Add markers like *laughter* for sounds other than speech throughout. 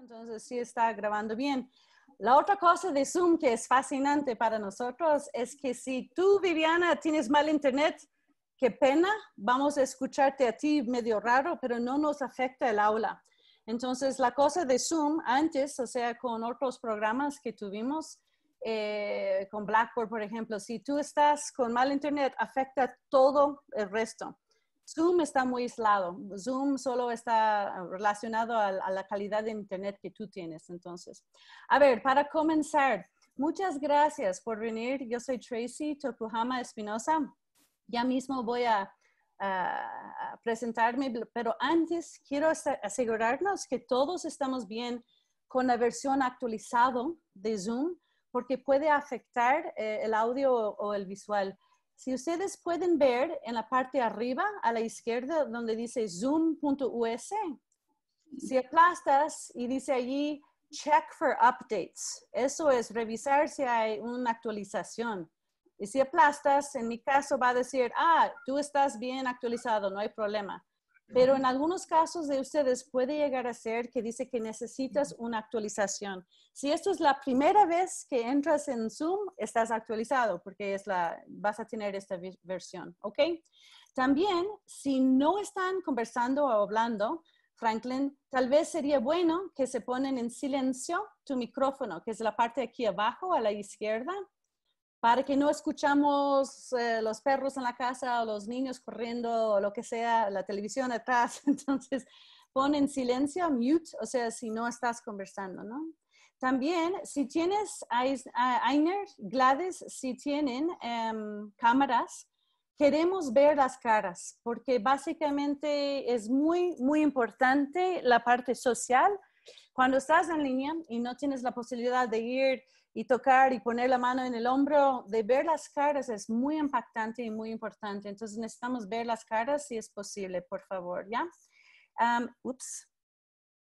Entonces sí está grabando bien. La otra cosa de Zoom que es fascinante para nosotros es que si tú, Viviana, tienes mal internet, qué pena, vamos a escucharte a ti medio raro, pero no nos afecta el aula. Entonces, la cosa de Zoom antes, o sea, con otros programas que tuvimos, eh, con Blackboard, por ejemplo, si tú estás con mal internet, afecta todo el resto. Zoom está muy aislado. Zoom solo está relacionado a, la calidad de Internet que tú tienes. Entonces, a ver, para comenzar, muchas gracias por venir. Yo soy Tracy Tokuhama Espinosa. Ya mismo voy a, presentarme, pero antes quiero asegurarnos que todos estamos bien con la versión actualizada de Zoom, porque puede afectar eh, el audio o el visual. Si ustedes pueden ver en la parte arriba a la izquierda donde dice zoom.us, si aplastas y dice allí check for updates, eso es revisar si hay una actualización. Y si aplastas, en mi caso va a decir, ah, tú estás bien actualizado, no hay problema. Pero en algunos casos de ustedes puede llegar a ser que dice que necesitas una actualización. Si esto es la primera vez que entras en Zoom, estás actualizado porque es la, vas a tener esta versión, ¿ok? También, si no están conversando o hablando, Franklin, tal vez sería bueno que se ponen en silencio tu micrófono, que es la parte aquí abajo a la izquierda, para que no escuchamos eh, los perros en la casa o los niños corriendo o lo que sea, la televisión atrás. *laughs* Entonces, pon en silencio, mute, o sea, si no estás conversando, ¿no? También, si tienes, Ainer, Gladys, si tienen em, cámaras, queremos ver las caras, porque básicamente es muy, muy importante la parte social. Cuando estás en línea y no tienes la posibilidad de ir y tocar y poner la mano en el hombro, de ver las caras es muy impactante y muy importante. Entonces necesitamos ver las caras si es posible, por favor, ¿ya? ups.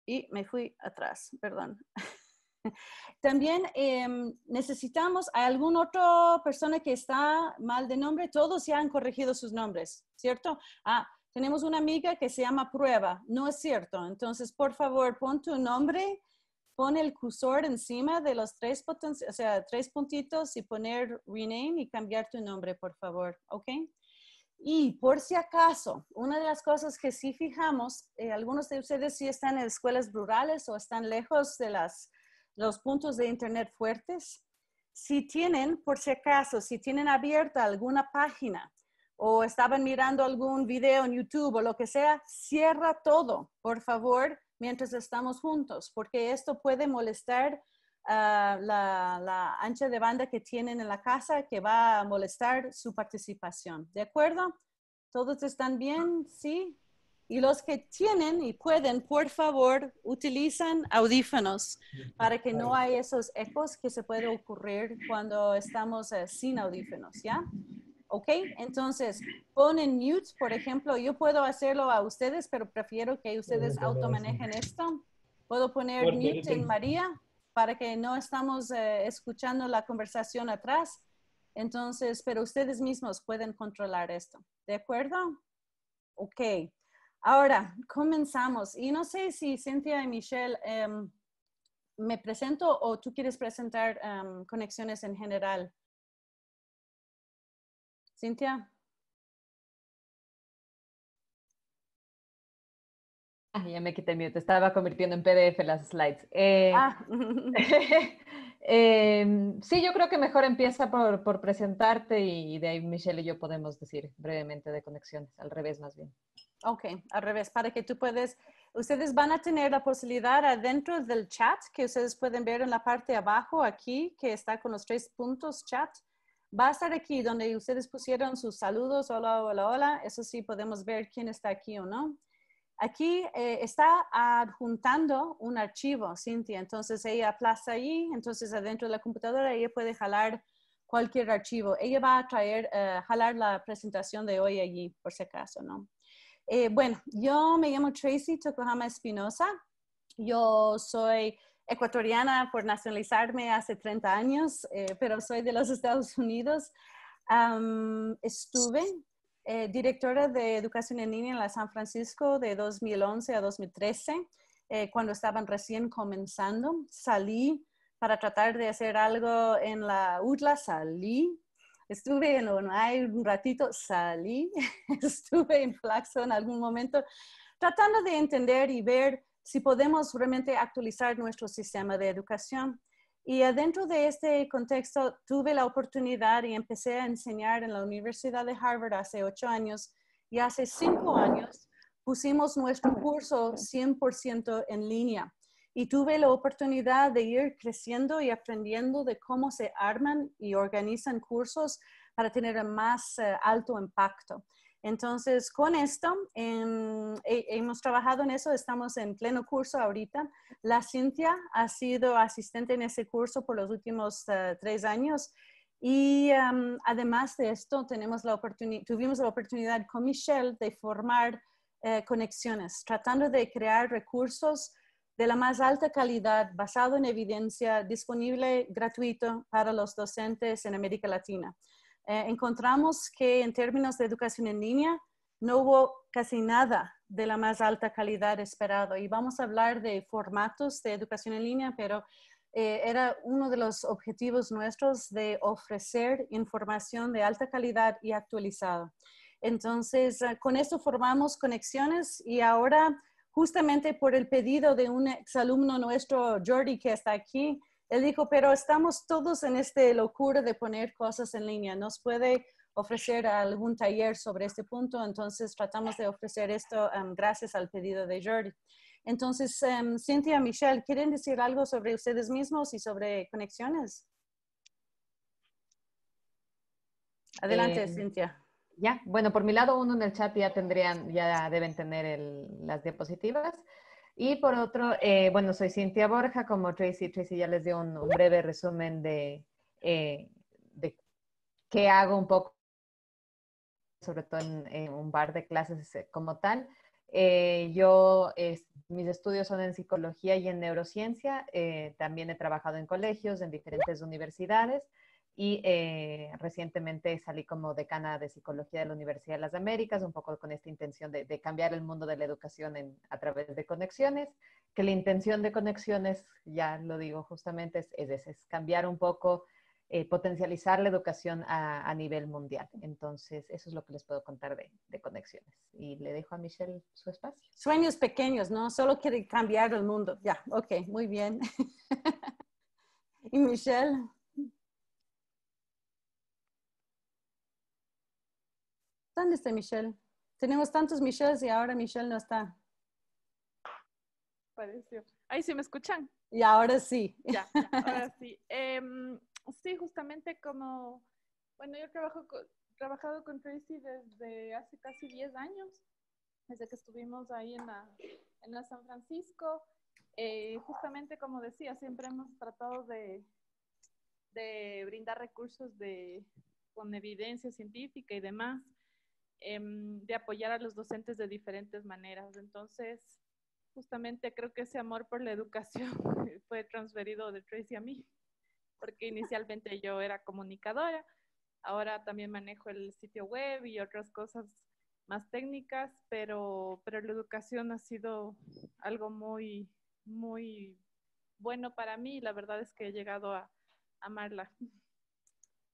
Y me fui atrás, perdón. *laughs* También em, necesitamos, ¿hay alguna otra persona que está mal de nombre? Todos ya han corregido sus nombres, ¿cierto? Ah, tenemos una amiga que se llama Prueba, no es cierto. Entonces, por favor, pon tu nombre pon el cursor encima de los tres, o sea, tres puntitos y poner rename y cambiar tu nombre, por favor, ¿ok? Y por si acaso, una de las cosas que sí fijamos, eh, algunos de ustedes sí están en escuelas rurales o están lejos de las, los puntos de internet fuertes. Si tienen, por si acaso, si tienen abierta alguna página o estaban mirando algún video en YouTube o lo que sea, cierra todo, por favor, mientras estamos juntos, porque esto puede molestar a la, ancha de banda que tienen en la casa, que va a molestar su participación. ¿De acuerdo? ¿Todos están bien? ¿Sí? Y los que tienen y pueden, por favor, utilizan audífonos para que no haya esos ecos que se pueden ocurrir cuando estamos eh, sin audífonos, ¿ya? ¿Ok? Entonces, ponen mute, por ejemplo, yo puedo hacerlo a ustedes, pero prefiero que ustedes automanejen esto. Puedo poner mute en María para que no estamos eh, escuchando la conversación atrás. Entonces, pero ustedes mismos pueden controlar esto. ¿De acuerdo? Ok. Ahora, comenzamos. Y no sé si Cynthia y Michelle em, me presento o tú quieres presentar em, conexiones en general. Cintia. Ah, ya me quité mute, estaba convirtiendo en PDF las slides. Eh, ah. *laughs* Em, sí, yo creo que mejor empieza por, por, presentarte y de ahí Michelle y yo podemos decir brevemente de conexiones, al revés más bien. Ok, al revés, para que tú puedes, ustedes van a tener la posibilidad adentro del chat que ustedes pueden ver en la parte de abajo aquí, que está con los tres puntos chat va a estar aquí donde ustedes pusieron sus saludos, hola, hola, hola. Eso sí, podemos ver quién está aquí o no. Aquí eh, está adjuntando un archivo, Cintia. Entonces ella aplaza ahí, entonces adentro de la computadora ella puede jalar cualquier archivo. Ella va a traer, uh, jalar la presentación de hoy allí, por si acaso, ¿no? Eh, bueno, yo me llamo Tracy Tokohama Espinosa. Yo soy ecuatoriana por nacionalizarme hace 30 años, eh, pero soy de los Estados Unidos. estuve eh, directora de educación en línea en la San Francisco de 2011 a 2013. eh, cuando estaban recién comenzando. Salí para tratar de hacer algo en la UTLA, salí. Estuve en UNAI un ratito, salí. *laughs* Estuve en Flaxo en algún momento, tratando de entender y ver si podemos realmente actualizar nuestro sistema de educación. Y dentro de este contexto tuve la oportunidad y empecé a enseñar en la Universidad de Harvard hace ocho años y hace cinco años pusimos nuestro curso 100% en línea y tuve la oportunidad de ir creciendo y aprendiendo de cómo se arman y organizan cursos para tener más eh, alto impacto. Entonces, con esto, hemos trabajado en eso, estamos en pleno curso ahorita. La Cintia ha sido asistente en ese curso por los últimos eh, tres años. Y además de esto, tenemos la tuvimos la oportunidad con Michelle de formar eh, conexiones, tratando de crear recursos de la más alta calidad, basado en evidencia, disponible gratuito para los docentes en América Latina. Eh, encontramos que en términos de educación en línea no hubo casi nada de la más alta calidad esperado. Y vamos a hablar de formatos de educación en línea, pero eh, era uno de los objetivos nuestros de ofrecer información de alta calidad y actualizada. Entonces, eh, con esto formamos conexiones y ahora, justamente por el pedido de un exalumno nuestro, Jordi, que está aquí, él dijo, pero estamos todos en esta locura de poner cosas en línea. ¿Nos puede ofrecer algún taller sobre este punto? Entonces tratamos de ofrecer esto um, gracias al pedido de Jordi. Entonces, um, Cynthia, Michelle, ¿quieren decir algo sobre ustedes mismos y sobre conexiones? Adelante, eh, Cynthia. Ya, bueno, por mi lado, uno en el chat ya tendrían, ya deben tener las diapositivas. Y por otro, eh, bueno, soy Cintia Borja, como Tracy. Tracy ya les dio un, breve resumen de, eh, de, qué hago un poco, sobre todo en, un par de clases eh, como tal. yo, mis estudios son en psicología y en neurociencia. también he trabajado en colegios, en diferentes universidades y eh, recientemente salí como decana de psicología de la Universidad de las Américas, un poco con esta intención de, cambiar el mundo de la educación a través de conexiones, que la intención de conexiones, ya lo digo justamente, es, es, cambiar un poco, eh, potencializar la educación a, a, nivel mundial. Entonces, eso es lo que les puedo contar de, de conexiones. Y le dejo a Michelle su espacio. Sueños pequeños, ¿no? Solo quiere cambiar el mundo. Ya, ok, muy bien. *laughs* y Michelle. ¿Dónde está Michelle? Tenemos tantos Michelles y ahora Michelle no está. Pareció. Ahí sí me escuchan. Y ahora sí. Ya, ahora *laughs* sí. Em, sí, justamente como, bueno, yo trabajo he trabajado con Tracy desde hace casi 10 años, desde que estuvimos ahí en la, en la San Francisco. Eh, justamente como decía, siempre hemos tratado de, de brindar recursos de, con evidencia científica y demás Em, de apoyar a los docentes de diferentes maneras. Entonces, justamente creo que ese amor por la educación *laughs* fue transferido de Tracy a mí, porque inicialmente yo era comunicadora, ahora también manejo el sitio web y otras cosas más técnicas, pero, pero la educación ha sido algo muy, muy bueno para mí y la verdad es que he llegado a amarla.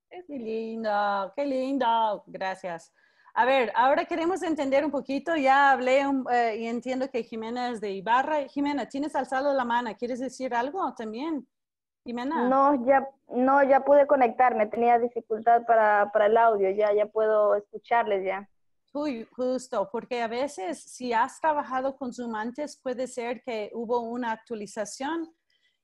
Qué lindo, qué lindo. Gracias. A ver, ahora queremos entender un poquito, ya hablé eh, y entiendo que Jimena es de Ibarra. Jimena, tienes alzado la mano, ¿quieres decir algo también? Jimena. No, ya, no, ya pude conectarme, tenía dificultad para, para el audio, ya, ya puedo escucharles ya. Uy, justo, porque a veces si has trabajado con Zoom antes, puede ser que hubo una actualización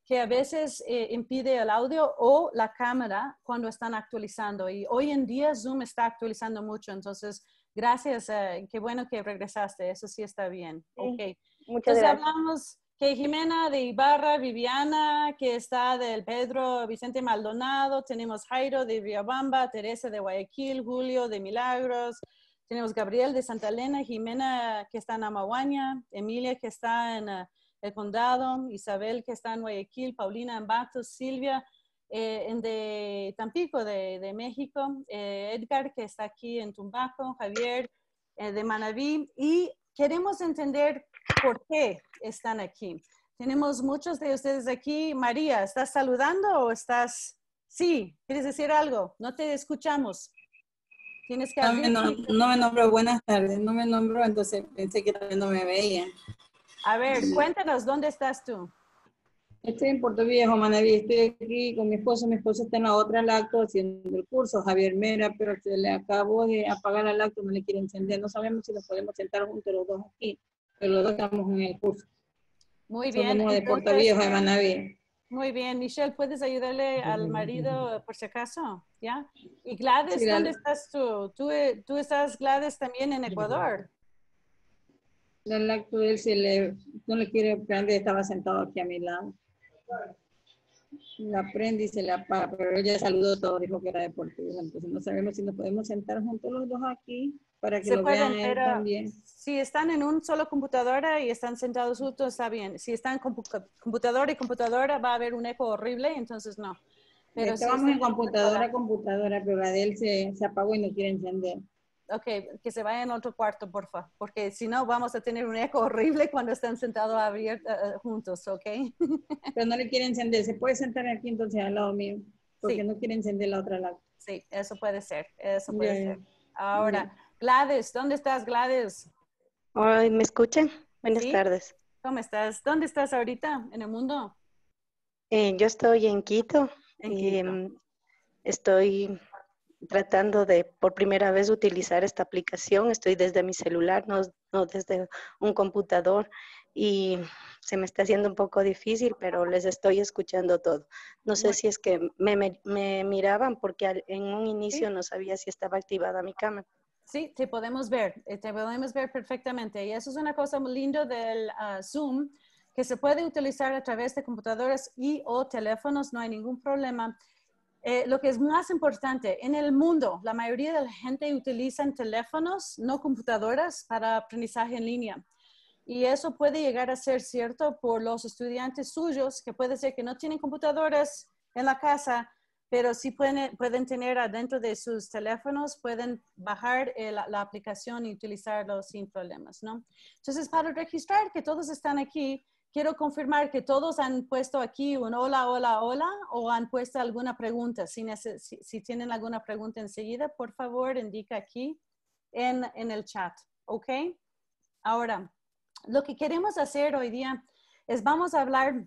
que a veces eh, impide el audio o la cámara cuando están actualizando. Y hoy en día Zoom está actualizando mucho, entonces gracias, eh, qué bueno que regresaste, eso sí está bien. okay. Muchas entonces hablamos que Jimena de Ibarra, Viviana, que está del Pedro Vicente Maldonado, tenemos Jairo de Riobamba, Teresa de Guayaquil, Julio de Milagros, tenemos Gabriel de Santa Elena, Jimena que está en Amaguaña, Emilia que está en... Eh, el condado, Isabel que está en Guayaquil, Paulina en Batos, Silvia eh, en de Tampico, de, México, eh, Edgar que está aquí en Tumbaco, Javier eh, de Manaví y queremos entender por qué están aquí. Tenemos muchos de ustedes aquí. María, ¿estás saludando o estás? Sí, ¿quieres decir algo? No te escuchamos. Tienes que no me, no, me nombro, buenas tardes, no me nombro, entonces pensé que no me veía. A ver, cuéntanos, ¿dónde estás tú? Estoy en Puerto Viejo, Manaví, estoy aquí con mi esposo, mi esposo está en la otra lacto haciendo el curso, Javier Mera, pero se le acabó de apagar el lacto, no le quiere encender, no sabemos si nos podemos sentar juntos los dos aquí, pero los dos estamos en el curso. Muy bien. De Puerto Viejo, de Manaví. Muy bien, Michelle, ¿puedes ayudarle al marido por si acaso? ¿Ya? Y Gladys, ¿dónde estás tú? tú? Tú estás, Gladys, también en Ecuador. El lacto él se le, no le quiere prender, estaba sentado aquí a mi lado. La prende y se la apaga, pero ella saludó todo, dijo que era deportivo. Entonces no sabemos si nos podemos sentar juntos los dos aquí para que lo vean él también. Si están en un solo computadora y están sentados juntos, está bien. Si están computadora y computadora, va a haber un eco horrible, entonces no. Pero Estábamos en computadora, computadora, pero la de él se, se apagó y no quiere encender. Ok, que se vaya en otro cuarto, porfa, porque si no vamos a tener un eco horrible cuando están sentados abiertos eh, juntos, ¿ok? *laughs* Pero no le quiere encender, se puede sentar aquí entonces al lado mío, porque no quiere encender la otra lado. Sí, eso puede ser, eso puede ser. Ahora, Gladys, ¿dónde estás, Gladys? Ay, ¿me escuchan? Buenas tardes. ¿Cómo estás? ¿Dónde estás ahorita en el mundo? Eh, yo estoy en Quito. En Quito. Em, estoy tratando de por primera vez utilizar esta aplicación. Estoy desde mi celular, no, no, desde un computador y se me está haciendo un poco difícil, pero les estoy escuchando todo. No sé si es que me, me, miraban porque en un inicio no sabía si estaba activada mi cámara. Sí, te podemos ver, eh, te podemos ver perfectamente. Y eso es una cosa muy linda del ah, Zoom, que se puede utilizar a través de computadoras y o teléfonos, no hay ningún problema. Eh, lo que es más importante, en el mundo, la mayoría de la gente utilizan teléfonos, no computadoras, para aprendizaje en línea. Y eso puede llegar a ser cierto por los estudiantes suyos, que puede ser que no tienen computadoras en la casa, pero sí pueden, tener adentro de sus teléfonos, pueden bajar eh, la, la, aplicación y utilizarlo sin problemas, ¿no? Entonces, para registrar que todos están aquí, quiero confirmar que todos han puesto aquí un hola, hola, hola o han puesto alguna pregunta. Si, si, tienen alguna pregunta enseguida, por favor, indica aquí en, en el chat. ¿Ok? Ahora, lo que queremos hacer hoy día es vamos a hablar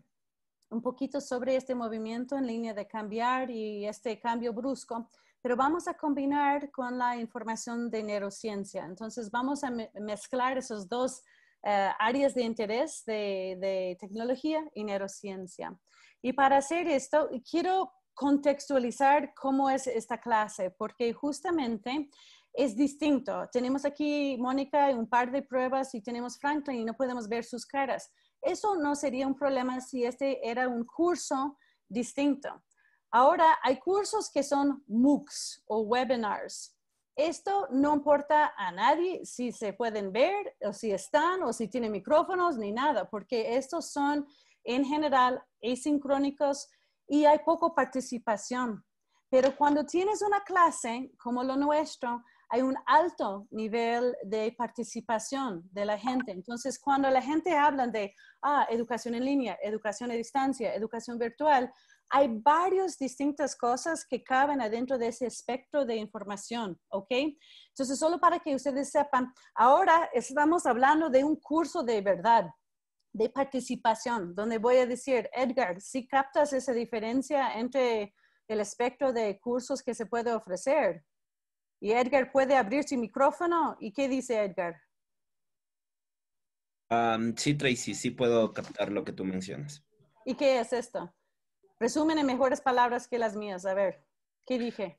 un poquito sobre este movimiento en línea de cambiar y este cambio brusco, pero vamos a combinar con la información de neurociencia. Entonces, vamos a mezclar esos dos eh, áreas de interés de, tecnología y neurociencia. Y para hacer esto, quiero contextualizar cómo es esta clase, porque justamente es distinto. Tenemos aquí, Mónica, un par de pruebas y tenemos Franklin y no podemos ver sus caras. Eso no sería un problema si este era un curso distinto. Ahora, hay cursos que son MOOCs o webinars. Esto no importa a nadie si se pueden ver o si están o si tienen micrófonos ni nada, porque estos son en general asincrónicos y hay poco participación. Pero cuando tienes una clase como lo nuestro, hay un alto nivel de participación de la gente. Entonces, cuando la gente habla de ah, educación en línea, educación a distancia, educación virtual, hay varias distintas cosas que caben adentro de ese espectro de información, ¿ok? Entonces, solo para que ustedes sepan, ahora estamos hablando de un curso de verdad, de participación, donde voy a decir, Edgar, si captas esa diferencia entre el espectro de cursos que se puede ofrecer. Y Edgar puede abrir su micrófono. ¿Y qué dice Edgar? sí, Tracy, sí puedo captar lo que tú mencionas. ¿Y qué es esto? Resumen en mejores palabras que las mías. A ver, ¿qué dije?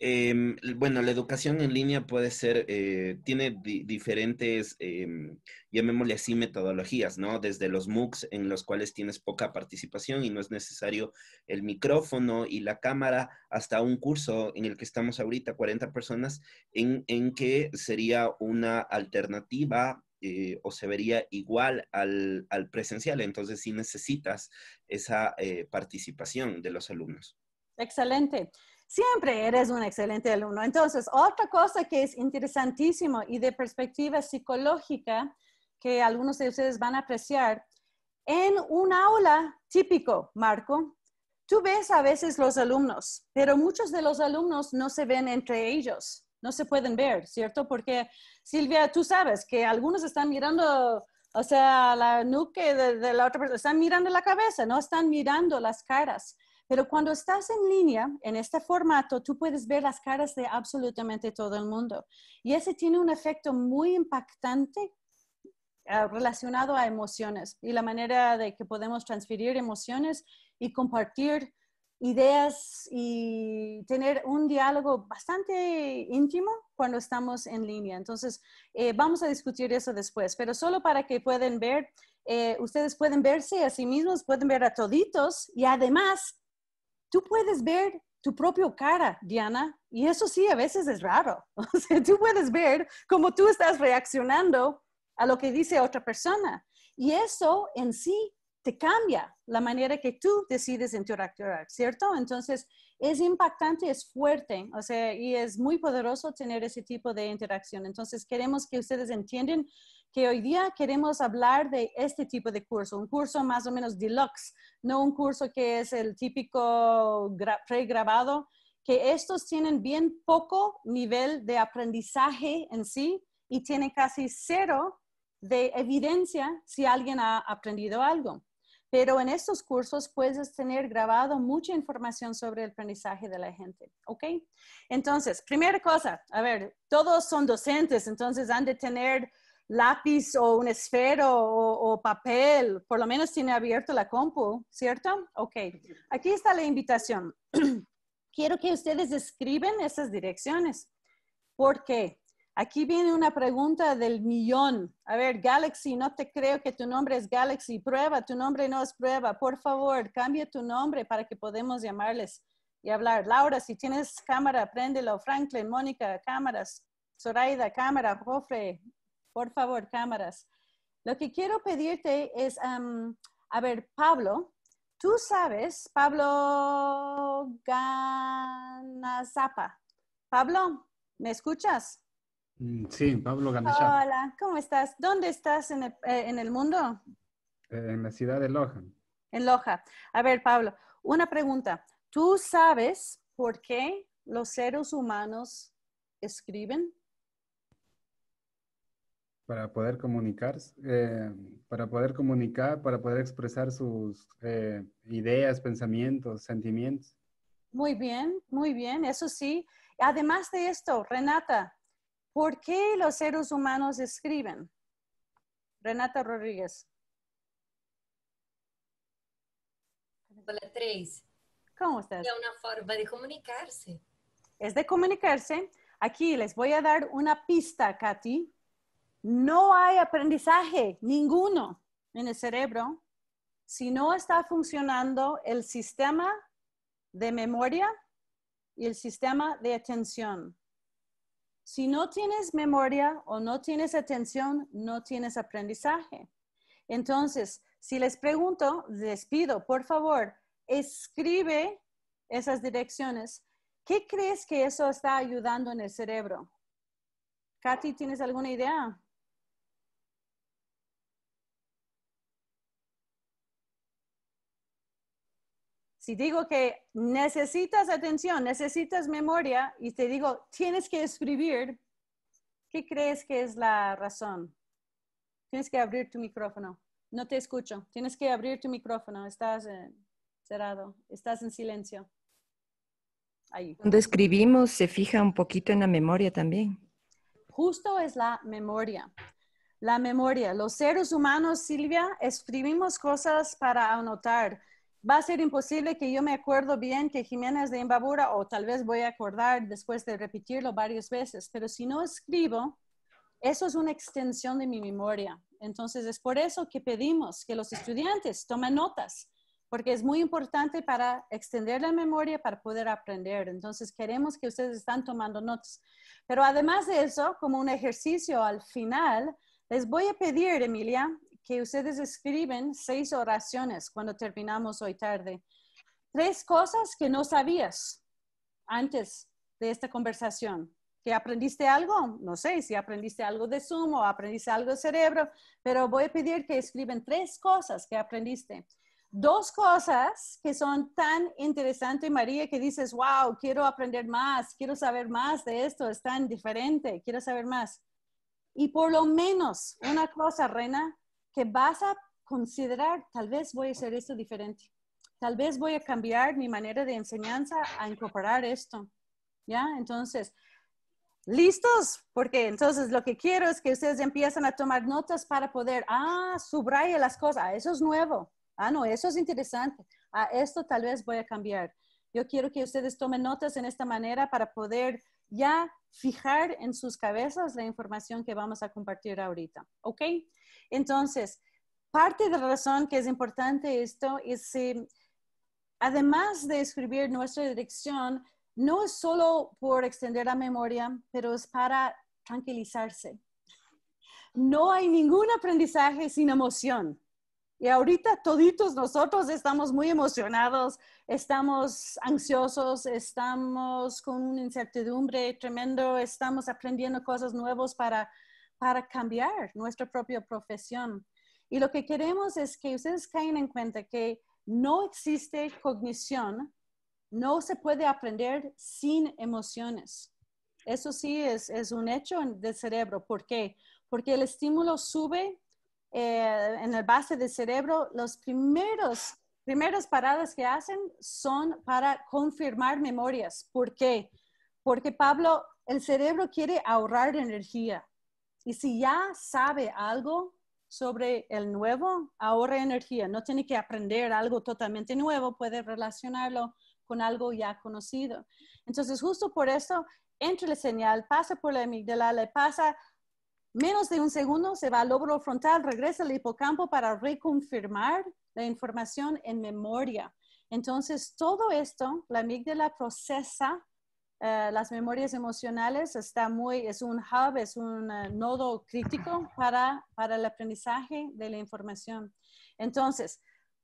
Em, bueno, la educación en línea puede ser, eh, tiene diferentes, em, llamémosle así, metodologías, ¿no? Desde los MOOCs en los cuales tienes poca participación y no es necesario el micrófono y la cámara, hasta un curso en el que estamos ahorita, 40 personas, en, en que sería una alternativa eh, o se vería igual al, presencial. Entonces, sí necesitas esa eh, participación de los alumnos. Excelente. Siempre eres un excelente alumno. Entonces, otra cosa que es interesantísimo y de perspectiva psicológica que algunos de ustedes van a apreciar. En un aula típico, Marco, tú ves a veces los alumnos, pero muchos de los alumnos no se ven entre ellos, no se pueden ver, ¿cierto? Porque Silvia, tú sabes que algunos están mirando, o sea, la nuque de, la otra persona, están mirando la cabeza, no están mirando las caras. Pero cuando estás en línea, en este formato, tú puedes ver las caras de absolutamente todo el mundo. Y ese tiene un efecto muy impactante eh, relacionado a emociones y la manera de que podemos transferir emociones y compartir ideas y tener un diálogo bastante íntimo cuando estamos en línea. Entonces, eh, vamos a discutir eso después, pero solo para que puedan ver, eh, ustedes pueden verse a sí mismos, pueden ver a toditos y además tú puedes ver tu propia cara, Diana, y eso sí, a veces es raro. *laughs* Tú puedes ver cómo tú estás reaccionando a lo que dice otra persona. Y eso en sí te cambia la manera que tú decides interactuar, ¿cierto? Entonces, es impactante, es fuerte, o sea, y es muy poderoso tener ese tipo de interacción. Entonces, queremos que ustedes entiendan que hoy día queremos hablar de este tipo de curso, un curso más o menos deluxe, no un curso que es el típico pregrabado, que estos tienen bien poco nivel de aprendizaje en sí y tienen casi cero de evidencia si alguien ha aprendido algo. Pero en estos cursos puedes tener grabado mucha información sobre el aprendizaje de la gente, ¿ok? Entonces, primera cosa, a ver, todos son docentes, entonces han de tener lápiz o un esfero o, papel, por lo menos tiene abierto la compu, ¿cierto? Ok, aquí está la invitación. *clears throat* Quiero que ustedes escriben esas direcciones. ¿Por qué? Aquí viene una pregunta del millón. A ver, Galaxy, no te creo que tu nombre es Galaxy. Prueba, tu nombre no es prueba. Por favor, cambia tu nombre para que podamos llamarles y hablar. Laura, si tienes cámara, préndelo. Franklin, Mónica, cámaras. Zoraida, cámara. Jofre, por favor, cámaras. Lo que quiero pedirte es, a ver, Pablo, tú sabes, Pablo Ganazapa. Pablo, ¿me escuchas? Mm, sí, Pablo Ganazapa. Hola, ¿cómo estás? ¿Dónde estás en el, eh, mundo? Eh, en la ciudad de Loja. En Loja. A ver, Pablo, una pregunta. ¿Tú sabes por qué los seres humanos escriben? para poder comunicar, eh, para poder comunicar, para poder expresar sus ideas, pensamientos, sentimientos. Muy bien, muy bien, eso sí. Además de esto, Renata, ¿por qué los seres humanos escriben? Renata Rodríguez. Hola, Trace. ¿Cómo estás? Es una forma de comunicarse. Es de comunicarse. Aquí les voy a dar una pista, Katy no hay aprendizaje ninguno en el cerebro si no está funcionando el sistema de memoria y el sistema de atención. Si no tienes memoria o no tienes atención, no tienes aprendizaje. Entonces, si les pregunto, les pido, por favor, escribe esas direcciones. ¿Qué crees que eso está ayudando en el cerebro? Katy, ¿tienes alguna idea? Si digo que necesitas atención, necesitas memoria y te digo, tienes que escribir, ¿qué crees que es la razón? Tienes que abrir tu micrófono. No te escucho. Tienes que abrir tu micrófono. Estás eh, cerrado. Estás en silencio. Ahí. Cuando escribimos se fija un poquito en la memoria también. Justo es la memoria. La memoria. Los seres humanos, Silvia, escribimos cosas para anotar va a ser imposible que yo me acuerdo bien que Jiménez de Imbabura, o tal vez voy a acordar después de repetirlo varias veces, pero si no escribo, eso es una extensión de mi memoria. Entonces es por eso que pedimos que los estudiantes tomen notas, porque es muy importante para extender la memoria, para poder aprender. Entonces queremos que ustedes están tomando notas. Pero además de eso, como un ejercicio al final, les voy a pedir, Emilia, que ustedes escriben seis oraciones cuando terminamos hoy tarde. Tres cosas que no sabías antes de esta conversación, ¿Que aprendiste algo? No sé si aprendiste algo de Zoom o aprendiste algo de cerebro, pero voy a pedir que escriben tres cosas que aprendiste. Dos cosas que son tan interesantes, María, que dices, wow, quiero aprender más, quiero saber más de esto, es tan diferente, quiero saber más. Y por lo menos una cosa, Reina, que vas a considerar, tal vez voy a hacer esto diferente. Tal vez voy a cambiar mi manera de enseñanza a incorporar esto. ¿Ya? Entonces, ¿listos? Porque entonces lo que quiero es que ustedes empiecen a tomar notas para poder, ah, subraya las cosas, ah, eso es nuevo. Ah, no, eso es interesante. Ah, esto tal vez voy a cambiar. Yo quiero que ustedes tomen notas en esta manera para poder ya fijar en sus cabezas la información que vamos a compartir ahorita. ¿Ok? Entonces, parte de la razón que es importante esto es, eh, además de escribir nuestra dirección, no es solo por extender la memoria, pero es para tranquilizarse. No hay ningún aprendizaje sin emoción. Y ahorita toditos nosotros estamos muy emocionados, estamos ansiosos, estamos con una incertidumbre tremendo, estamos aprendiendo cosas nuevas para, para cambiar nuestra propia profesión. Y lo que queremos es que ustedes caigan en cuenta que no existe cognición, no se puede aprender sin emociones. Eso sí es, un hecho del cerebro. ¿Por qué? Porque el estímulo sube eh, en el base del cerebro, los primeros primeras paradas que hacen son para confirmar memorias. ¿Por qué? Porque Pablo, el cerebro quiere ahorrar energía. Y si ya sabe algo sobre el nuevo, ahorra energía. No tiene que aprender algo totalmente nuevo, puede relacionarlo con algo ya conocido. Entonces, justo por eso, entra la señal, pasa por la amígdala, le pasa menos de un segundo, se va al lóbulo frontal, regresa al hipocampo para reconfirmar la información en memoria. Entonces, todo esto, la amígdala procesa eh, las memorias emocionales, está muy, es un hub, es un eh, nodo crítico para, para el aprendizaje de la información. Entonces,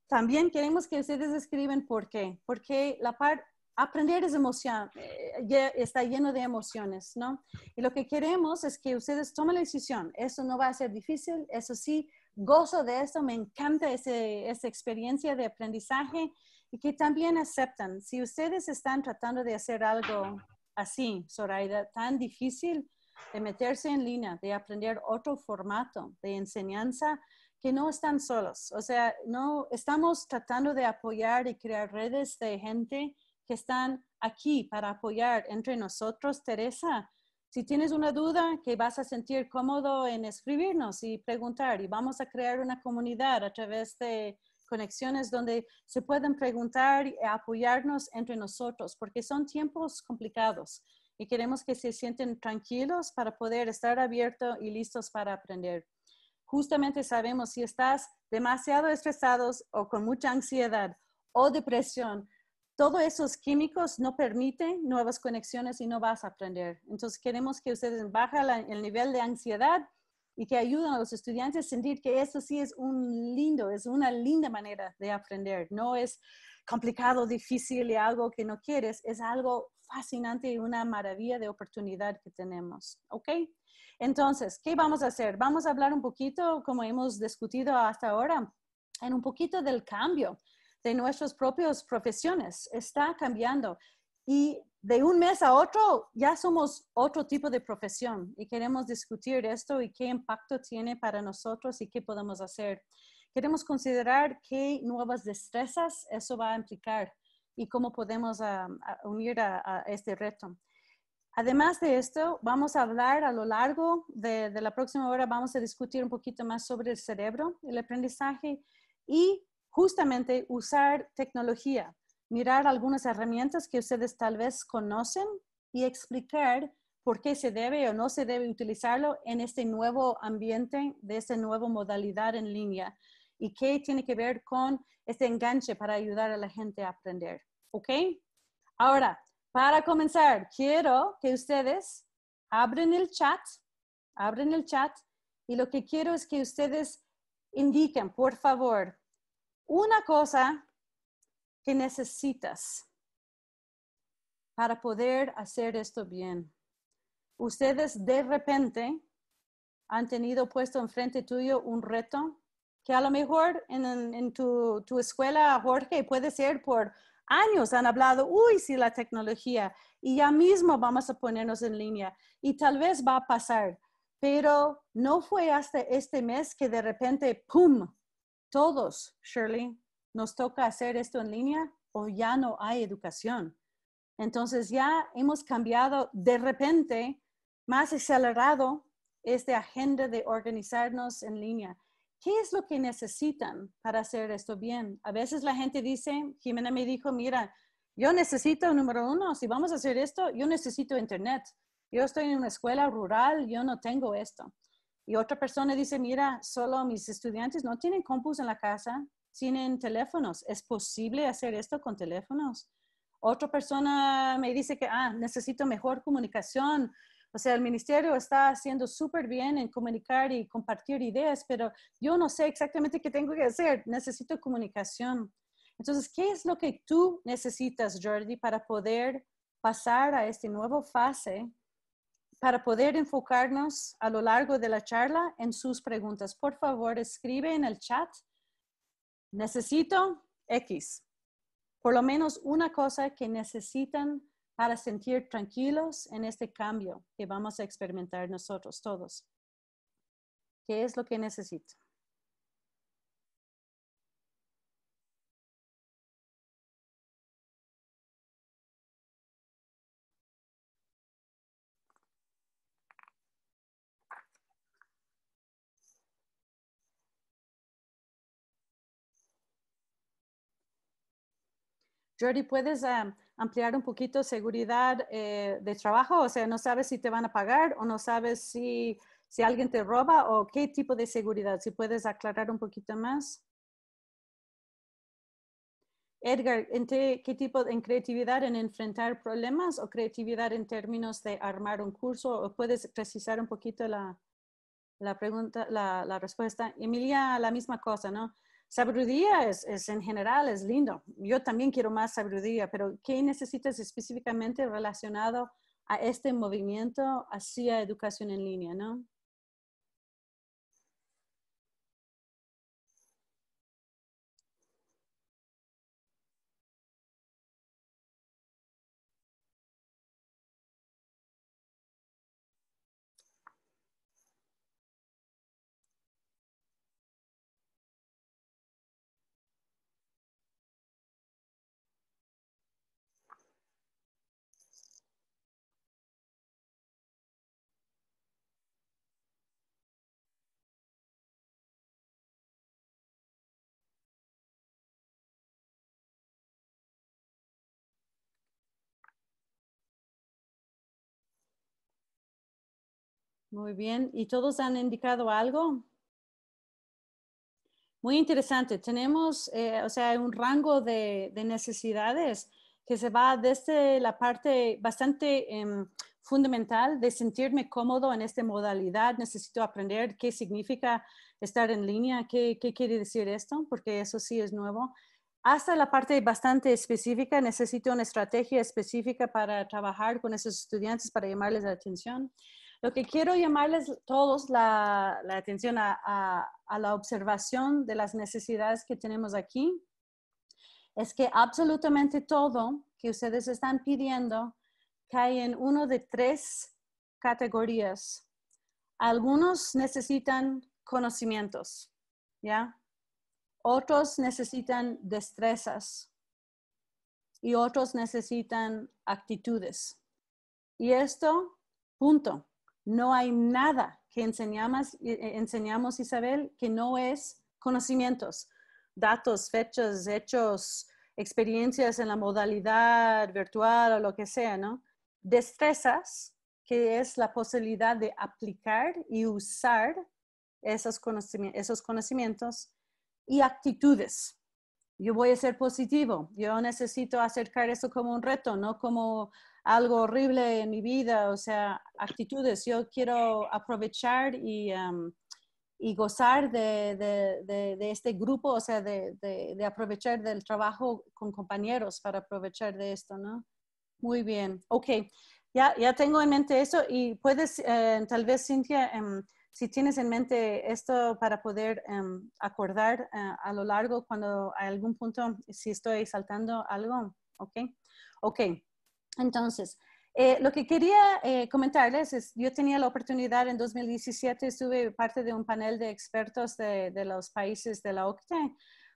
también queremos que ustedes escriben por qué. Porque la parte aprender es emoción, eh, está lleno de emociones, ¿no? Y lo que queremos es que ustedes tomen la decisión. Eso no va a ser difícil, eso sí, gozo de esto, me encanta ese, esa experiencia de aprendizaje y que también aceptan. Si ustedes están tratando de hacer algo así, Zoraida, tan difícil de meterse en línea, de aprender otro formato de enseñanza, que no están solos. O sea, no estamos tratando de apoyar y crear redes de gente que están aquí para apoyar entre nosotros, Teresa. Si tienes una duda, que vas a sentir cómodo en escribirnos y preguntar, y vamos a crear una comunidad a través de conexiones donde se pueden preguntar y apoyarnos entre nosotros, porque son tiempos complicados y queremos que se sienten tranquilos para poder estar abiertos y listos para aprender. Justamente sabemos si estás demasiado estresados o con mucha ansiedad o depresión, todos esos químicos no permiten nuevas conexiones y no vas a aprender. Entonces queremos que ustedes bajen el nivel de ansiedad y que ayuden a los estudiantes a sentir que eso sí es un lindo, es una linda manera de aprender. No es complicado, difícil y algo que no quieres, es algo fascinante y una maravilla de oportunidad que tenemos. ¿Ok? Entonces, ¿qué vamos a hacer? Vamos a hablar un poquito, como hemos discutido hasta ahora, en un poquito del cambio de nuestras propias profesiones. Está cambiando. Y de un mes a otro ya somos otro tipo de profesión y queremos discutir esto y qué impacto tiene para nosotros y qué podemos hacer. Queremos considerar qué nuevas destrezas eso va a implicar y cómo podemos ah, unir a, este reto. Además de esto, vamos a hablar a lo largo de la próxima hora, vamos a discutir un poquito más sobre el cerebro, el aprendizaje y justamente usar tecnología, mirar algunas herramientas que ustedes tal vez conocen y explicar por qué se debe o no se debe utilizarlo en este nuevo ambiente, de esta nueva modalidad en línea y qué tiene que ver con este enganche para ayudar a la gente a aprender. ¿Ok? Ahora, para comenzar, quiero que ustedes abren el chat, abren el chat y lo que quiero es que ustedes indiquen, por favor, una cosa que necesitas para poder hacer esto bien. ustedes de repente han tenido puesto enfrente tuyo un reto que a lo mejor en, tu, tu, escuela, Jorge, puede ser por años han hablado, uy, sí, la tecnología, y ya mismo vamos a ponernos en línea, y tal vez va a pasar, pero no fue hasta este mes que de repente, ¡pum!, todos, Shirley, nos toca hacer esto en línea o ya no hay educación. Entonces ya hemos cambiado de repente más acelerado esta agenda de organizarnos en línea. ¿Qué es lo que necesitan para hacer esto bien? A veces la gente dice, Jimena me dijo, mira, yo necesito, número uno, si vamos a hacer esto, yo necesito internet. Yo estoy en una escuela rural, yo no tengo esto. Y otra persona dice, mira, solo mis estudiantes no tienen compus en la casa, tienen teléfonos. ¿Es posible hacer esto con teléfonos? Otra persona me dice que, ah, necesito mejor comunicación. O sea, el ministerio está haciendo súper bien en comunicar y compartir ideas, pero yo no sé exactamente qué tengo que hacer. Necesito comunicación. Entonces, ¿qué es lo que tú necesitas, Jordi, para poder pasar a esta nueva fase, para poder enfocarnos a lo largo de la charla en sus preguntas? Por favor, escribe en el chat. Necesito X. Por lo menos una cosa que necesitan para sentir tranquilos en este cambio que vamos a experimentar nosotros todos. ¿Qué es lo que necesito? Jordi, ¿puedes um, ampliar un poquito seguridad eh, de trabajo? O sea, no sabes si te van a pagar o no sabes si, si alguien te roba o qué tipo de seguridad. Si puedes aclarar un poquito más. Edgar, ¿en qué, tipo de creatividad en enfrentar problemas o creatividad en términos de armar un curso? ¿O puedes precisar un poquito la, la pregunta, la, la respuesta? Emilia, la misma cosa, ¿no? Sabiduría es, en general, es lindo. Yo también quiero más sabiduría, pero ¿qué necesitas específicamente relacionado a este movimiento hacia educación en línea, no? Muy bien. ¿Y todos han indicado algo? Muy interesante. Tenemos, eh, o sea, un rango de, necesidades que se va desde la parte bastante em, fundamental de sentirme cómodo en esta modalidad. Necesito aprender qué significa estar en línea, qué, qué quiere decir esto, porque eso sí es nuevo. Hasta la parte bastante específica, necesito una estrategia específica para trabajar con esos estudiantes, para llamarles la atención. Lo que quiero llamarles todos la, atención a, la observación de las necesidades que tenemos aquí es que absolutamente todo que ustedes están pidiendo cae en uno de tres categorías. Algunos necesitan conocimientos, ¿ya? Otros necesitan destrezas y otros necesitan actitudes. Y esto, punto. No hay nada que enseñamos, eh, eh, enseñamos, Isabel, que no es conocimientos, datos, fechas, hechos, experiencias en la modalidad virtual o lo que sea, ¿no? Destrezas, que es la posibilidad de aplicar y usar esos conocimientos, esos conocimientos y actitudes. Yo voy a ser positivo, yo necesito acercar eso como un reto, no como algo horrible en mi vida, o sea, actitudes. Yo quiero aprovechar y, y gozar de, de, de, este grupo, o sea, de, aprovechar del trabajo con compañeros para aprovechar de esto, ¿no? Muy bien. Ok. Ya, ya tengo en mente eso y puedes, eh, tal vez, Cintia, em, si tienes en mente esto para poder em, acordar eh, a lo largo cuando hay algún punto, si estoy saltando algo, ¿ok? Ok, entonces, eh, lo que quería eh, comentarles es, yo tenía la oportunidad en 2017, estuve parte de un panel de expertos de, los países de la OCDE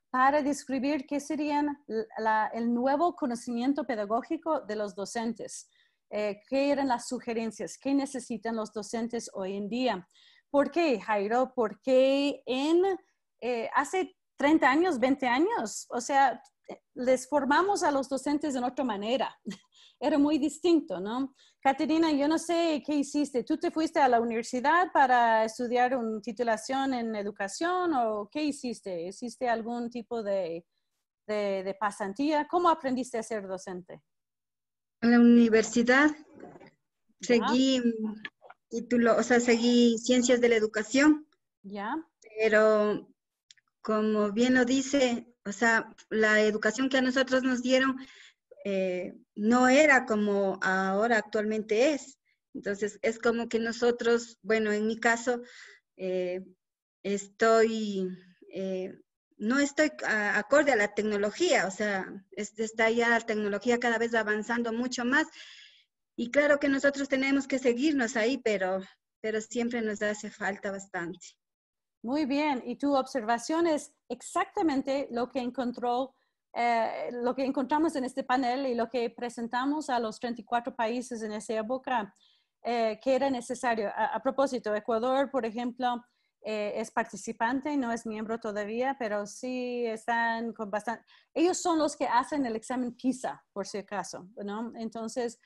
para describir qué serían la, el nuevo conocimiento pedagógico de los docentes. Qué eran las sugerencias, qué necesitan los docentes hoy en día. ¿Por qué, Jairo? Porque en eh, hace 30 años, 20 años, o sea, les formamos a los docentes de otra manera. *laughs* Era muy distinto, ¿no? Caterina, yo no sé qué hiciste. ¿Tú te fuiste a la universidad para estudiar una titulación en educación o qué hiciste? ¿Hiciste algún tipo de, de, de pasantía? ¿Cómo aprendiste a ser docente? En la universidad seguí título, o sea, seguí ciencias de la educación. Ya. Pero como bien lo dice, o sea, la educación que a nosotros nos dieron eh, no era como ahora actualmente es. Entonces, es como que nosotros, bueno, en mi caso, eh, estoy, eh, no estoy acorde a la tecnología, o sea, está ya la tecnología cada vez avanzando mucho más. Y claro que nosotros tenemos que seguirnos ahí, pero, pero siempre nos hace falta bastante. Muy bien, y tu observación es exactamente lo que encontró, eh, lo que encontramos en este panel y lo que presentamos a los 34 países en esa época eh, que era necesario. A, propósito, Ecuador, por ejemplo, eh, es participante, no es miembro todavía, pero sí están con bastante... Ellos son los que hacen el examen PISA, por si acaso, ¿no? Entonces,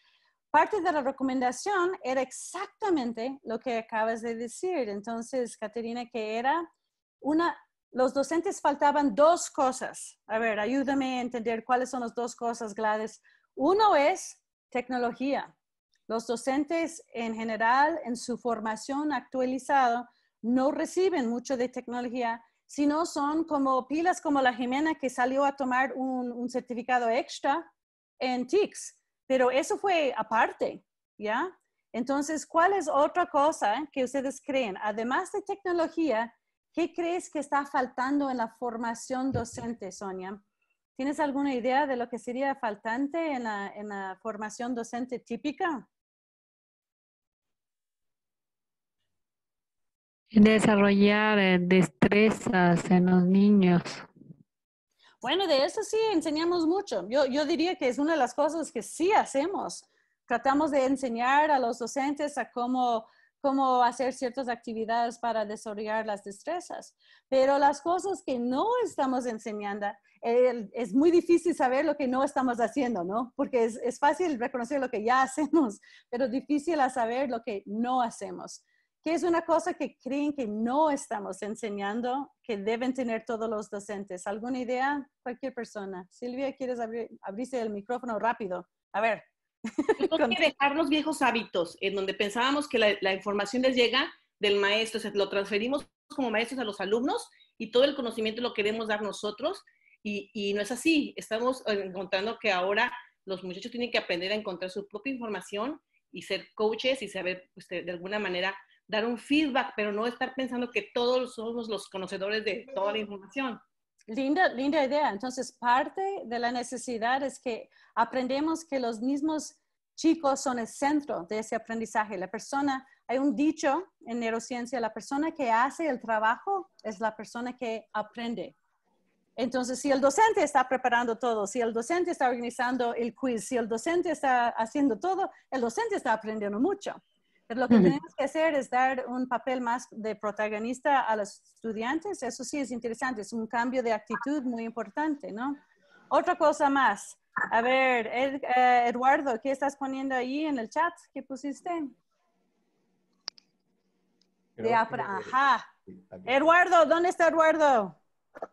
parte de la recomendación era exactamente lo que acabas de decir. Entonces, Caterina, que era una, los docentes faltaban dos cosas. A ver, ayúdame a entender cuáles son las dos cosas, Gladys. Uno es tecnología. Los docentes en general en su formación actualizada no reciben mucho de tecnología, sino son como pilas como la Jimena que salió a tomar un, un certificado extra en TICS pero eso fue aparte, ¿ya? Entonces, ¿cuál es otra cosa que ustedes creen? Además de tecnología, ¿qué crees que está faltando en la formación docente, Sonia? ¿Tienes alguna idea de lo que sería faltante en la, en la formación docente típica? Desarrollar eh, destrezas en los niños. Bueno, de eso sí enseñamos mucho. Yo, yo diría que es una de las cosas que sí hacemos. Tratamos de enseñar a los docentes a cómo, cómo hacer ciertas actividades para desarrollar las destrezas. Pero las cosas que no estamos enseñando, es muy difícil saber lo que no estamos haciendo, ¿no? Porque es, es fácil reconocer lo que ya *laughs* hacemos, pero difícil a saber lo que no hacemos. ¿Qué es una cosa que creen que no estamos enseñando, que deben tener todos los docentes? ¿Alguna idea? Cualquier persona. Silvia, ¿quieres abrir, abrirse el micrófono rápido? A ver. Tenemos *laughs* que dejar los viejos hábitos, en donde pensábamos que la, la información les llega del maestro, o sea, lo transferimos como maestros a los alumnos y todo el conocimiento lo queremos dar nosotros y, y no es así. Estamos encontrando que ahora los muchachos tienen que aprender a encontrar su propia información y ser coaches y saber pues, de alguna manera dar un feedback, pero no estar pensando que todos somos los conocedores de toda la información. Linda, linda idea. Entonces, parte de la necesidad es que aprendemos que los mismos chicos son el centro de ese aprendizaje. La persona, hay un dicho en neurociencia, la persona que hace el trabajo es la persona que aprende. Entonces, si el docente está preparando todo, si el docente está organizando el quiz, si el docente está haciendo todo, el docente está aprendiendo mucho. Pero lo que tenemos que hacer es dar un papel más de protagonista a los estudiantes. Eso sí es interesante, es un cambio de actitud muy importante, ¿no? Otra cosa más. A ver, eh, Eduardo, ¿qué estás poniendo ahí en el chat? ¿Qué pusiste? de Ajá. Eduardo, ¿dónde está Eduardo?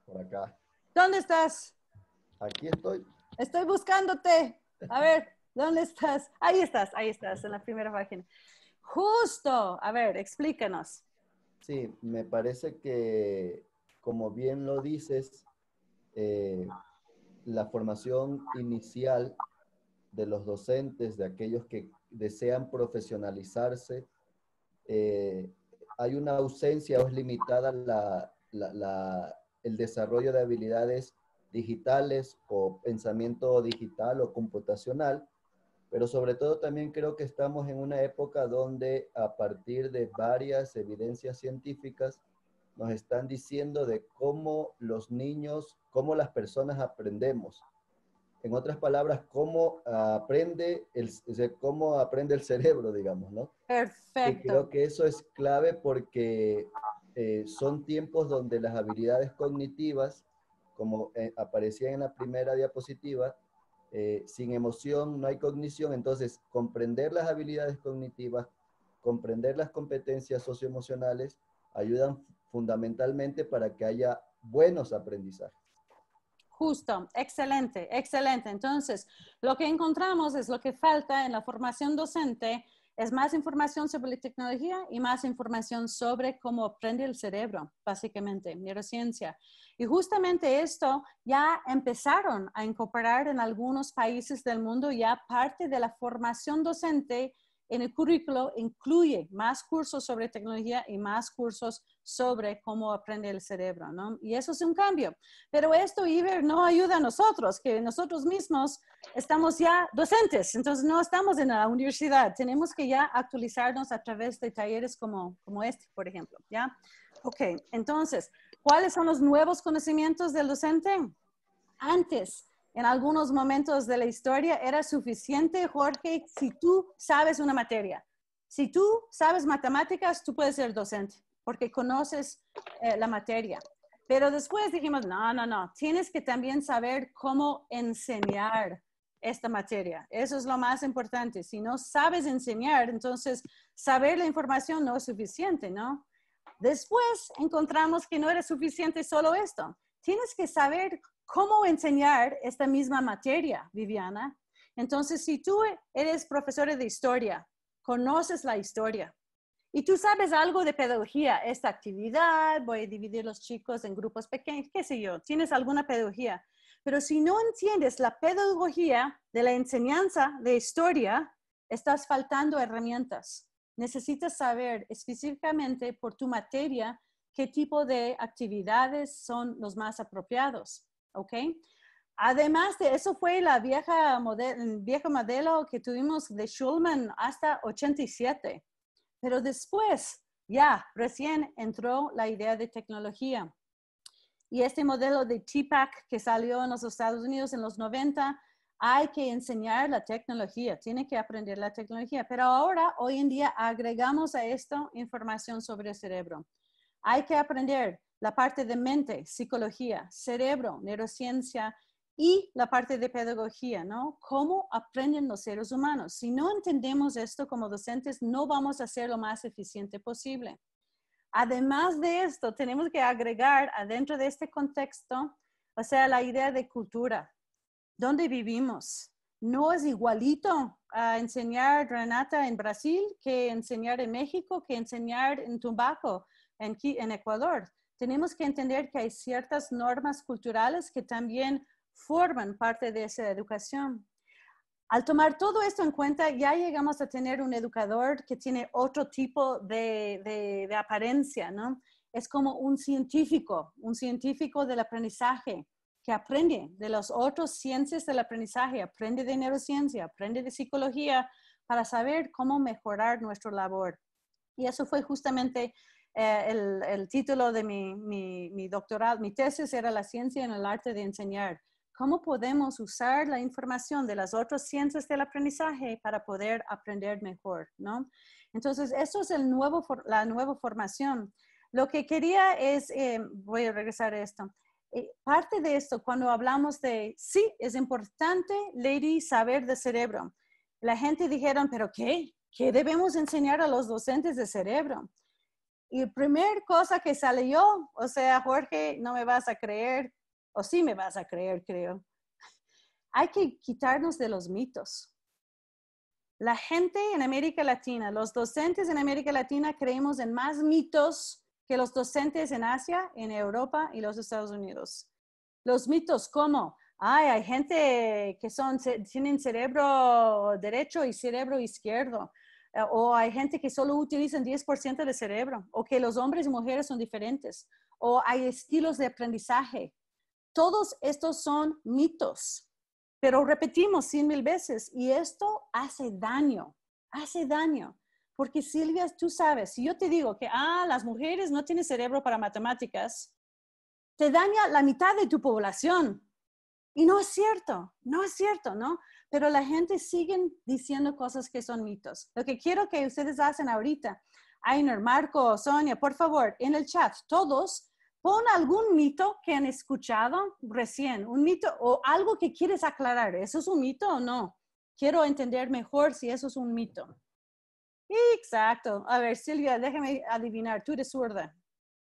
Por acá. ¿Dónde estás? Aquí estoy. Estoy buscándote. A ver, ¿dónde estás? Ahí estás, ahí estás, en la primera página. Justo. A ver, explícanos. Sí, me parece que, como bien lo dices, eh, la formación inicial de los docentes, de aquellos que desean profesionalizarse, eh, hay una ausencia o es limitada el desarrollo de habilidades digitales o pensamiento digital o computacional, pero sobre todo también creo que estamos en una época donde a partir de varias evidencias científicas nos están diciendo de cómo los niños, cómo las personas aprendemos. En otras palabras, cómo aprende el, cómo aprende el cerebro, digamos, ¿no? Y Perfecto. creo que eso es clave porque eh, son tiempos donde las habilidades cognitivas, como eh, aparecía en la primera diapositiva, eh, sin emoción no hay cognición, entonces comprender las habilidades cognitivas, comprender las competencias socioemocionales, ayudan fundamentalmente para que haya buenos aprendizajes. Justo, excelente, excelente. Entonces, lo que encontramos es lo que falta en la formación docente es más información sobre la tecnología y más información sobre cómo aprende el cerebro, básicamente, neurociencia. Y justamente esto ya empezaron a incorporar en algunos países del mundo, ya parte de la formación docente en el currículo incluye más cursos sobre tecnología y más cursos sobre cómo aprende el cerebro, ¿no? Y eso es un cambio. Pero esto, Iber, no ayuda a nosotros, que nosotros mismos estamos ya docentes, entonces no estamos en la universidad. Tenemos que ya actualizarnos a través de talleres como, como este, por ejemplo, ¿ya? Ok, entonces, ¿cuáles son los nuevos conocimientos del docente? Antes, en algunos momentos de la historia, era suficiente, Jorge, si tú sabes una materia. Si tú sabes matemáticas, tú puedes ser docente porque conoces eh, la materia. Pero después dijimos, no, no, no, tienes que también saber cómo enseñar esta materia. Eso es lo más importante. Si no sabes enseñar, entonces saber la información no es suficiente, ¿no? Después encontramos que no era suficiente solo esto. Tienes que saber cómo enseñar esta misma materia, Viviana. Entonces, si tú eres profesora de historia, conoces la historia, y tú sabes algo de pedagogía, esta actividad, voy a dividir los chicos en grupos pequeños, qué sé yo, tienes alguna pedagogía. Pero si no entiendes la pedagogía de la enseñanza de historia, estás faltando herramientas. Necesitas saber específicamente por tu materia qué tipo de actividades son los más apropiados, ¿ok? Además de eso fue la vieja modelo, el viejo modelo que tuvimos de Schulman hasta 87. Pero después, ya, recién entró la idea de tecnología. Y este modelo de TPAC que salió en los Estados Unidos en los 90, hay que enseñar la tecnología, tiene que aprender la tecnología. Pero ahora, hoy en día, agregamos a esto información sobre el cerebro. Hay que aprender la parte de mente, psicología, cerebro, neurociencia, y la parte de pedagogía, ¿no? ¿Cómo aprenden los seres humanos? Si no entendemos esto como docentes, no vamos a ser lo más eficiente posible. Además de esto, tenemos que agregar adentro de este contexto, o sea, la idea de cultura. ¿Dónde vivimos? No es igualito a enseñar Renata en Brasil que enseñar en México, que enseñar en Tumbaco, en, en Ecuador. Tenemos que entender que hay ciertas normas culturales que también forman parte de esa educación. Al tomar todo esto en cuenta, ya llegamos a tener un educador que tiene otro tipo de, de, de, apariencia, ¿no? Es como un científico, un científico del aprendizaje que aprende de las otras ciencias del aprendizaje, aprende de neurociencia, aprende de psicología para saber cómo mejorar nuestra labor. Y eso fue justamente eh, el, el, título de mi, mi, doctorado, mi tesis era la ciencia en el arte de enseñar cómo podemos usar la información de las otras ciencias del aprendizaje para poder aprender mejor, ¿no? Entonces, eso es el nuevo, la nueva formación. Lo que quería es, eh, voy a regresar a esto, eh, parte de esto, cuando hablamos de, sí, es importante, Lady, saber de cerebro. La gente dijeron, pero ¿qué? ¿Qué debemos enseñar a los docentes de cerebro? Y primera cosa que salió, o sea, Jorge, no me vas a creer, o sí me vas a creer, creo. Hay que quitarnos de los mitos. La gente en América Latina, los docentes en América Latina creemos en más mitos que los docentes en Asia, en Europa y los Estados Unidos. Los mitos como Ay, hay gente que son, tienen cerebro derecho y cerebro izquierdo. Eh, O hay gente que solo utilizan 10% del cerebro. O que los hombres y mujeres son diferentes. O hay estilos de aprendizaje. Todos estos son mitos. Pero repetimos cien mil veces. Y esto hace daño. Hace daño. Porque Silvia, tú sabes, si yo te digo que, ah, las mujeres no tienen cerebro para matemáticas, te daña la mitad de tu población. Y no es cierto, no es cierto, ¿no? Pero la gente sigue diciendo cosas que son mitos. Lo que quiero que ustedes hacen ahorita, Ainer, Marco, Sonia, por favor, en el chat, todos, pon algún mito que han escuchado recién, un mito o algo que quieres aclarar. ¿Eso es un mito o no? Quiero entender mejor si eso es un mito. Exacto. A ver, Silvia, déjame adivinar, tú eres zurda,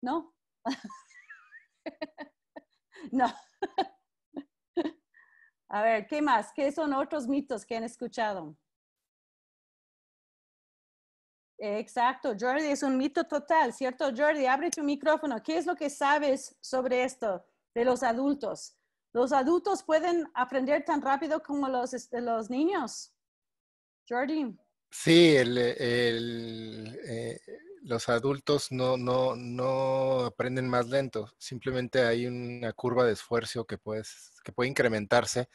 ¿no? *laughs* no. *laughs* A ver, ¿qué más? ¿Qué son otros mitos que han escuchado? Exacto, Jordi, es un mito total, ¿cierto? Jordi, abre tu micrófono. ¿Qué es lo que sabes sobre esto de los adultos? ¿Los adultos pueden aprender tan rápido como los, este, niños? Jordi. Sí, el, el, eh, los adultos no, no, no aprenden más lento, simplemente hay una curva de esfuerzo que, puedes, que puede incrementarse,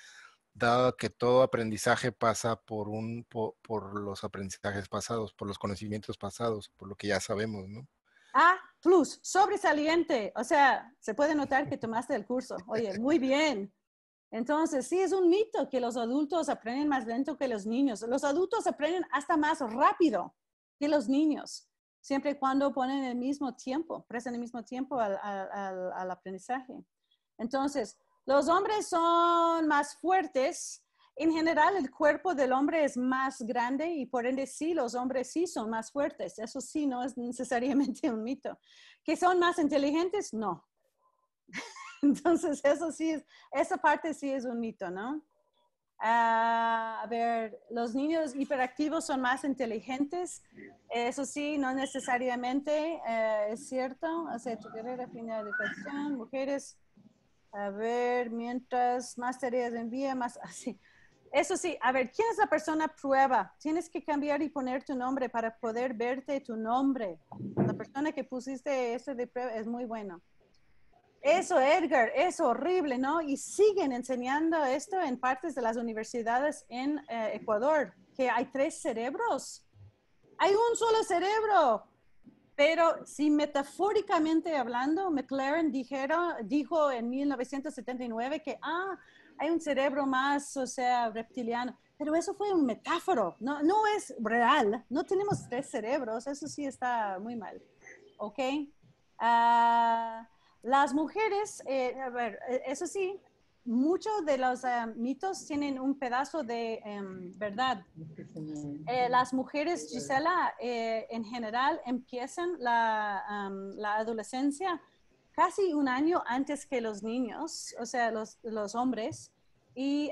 dado que todo aprendizaje pasa por, un, por, los aprendizajes pasados, por los conocimientos pasados, por lo que ya sabemos, ¿no? Ah, plus, sobresaliente. O sea, se puede notar que tomaste el curso. Oye, muy bien. Entonces, sí, es un mito que los adultos aprenden más lento que los niños. Los adultos aprenden hasta más rápido que los niños, siempre y cuando ponen el mismo tiempo, prestan el mismo tiempo al, al- aprendizaje. Entonces, los hombres son más fuertes. En general, el cuerpo del hombre es más grande y por ende sí, los hombres sí son más fuertes. Eso sí, no es necesariamente *laughs* un mito. ¿Que son más inteligentes? No. *laughs* Entonces, eso sí, es, esa parte sí es un mito, ¿no? Ah, a ver, los niños hiperactivos son más inteligentes. Eso sí, no necesariamente eh, es cierto. O sea, tu carrera final de educación, mujeres. A ver, mientras más tareas envía, más *laughs* así. Eso sí, a ver, ¿quién es la persona prueba? Tienes que cambiar y poner tu nombre para poder verte tu nombre. La persona que pusiste eso de prueba es muy bueno. Eso, Edgar, es horrible, ¿no? Y siguen enseñando esto en partes de las universidades en eh, Ecuador, que hay tres cerebros. Hay un solo cerebro. Pero si metafóricamente hablando, McLaren dijera, dijo en 1979 que, ah, hay un cerebro más, o sea, reptiliano. Pero eso fue un metáforo, no, no es real. No tenemos tres cerebros, eso sí está muy mal. ¿Ok? Ah, las mujeres, eh, a ver, eh, eso sí, muchos de los eh, mitos tienen un pedazo de em, verdad. Las mujeres, Gisela, en general empiezan la, adolescencia casi un año antes que los niños, o sea, los, hombres. Y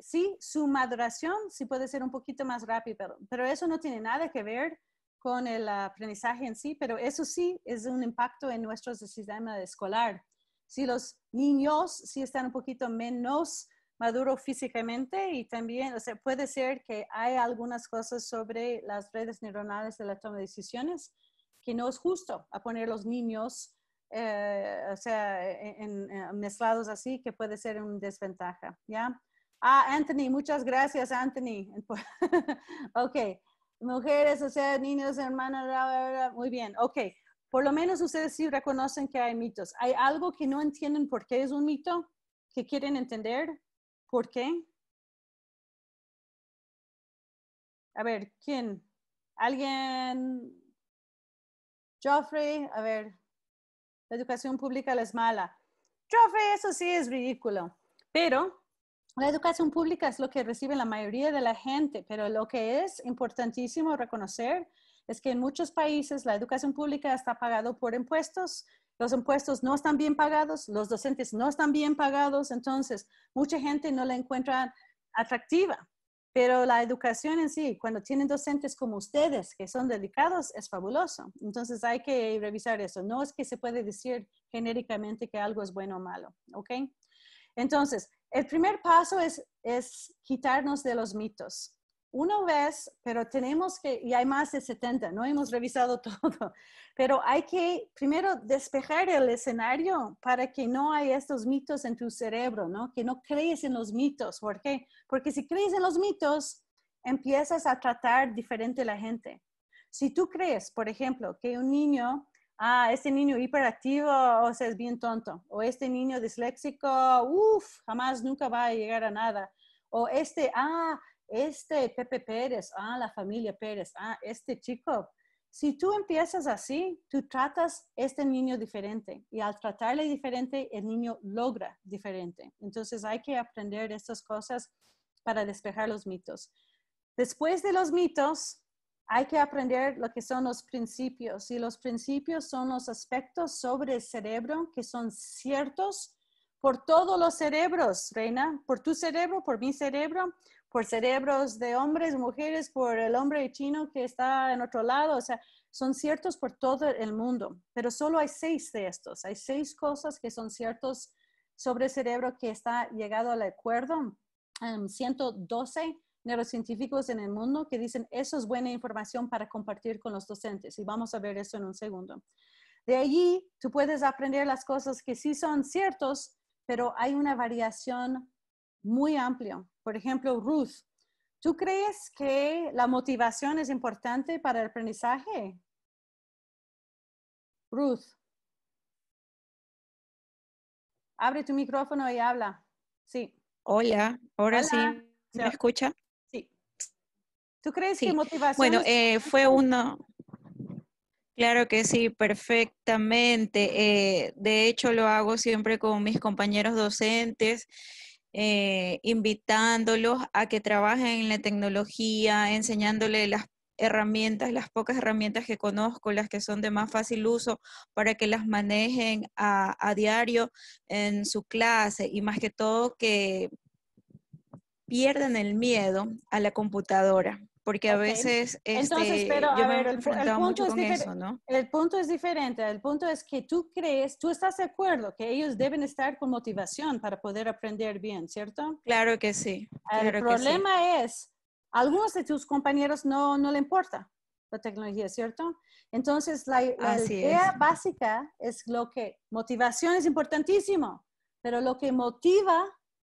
sí, su maduración sí puede ser un poquito más rápida, pero eso no tiene nada que ver con el aprendizaje en sí, pero eso sí es un impacto en nuestro sistema escolar. Si los niños sí están un poquito menos maduros físicamente y también, o sea, puede ser que hay algunas cosas sobre las redes neuronales de la toma de decisiones que no es justo a poner los niños, eh, o sea, en, en- mezclados así, que puede ser una desventaja, ¿ya? Ah, Anthony, muchas gracias, Anthony. *laughs* ok, mujeres, o sea, niños, hermanas, muy bien, ok. Por lo menos ustedes sí reconocen que hay mitos. ¿Hay algo que no entienden por qué es un mito? ¿Que quieren entender? ¿Por qué? A ver, ¿quién? ¿Alguien? Joffrey, a ver, la educación pública es mala. Joffrey, eso sí es ridículo. Pero la educación pública es lo que recibe la mayoría de la gente, pero lo que es importantísimo reconocer es que en muchos países la educación pública está pagado por impuestos, los impuestos no están bien pagados, los docentes no están bien pagados, entonces mucha gente no la encuentra atractiva. Pero la educación en sí, cuando tienen docentes como ustedes que son dedicados, es fabuloso. Entonces hay que revisar eso. No es que se puede decir genéricamente que algo es bueno o malo, ¿ok? Entonces, El primer paso es, quitarnos de los mitos. Una vez, pero tenemos que, y hay más de 70, no hemos revisado *laughs* todo, pero hay que primero despejar el escenario para que no haya estos mitos en tu cerebro, ¿no? Que no crees en los mitos. ¿Por qué? Porque si crees en los mitos, empiezas a tratar diferente a la gente. Si tú crees, por ejemplo, que un niño, ah, este niño hiperactivo, o sea, es bien tonto, o este niño disléxico, uff, jamás nunca va a llegar a nada, o este, ah, este Pepe Pérez, ah, la familia Pérez, ah, este chico. Si tú empiezas así, tú tratas este niño diferente y al tratarle diferente, el niño logra diferente. Entonces hay que aprender estas cosas para despejar los mitos. Después de los mitos, hay que aprender lo que son los principios y los principios son los aspectos sobre el cerebro que son ciertos por todos los cerebros, Reina, por tu cerebro, por mi cerebro, por cerebros de hombres, mujeres, por el hombre chino que está en otro lado, o sea, son ciertos por todo el mundo, pero solo hay seis de estos, hay seis cosas que son ciertos sobre el cerebro que está llegado al acuerdo, 112 neurocientíficos en el mundo que dicen eso es buena información para compartir con los docentes y vamos a ver eso en un segundo. De allí tú puedes aprender las cosas que sí son ciertos, pero hay una variación muy amplio. Por ejemplo, Ruth, ¿tú crees que la motivación es importante para el aprendizaje? Ruth. Abre tu micrófono y habla. Sí. Hola, ahora sí. ¿Me escucha? ¿Tú crees que motivación? Bueno, eh, fue uno. Claro que sí, perfectamente. Eh, de hecho, lo hago siempre con mis compañeros docentes eh, invitándolos a que trabajen en la tecnología, enseñándoles las herramientas, las pocas herramientas que conozco, las que son de más fácil uso, para que las manejen a, a diario en su clase y más que todo que pierdan el miedo a la computadora porque a veces Entonces, este, pero, yo a me ver, el, el punto mucho es eso, ¿no? el punto es diferente. El punto es que tú crees, tú estás de acuerdo que ellos deben estar con motivación para poder aprender bien, ¿cierto? Claro que sí. El claro sí. problema es, a algunos de tus compañeros no, no le importa la tecnología, ¿cierto? Entonces, la, la idea es. básica es lo que, motivación es importantísimo, pero lo que motiva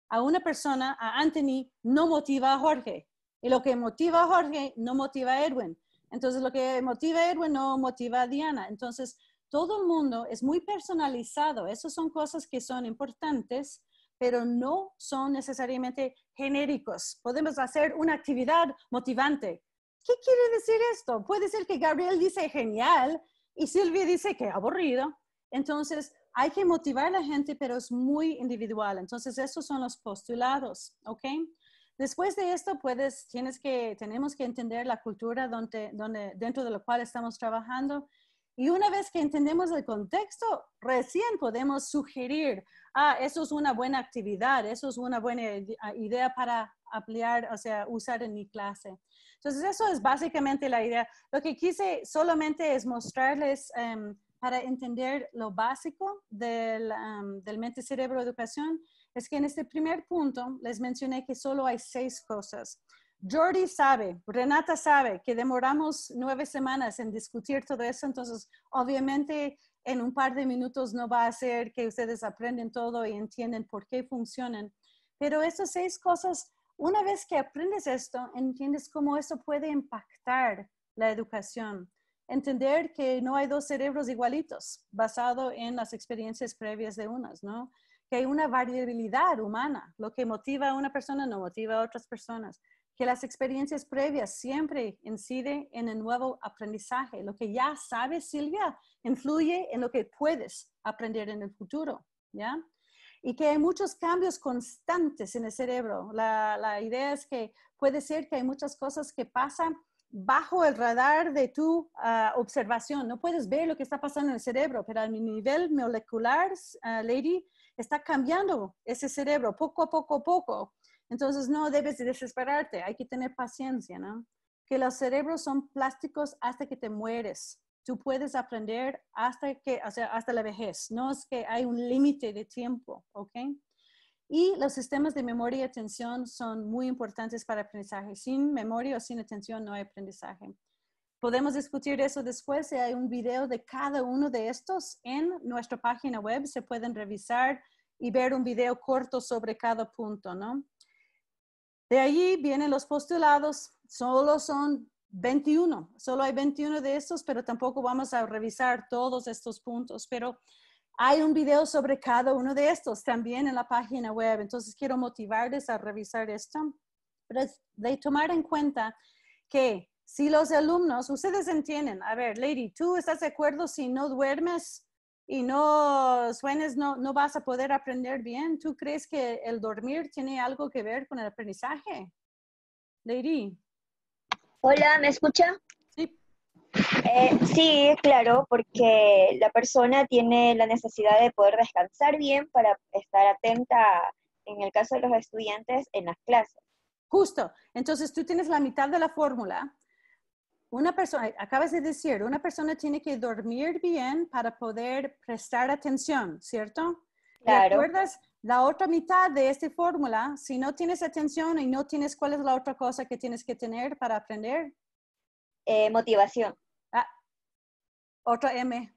a una persona, a Anthony, no motiva a Jorge. Y lo que motiva a Jorge no motiva a Edwin. Entonces, lo que motiva a Edwin no motiva a Diana. Entonces, todo el mundo es muy personalizado. Esas son cosas que son importantes, pero no son necesariamente genéricos. Podemos hacer una actividad motivante. ¿Qué quiere decir esto? Puede ser que Gabriel dice genial y Silvia dice que aburrido. Entonces, hay que motivar a la gente, pero es muy individual. Entonces, esos son los postulados, ¿ok? Después de esto, tienes que, tenemos que entender la cultura donde, dentro de la cual estamos trabajando. Y una vez que entendemos el contexto, recién podemos sugerir, ah, eso es una buena actividad, eso es una buena ah, idea para ampliar, o sea, usar en mi clase. Entonces, eso es básicamente la idea. Lo que quise solamente es mostrarles em, para entender lo básico del, em, del mente-cerebro educación, es que en este primer punto les mencioné que solo hay seis cosas. Jordi sabe, Renata sabe que demoramos nueve semanas en discutir todo eso, entonces obviamente en un par de minutos no va a ser que ustedes aprenden todo y entienden por qué funcionan, pero estas seis cosas, una vez que aprendes esto, entiendes cómo eso puede impactar la educación. Entender que no hay dos cerebros igualitos, basado en las experiencias previas de unas, ¿no? Que hay una variabilidad humana. Lo que motiva a una persona no motiva a otras personas que las experiencias previas siempre inciden en el nuevo aprendizaje. Lo que ya sabes, Silvia, influye en lo que puedes aprender en el futuro, ¿ya? Y que hay muchos cambios constantes en el cerebro. La, la idea es que puede ser que hay muchas cosas que pasan bajo el radar de tu ah, observación. No puedes ver lo que está pasando en el cerebro, pero a nivel molecular, ah, Lady, está cambiando ese cerebro poco a poco a poco. Entonces no debes de desesperarte, hay que tener paciencia, ¿no? Que los cerebros son plásticos hasta que te mueres. Tú puedes aprender hasta que, o sea, hasta la vejez. No es que hay un límite de tiempo, ¿ok? Y los sistemas de memoria y atención son muy importantes para aprendizaje. Sin memoria o sin atención no hay aprendizaje. Podemos discutir eso después. Hay un video de cada uno de estos en nuestra página web. Se pueden revisar y ver un video corto sobre cada punto, ¿no? De allí vienen los postulados. Solo son 21. Solo hay 21 de estos, pero tampoco vamos a revisar todos estos puntos. Pero hay un video sobre cada uno de estos también en la página web. Entonces quiero motivarles a revisar esto. Pero es de tomar en cuenta que si los alumnos, ustedes entienden, a ver, Lady, ¿tú estás de acuerdo si no duermes y no sueñes, no, no vas a poder aprender bien? ¿Tú crees que el dormir tiene algo que ver con el aprendizaje? Lady. Hola, ¿me escucha? Sí. Eh, sí, claro, porque la persona tiene la necesidad de poder descansar bien para estar atenta, en el caso de los estudiantes, en las clases. Justo. Entonces tú tienes la mitad de la fórmula una persona, acabas de decir, una persona tiene que dormir bien para poder prestar atención, ¿cierto? Claro. ¿Recuerdas la otra mitad de esta fórmula? Si no tienes atención y no tienes, ¿cuál es la otra cosa que tienes que tener para aprender? Eh, motivación. Ah, otra M.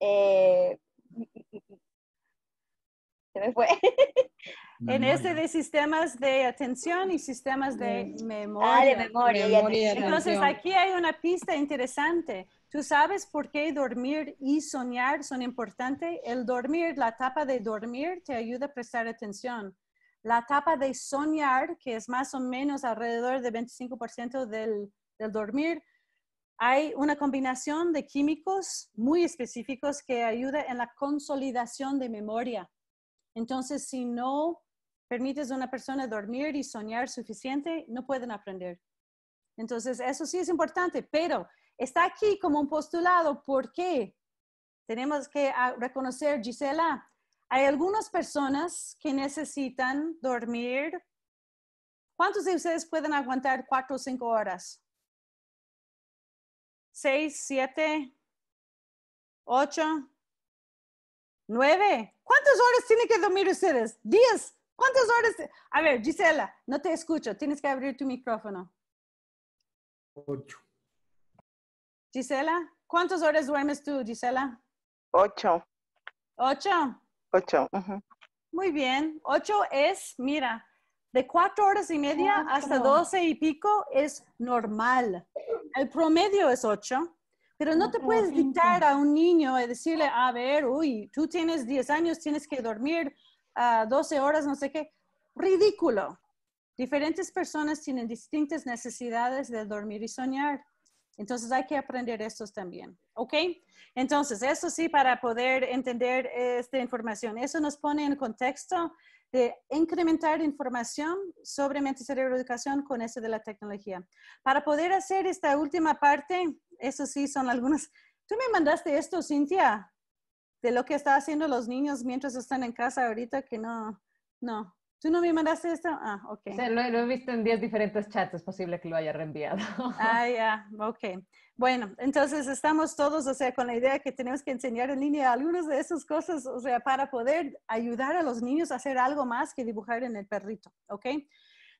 Eh, *laughs* se me fue. *laughs* en ese de sistemas de atención y sistemas de memoria. Ah, de memoria. y Memoria. Entonces, aquí hay una pista interesante. ¿Tú sabes por qué dormir y soñar son importantes? El dormir, la etapa de dormir te ayuda a prestar atención. La etapa de soñar, que es más o menos alrededor del 25% del, del dormir, hay una combinación de químicos muy específicos que ayuda en la consolidación de memoria. Entonces, si no permites a una persona dormir y soñar suficiente, no pueden aprender. Entonces, eso sí es importante, pero está aquí como un postulado. ¿Por qué? Tenemos que ah, reconocer, Gisela, hay algunas personas que necesitan dormir. ¿Cuántos de ustedes pueden aguantar cuatro o cinco horas? ¿Seis, siete, ocho, nueve? ¿Cuántas horas tienen que dormir ustedes? ¿Diez? ¿Cuántas horas? A ver, Gisela, no te escucho. Tienes que abrir tu micrófono. Ocho. Gisela, ¿cuántas horas duermes tú, Gisela? Ocho. ¿Ocho? Ocho. ujú. Muy bien. Ocho es, mira, de cuatro horas y media hasta Cuatro. doce y pico es normal. El promedio es ocho, pero no te puedes dictar a un niño y decirle, a ver, uy, tú tienes 10 años, tienes que dormir a 12 horas, no sé qué. Ridículo. Diferentes personas tienen distintas necesidades de dormir y soñar. Entonces hay que aprender estos también, ¿ok? Entonces, eso sí, para poder entender esta información, eso nos pone en contexto de incrementar información sobre mente, cerebro, educación con eso de la tecnología. Para poder hacer esta última parte, eso sí, son algunas. Tú me mandaste esto, Cintia, de lo que están haciendo los niños mientras están en casa ahorita, que no, no. ¿Tú no me mandaste esto? Ah, ok. O sea, lo, lo he visto en 10 diferentes chats, es posible que lo haya reenviado. Ah, *laughs* ya, ok. Bueno, entonces estamos todos, o sea, con la idea que tenemos que enseñar en línea algunas de esas cosas, o sea, para poder ayudar a los niños a hacer algo más que dibujar en el perrito, ¿ok?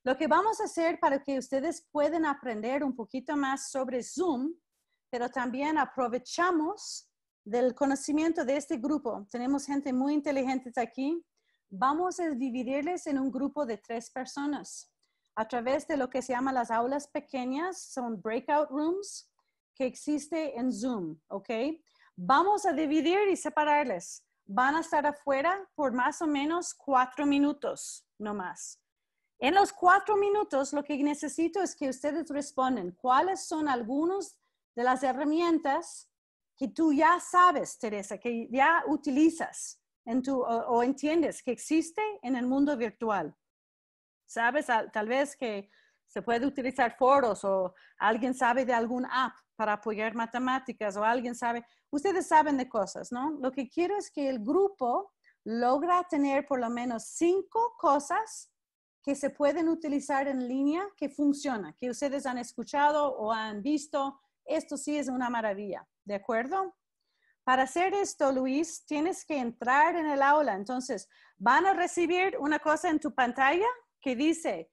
Lo que vamos a hacer para que ustedes puedan aprender un poquito más sobre Zoom, pero también aprovechamos del conocimiento de este grupo. Tenemos gente muy inteligente aquí. Vamos a dividirles en un grupo de tres personas a través de lo que se llama las aulas pequeñas, son breakout rooms que existe en Zoom, ¿ok? Vamos a dividir y separarles. Van a estar afuera por más o menos cuatro minutos, no más. En los cuatro minutos, lo que necesito es que ustedes responden cuáles son algunos de las herramientas que tú ya sabes, Teresa, que ya utilizas o, entiendes que existe en el mundo virtual. Sabes, Al- tal vez que se puede utilizar foros o alguien sabe de algún app para apoyar matemáticas o alguien sabe, ustedes saben de cosas, ¿no? Lo que quiero es que el grupo logra tener por lo menos cinco cosas que se pueden utilizar en línea que funciona, que ustedes han escuchado o han visto. Esto sí es una maravilla, ¿de acuerdo? Para hacer esto, Luis, tienes que entrar en el aula. Entonces, van a recibir una cosa en tu pantalla que dice,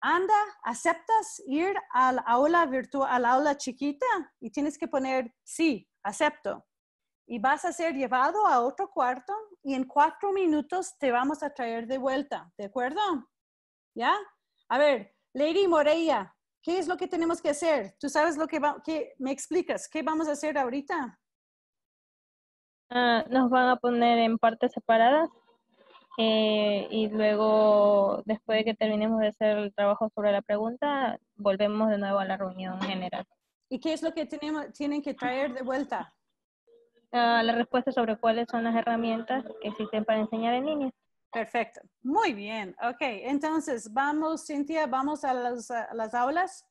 anda, ¿aceptas ir al aula virtual, al aula chiquita? Y tienes que poner, sí, acepto. Y vas a ser llevado a otro cuarto y en cuatro minutos te vamos a traer de vuelta, ¿de acuerdo? ¿Ya? A ver, Lady Moreira, ¿qué es lo que tenemos que hacer? ¿Tú sabes lo que va, que me explicas? ¿Qué vamos a hacer ahorita? Ah, nos van a poner en partes separadas eh, y luego, después de que terminemos de hacer el trabajo sobre la pregunta, volvemos de nuevo a la reunión general. ¿Y qué es lo que tenemos, tienen que traer de vuelta? Ah, la respuesta sobre cuáles son las herramientas que existen para enseñar en línea. Perfecto. Muy bien. Ok, entonces vamos, Cintia, vamos a las, a las aulas.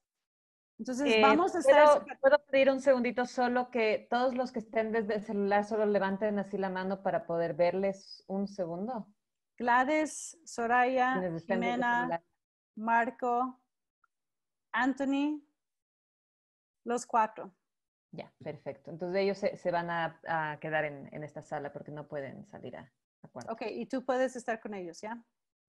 Entonces Eh, vamos a estar... ¿puedo, puedo pedir un segundito solo que todos los que estén desde el celular solo levanten así la mano para poder verles un segundo? Gladys, Soraya, Jimena. Marco, Anthony, los cuatro. Ya, perfecto. Entonces ellos se, se van a, a quedar en, en esta sala porque no pueden salir a, a cuarto. Ok, y tú puedes estar con ellos, ¿ya?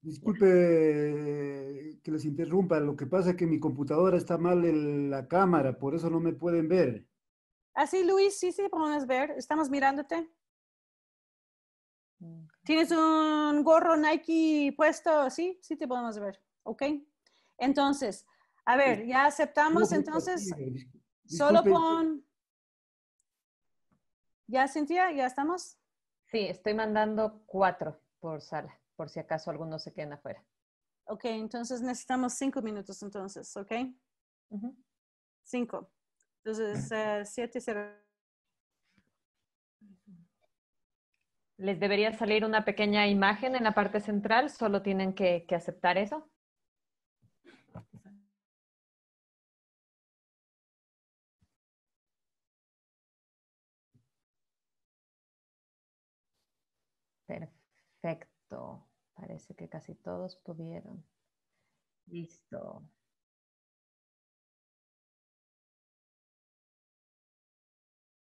Disculpe que les interrumpa, lo que pasa es que mi computadora está mal en la cámara, por eso no me pueden ver. Ah, sí, Luis, sí, sí, podemos ver. Estamos mirándote. ¿Tienes un gorro Nike puesto? Sí, sí te podemos ver. Ok. Entonces, a ver, ya aceptamos, entonces, solo pon... ¿Ya, Cintia? ¿Ya estamos? Sí, estoy mandando cuatro por sala, por si acaso algunos se queden afuera. Ok, entonces necesitamos cinco minutos entonces, ¿ok? Cinco. Entonces, eh, siete, cero. Les debería salir una pequeña imagen en la parte central, solo tienen que, que aceptar eso. Perfecto. Parece que casi todos pudieron. Listo.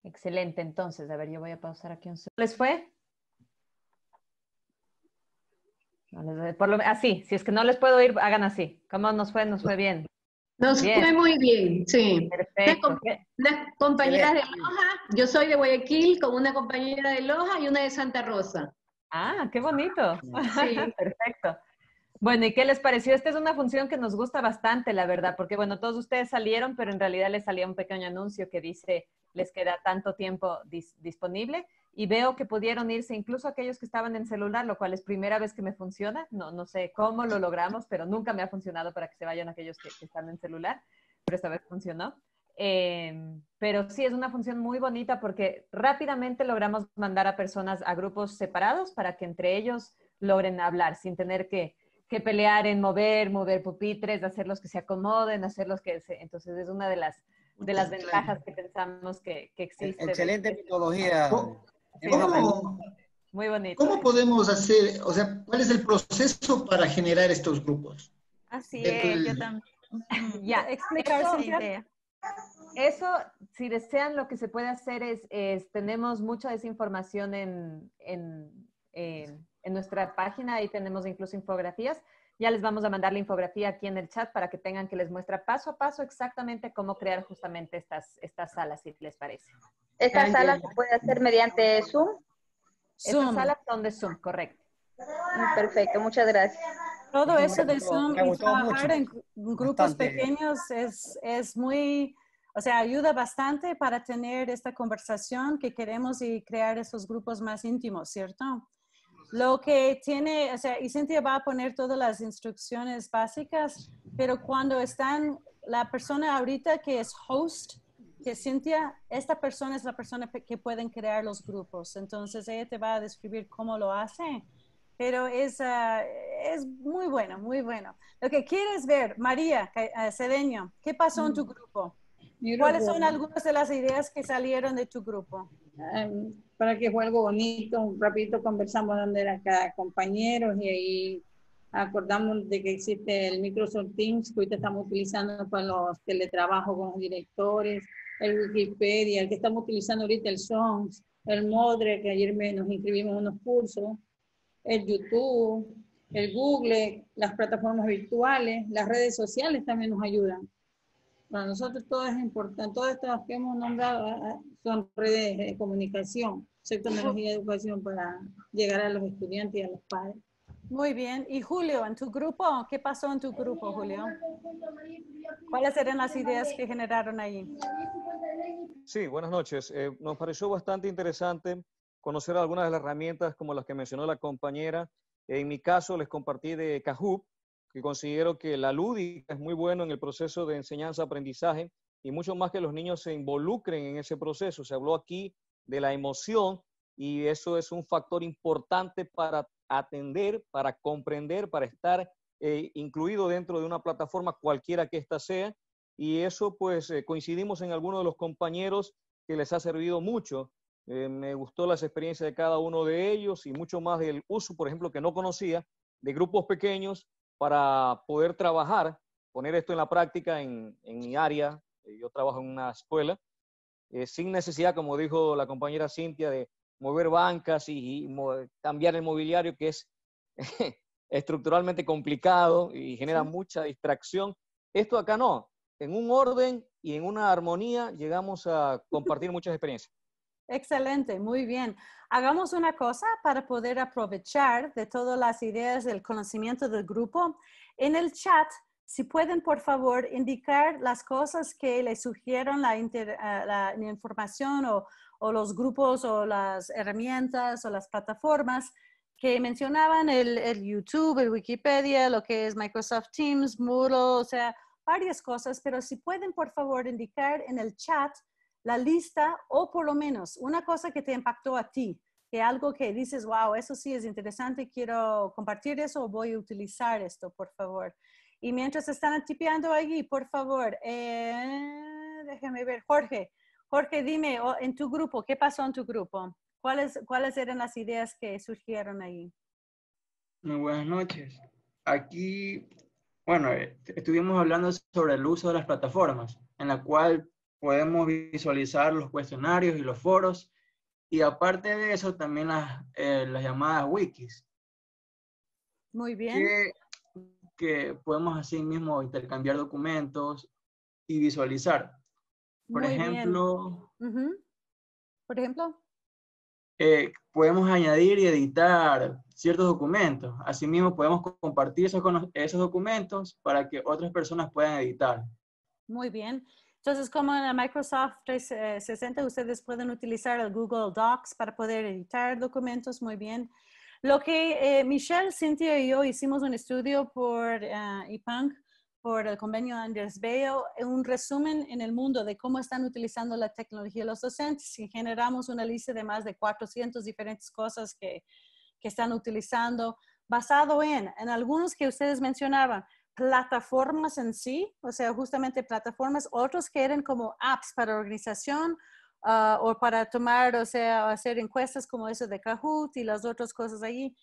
Excelente, entonces, a ver, yo voy a pausar aquí un segundo. ¿Les fue? No les- por lo, así, si es que no les puedo ir, hagan así. ¿Cómo nos fue? Nos fue bien. Nos Bien. fue muy bien, sí. Perfecto. Unas compañeras de Loja, yo soy de Guayaquil, con una compañera de Loja y una de Santa Rosa. Ah, qué bonito. *laughs* Sí. Perfecto. Bueno, ¿y qué les pareció? Esta es una función que nos gusta bastante, la verdad, porque bueno, todos ustedes salieron, pero en realidad les salía un pequeño anuncio que dice, les queda tanto tiempo dis- disponible. Y veo que pudieron irse incluso aquellos que estaban en celular, lo cual es primera vez que me funciona. No, no sé cómo lo logramos, pero nunca me ha funcionado para que se vayan aquellos que, que están en celular, pero esta vez funcionó. Eh, pero sí, es una función muy bonita porque rápidamente logramos mandar a personas a grupos separados para que entre ellos logren hablar sin tener que, que pelear en mover, mover pupitres, hacerlos que se acomoden, hacerlos que se... Entonces es una de las, de las ventajas que pensamos que, que existe. de- Excelente metodología. Sí, ¿Cómo, Muy bonito. cómo podemos hacer, o sea, cuál es el proceso para generar estos grupos? Así Dentro es, yo también. Ya, explicar, eso, Cintia. Eso, si desean, lo que se puede hacer es, es- tenemos mucha desinformación en, en, en- en nuestra página, ahí tenemos incluso infografías. Ya les vamos a mandar la infografía aquí en el chat para que tengan que les muestra paso a paso exactamente cómo crear justamente estas, estas salas, si les parece. ¿Esta sala se puede hacer mediante Zoom? Estas salas son de Zoom, correcto. Perfecto, muchas gracias. Todo eso de Zoom y trabajar en gru- grupos bastante. pequeños es, es muy, o sea, ayuda bastante para tener esta conversación que queremos y crear esos grupos más íntimos, ¿cierto? Lo que tiene, o sea, y Cintia va a poner todas las instrucciones básicas, pero cuando están, la persona ahorita que es host, que Cintia, esta persona es la persona pe- que pueden crear los grupos. Entonces ella te va a describir cómo lo hace, pero es, ah, es muy bueno, muy bueno. Lo que quieres ver, María ah, Cedeño, ¿qué pasó en tu grupo? Mi ¿Cuáles grupo. son algunas de las ideas que salieron de tu grupo? Em, para que fue algo bonito, un rapidito conversamos dónde era cada compañero y ahí acordamos de que existe el Microsoft Teams que ahorita estamos utilizando para los teletrabajos con los directores, el Wikipedia, el que estamos utilizando ahorita el Songs, el Modre, que ayer me, nos inscribimos en unos cursos, el YouTube, el Google, las plataformas virtuales, las redes sociales también nos ayudan. Para nosotros todo es importante, todas estas que hemos nombrado ah, ah, son redes de comunicación, tecnología y educación para llegar a los estudiantes y a los padres. Muy bien. Y Julio, en tu grupo, ¿qué pasó en tu grupo, Julio? ¿Cuáles eran las ideas que generaron ahí? Sí, buenas noches. Eh, nos pareció bastante interesante conocer algunas de las herramientas como las que mencionó la compañera. En mi caso, les compartí de Kahoot, que considero que la lúdica es muy bueno en el proceso de enseñanza-aprendizaje y mucho más que los niños se involucren en ese proceso. Se habló aquí de la emoción y eso es un factor importante para atender, para comprender, para estar eh, incluido dentro de una plataforma cualquiera que ésta sea. Y eso pues eh, coincidimos en algunos de los compañeros que les ha servido mucho. Eh, me gustó las experiencias de cada uno de ellos y mucho más del uso, por ejemplo, que no conocía, de grupos pequeños para poder trabajar, poner esto en la práctica en, en mi área. Yo trabajo en una escuela, sin necesidad, como dijo la compañera Cintia, de mover bancas y, cambiar el mobiliario, que es *laughs* estructuralmente complicado y genera mucha distracción. Esto acá no. En un orden y en una armonía llegamos a compartir muchas experiencias. Excelente, muy bien. Hagamos una cosa para poder aprovechar de todas las ideas del conocimiento del grupo. En el chat, si pueden, por favor, indicar las cosas que les sugieron la, la información o, o los grupos o las herramientas o las plataformas que mencionaban el, el, YouTube, el Wikipedia, lo que es Microsoft Teams, Moodle, o sea, varias cosas, pero si pueden por favor indicar en el chat la lista o por lo menos una cosa que te impactó a ti, que algo que dices, wow, eso sí es interesante, quiero compartir eso o voy a utilizar esto, por favor. Y mientras están tipeando allí, por favor, eh, déjeme ver, Jorge, Jorge, dime, en tu grupo, ¿qué pasó en tu grupo? ¿Cuáles, ¿Cuáles eran las ideas que surgieron ahí? Muy buenas noches. Aquí, bueno, eh, estuvimos hablando sobre el uso de las plataformas, en la cual podemos visualizar los cuestionarios y los foros, y aparte de eso, también las, eh, las llamadas wikis. Muy bien. Que, que podemos así mismo intercambiar documentos y visualizar. Por ejemplo, por ejemplo, eh, podemos añadir y editar ciertos documentos. Asimismo, podemos compartir esos, esos documentos para que otras personas puedan editar. Muy bien. Entonces, como en la Microsoft 360, ustedes pueden utilizar el Google Docs para poder editar documentos. Muy bien. Lo que eh, Michelle, Cynthia y yo hicimos un estudio por uh, por el convenio Andrés Bello, un resumen en el mundo de cómo están utilizando la tecnología los docentes y generamos una lista de más de 400 diferentes cosas que, que están utilizando, basado en, en algunos que ustedes mencionaban, plataformas en sí, o sea, justamente plataformas, otros que eran como apps para organización uh, o para tomar, o sea, hacer encuestas como eso de Kahoot y las otras cosas allí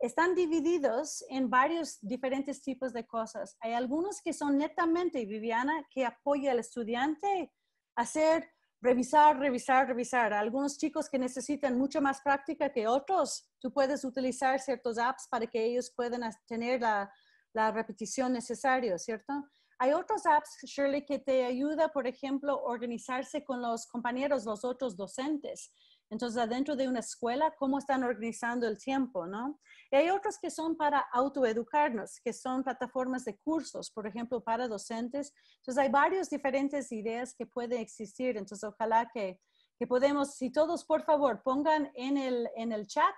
están divididos en varios diferentes tipos de cosas. Hay algunos que son netamente, Viviana, que apoya al estudiante a hacer, revisar, revisar, revisar. Algunos chicos que necesitan mucho más práctica que otros, tú puedes utilizar ciertos apps para que ellos puedan tener la, la repetición necesaria, ¿cierto? Hay otros apps, Shirley, que te ayuda, por ejemplo, organizarse con los compañeros, los otros docentes. Entonces, adentro de una escuela, ¿cómo están organizando el tiempo, no? Y hay otros que son para autoeducarnos, que son plataformas de cursos, por ejemplo, para docentes. Entonces, hay varias diferentes ideas que pueden existir. Entonces, ojalá que, que podemos, si todos, por favor, pongan en el, en el chat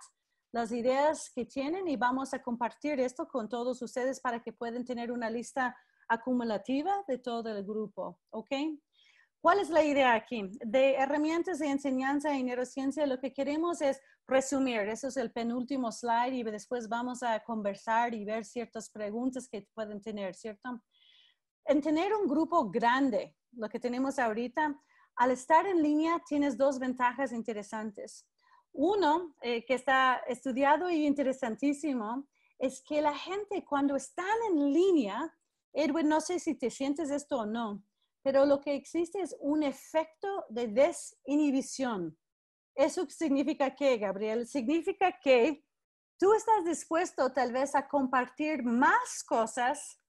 las ideas que tienen y vamos a compartir esto con todos ustedes para que puedan tener una lista acumulativa de todo el grupo, ¿ok? ¿Cuál es la idea aquí? De herramientas de enseñanza y neurociencia, lo que queremos es resumir. Eso es el penúltimo slide y después vamos a conversar y ver ciertas preguntas que pueden tener, ¿cierto? En tener un grupo grande, lo que tenemos ahorita, al estar en línea tienes dos ventajas interesantes. Uno, eh, que está estudiado y interesantísimo, es que la gente cuando están en línea, Edwin, no sé si te sientes esto o no, pero lo que existe es un efecto de desinhibición. ¿Eso significa qué, Gabriel? Significa que tú estás dispuesto tal vez a compartir más cosas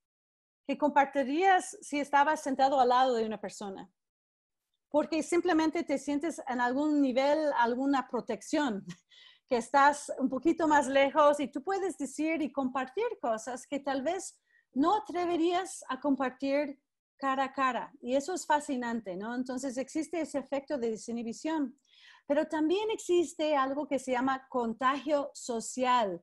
que compartirías si estabas sentado al lado de una persona. Porque simplemente te sientes en algún nivel, alguna protección, *laughs* que estás un poquito más lejos y tú puedes decir y compartir cosas que tal vez no atreverías a compartir cara a cara. Y eso es fascinante, ¿no? Entonces existe ese efecto de desinhibición. Pero también existe algo que se llama contagio social.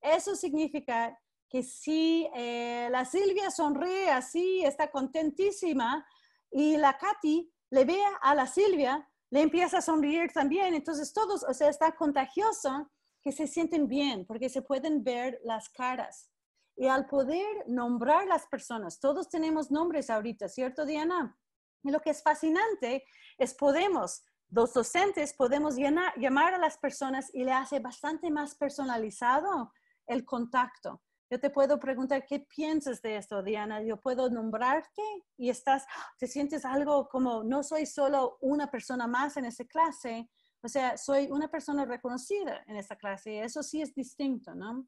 Eso significa que si eh, la Silvia sonríe así, está contentísima, y la Katy le ve a la Silvia, le empieza a sonreír también. Entonces todos, o sea, está contagioso que se sienten bien porque se pueden ver las caras. Y al poder nombrar las personas, todos tenemos nombres ahorita, ¿cierto, Diana? Y lo que es fascinante es podemos los docentes podemos llamar a las personas y le hace bastante más personalizado el contacto. Yo te puedo preguntar, ¿qué piensas de esto, Diana? Yo puedo nombrarte y estás, *gasps* te sientes algo como, no soy solo una persona más en esa clase, o sea, soy una persona reconocida en esa clase y eso sí es distinto, ¿no?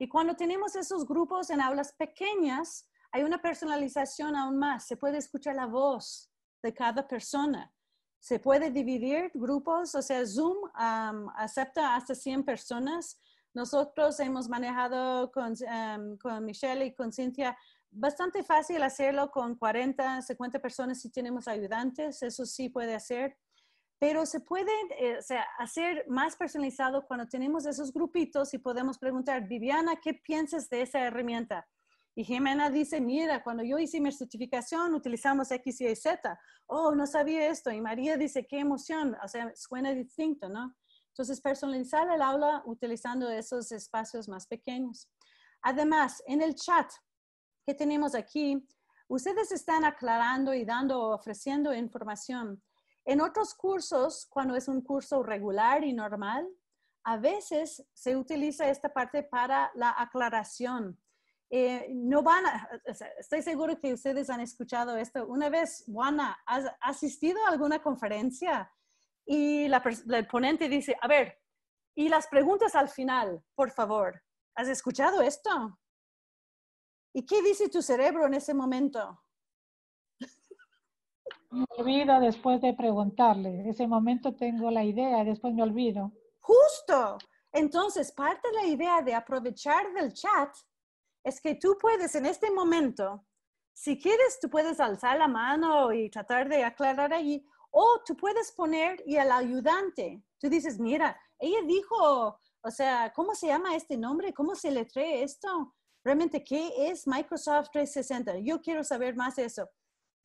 Y cuando tenemos esos grupos en aulas pequeñas, hay una personalización aún más, se puede escuchar la voz de cada persona se puede dividir grupos, o sea, Zoom acepta hasta 100 personas. Nosotros hemos manejado con, con Michelle y con Cintia bastante fácil hacerlo con 40, 50 personas si tenemos ayudantes, eso sí puede hacer. Pero se puede eh, hacer más personalizado cuando tenemos esos grupitos y podemos preguntar, Viviana, ¿qué piensas de esa herramienta? Y Jimena dice, mira, cuando yo hice mi certificación utilizamos X, Y, Z. Oh, no sabía esto. Y María dice, qué emoción. O sea, suena distinto, ¿no? Entonces, personalizar el aula utilizando esos espacios más pequeños. Además, en el chat que tenemos aquí, ustedes están aclarando y dando, ofreciendo información. En otros cursos, cuando es un curso regular y normal, a veces se utiliza esta parte para la aclaración eh, no van a, estoy seguro que ustedes han escuchado esto. Una vez, Juana, ¿has asistido a alguna conferencia? Y la, el ponente dice, a ver, y las preguntas al final, por favor. ¿Has escuchado esto? ¿Y qué dice tu cerebro en ese momento? Me olvido después de preguntarle. En ese momento tengo la idea, después me olvido. Justo. Entonces, parte de la idea de aprovechar del chat es que tú puedes en este momento, si quieres, tú puedes alzar la mano y tratar de aclarar allí, o tú puedes poner y al ayudante, tú dices, mira, ella dijo, o sea, ¿cómo se llama este nombre? ¿Cómo se le trae esto? Realmente, ¿qué es Microsoft 360? Yo quiero saber más de eso.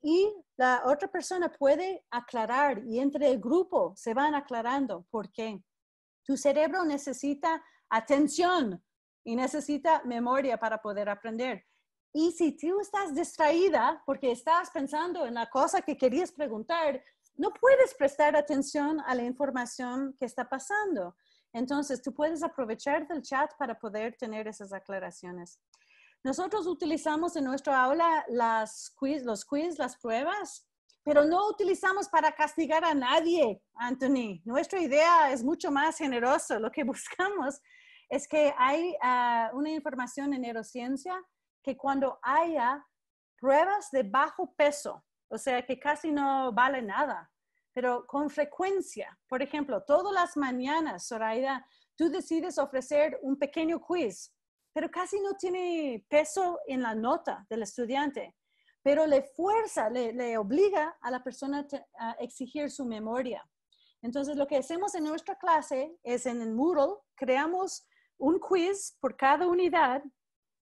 Y la otra persona puede aclarar y entre el grupo se van aclarando. ¿Por qué? Tu cerebro necesita atención, y necesita memoria para poder aprender. Y si tú estás distraída porque estás pensando en la cosa que querías preguntar, no puedes prestar atención a la información que está pasando. Entonces, tú puedes aprovechar del chat para poder tener esas aclaraciones. Nosotros utilizamos en nuestra aula las quiz, los quiz, las pruebas, pero no utilizamos para castigar a nadie, Anthony. Nuestra idea es mucho más generosa. Lo que *laughs* buscamos es que hay ah, una información en neurociencia que cuando haya pruebas de bajo peso, o sea, que casi no vale nada, pero con frecuencia, por ejemplo, todas las mañanas, Zoraida, tú decides ofrecer un pequeño quiz, pero casi no tiene peso en la nota del estudiante, pero le fuerza, le, obliga a la persona a exigir su memoria. Entonces, lo que hacemos en nuestra clase es en el Moodle, creamos un quiz por cada unidad,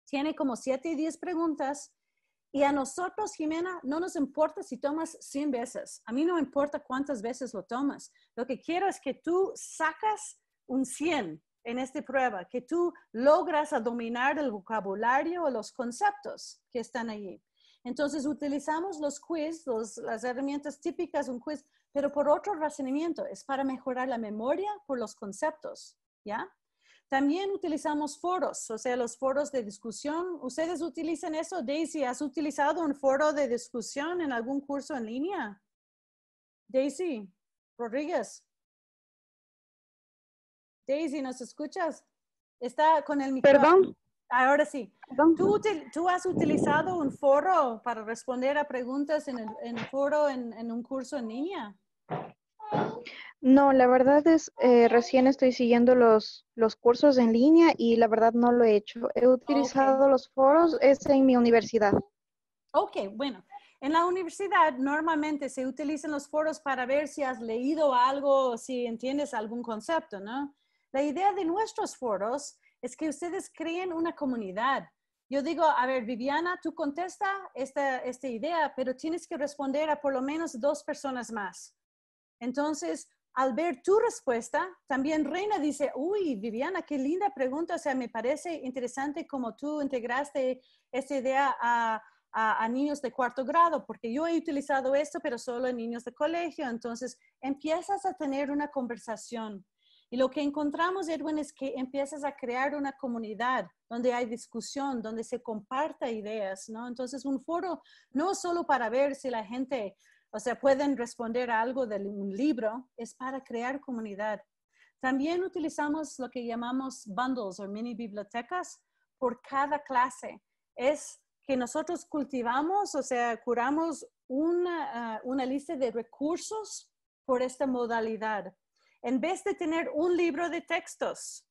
tiene como 7 y 10 preguntas. Y a nosotros, Jimena, no nos importa si tomas 100 veces. A mí no importa cuántas veces lo tomas. Lo que quiero es que tú sacas un 100 en esta prueba, que tú logras dominar el vocabulario o los conceptos que están allí. Entonces utilizamos los quiz, las herramientas típicas, un quiz, pero por otro razonamiento, es para mejorar la memoria por los conceptos, ¿ya? También utilizamos foros, o sea, los foros de discusión. ¿Ustedes utilizan eso? Daisy, ¿has utilizado un foro de discusión en algún curso en línea? Daisy, Rodríguez. Daisy, ¿nos escuchas? Está con el micrófono. Perdón. Ahora sí. ¿Tú, tú has utilizado un foro para responder a preguntas en el en foro en, en un curso en línea? No, la verdad es, eh, recién estoy siguiendo los, los cursos en línea y la verdad no lo he hecho. He utilizado los foros, es en mi universidad. Ok, bueno. En la universidad normalmente se utilizan los foros para ver si has leído algo, si entiendes algún concepto, ¿no? La idea de nuestros foros es que ustedes creen una comunidad. Yo digo, a ver, Viviana, tú contesta esta, esta idea, pero tienes que responder a por lo menos dos personas más. Entonces, al ver tu respuesta, también Reina dice, uy, Viviana, qué linda pregunta. O sea, me parece interesante cómo tú integraste esta idea a, niños de cuarto grado, porque yo he utilizado esto, pero solo en niños de colegio. Entonces, empiezas a tener una conversación. Y lo que encontramos, Edwin, es que empiezas a crear una comunidad donde hay discusión, donde se comparta ideas, ¿no? Entonces, un foro no solo para ver si la gente, o sea, pueden responder a algo de un libro, es para crear comunidad. También utilizamos lo que llamamos bundles o mini bibliotecas por cada clase. Es que nosotros cultivamos, o sea, curamos una, ah, una lista de recursos por esta modalidad. En vez de tener un libro de textos,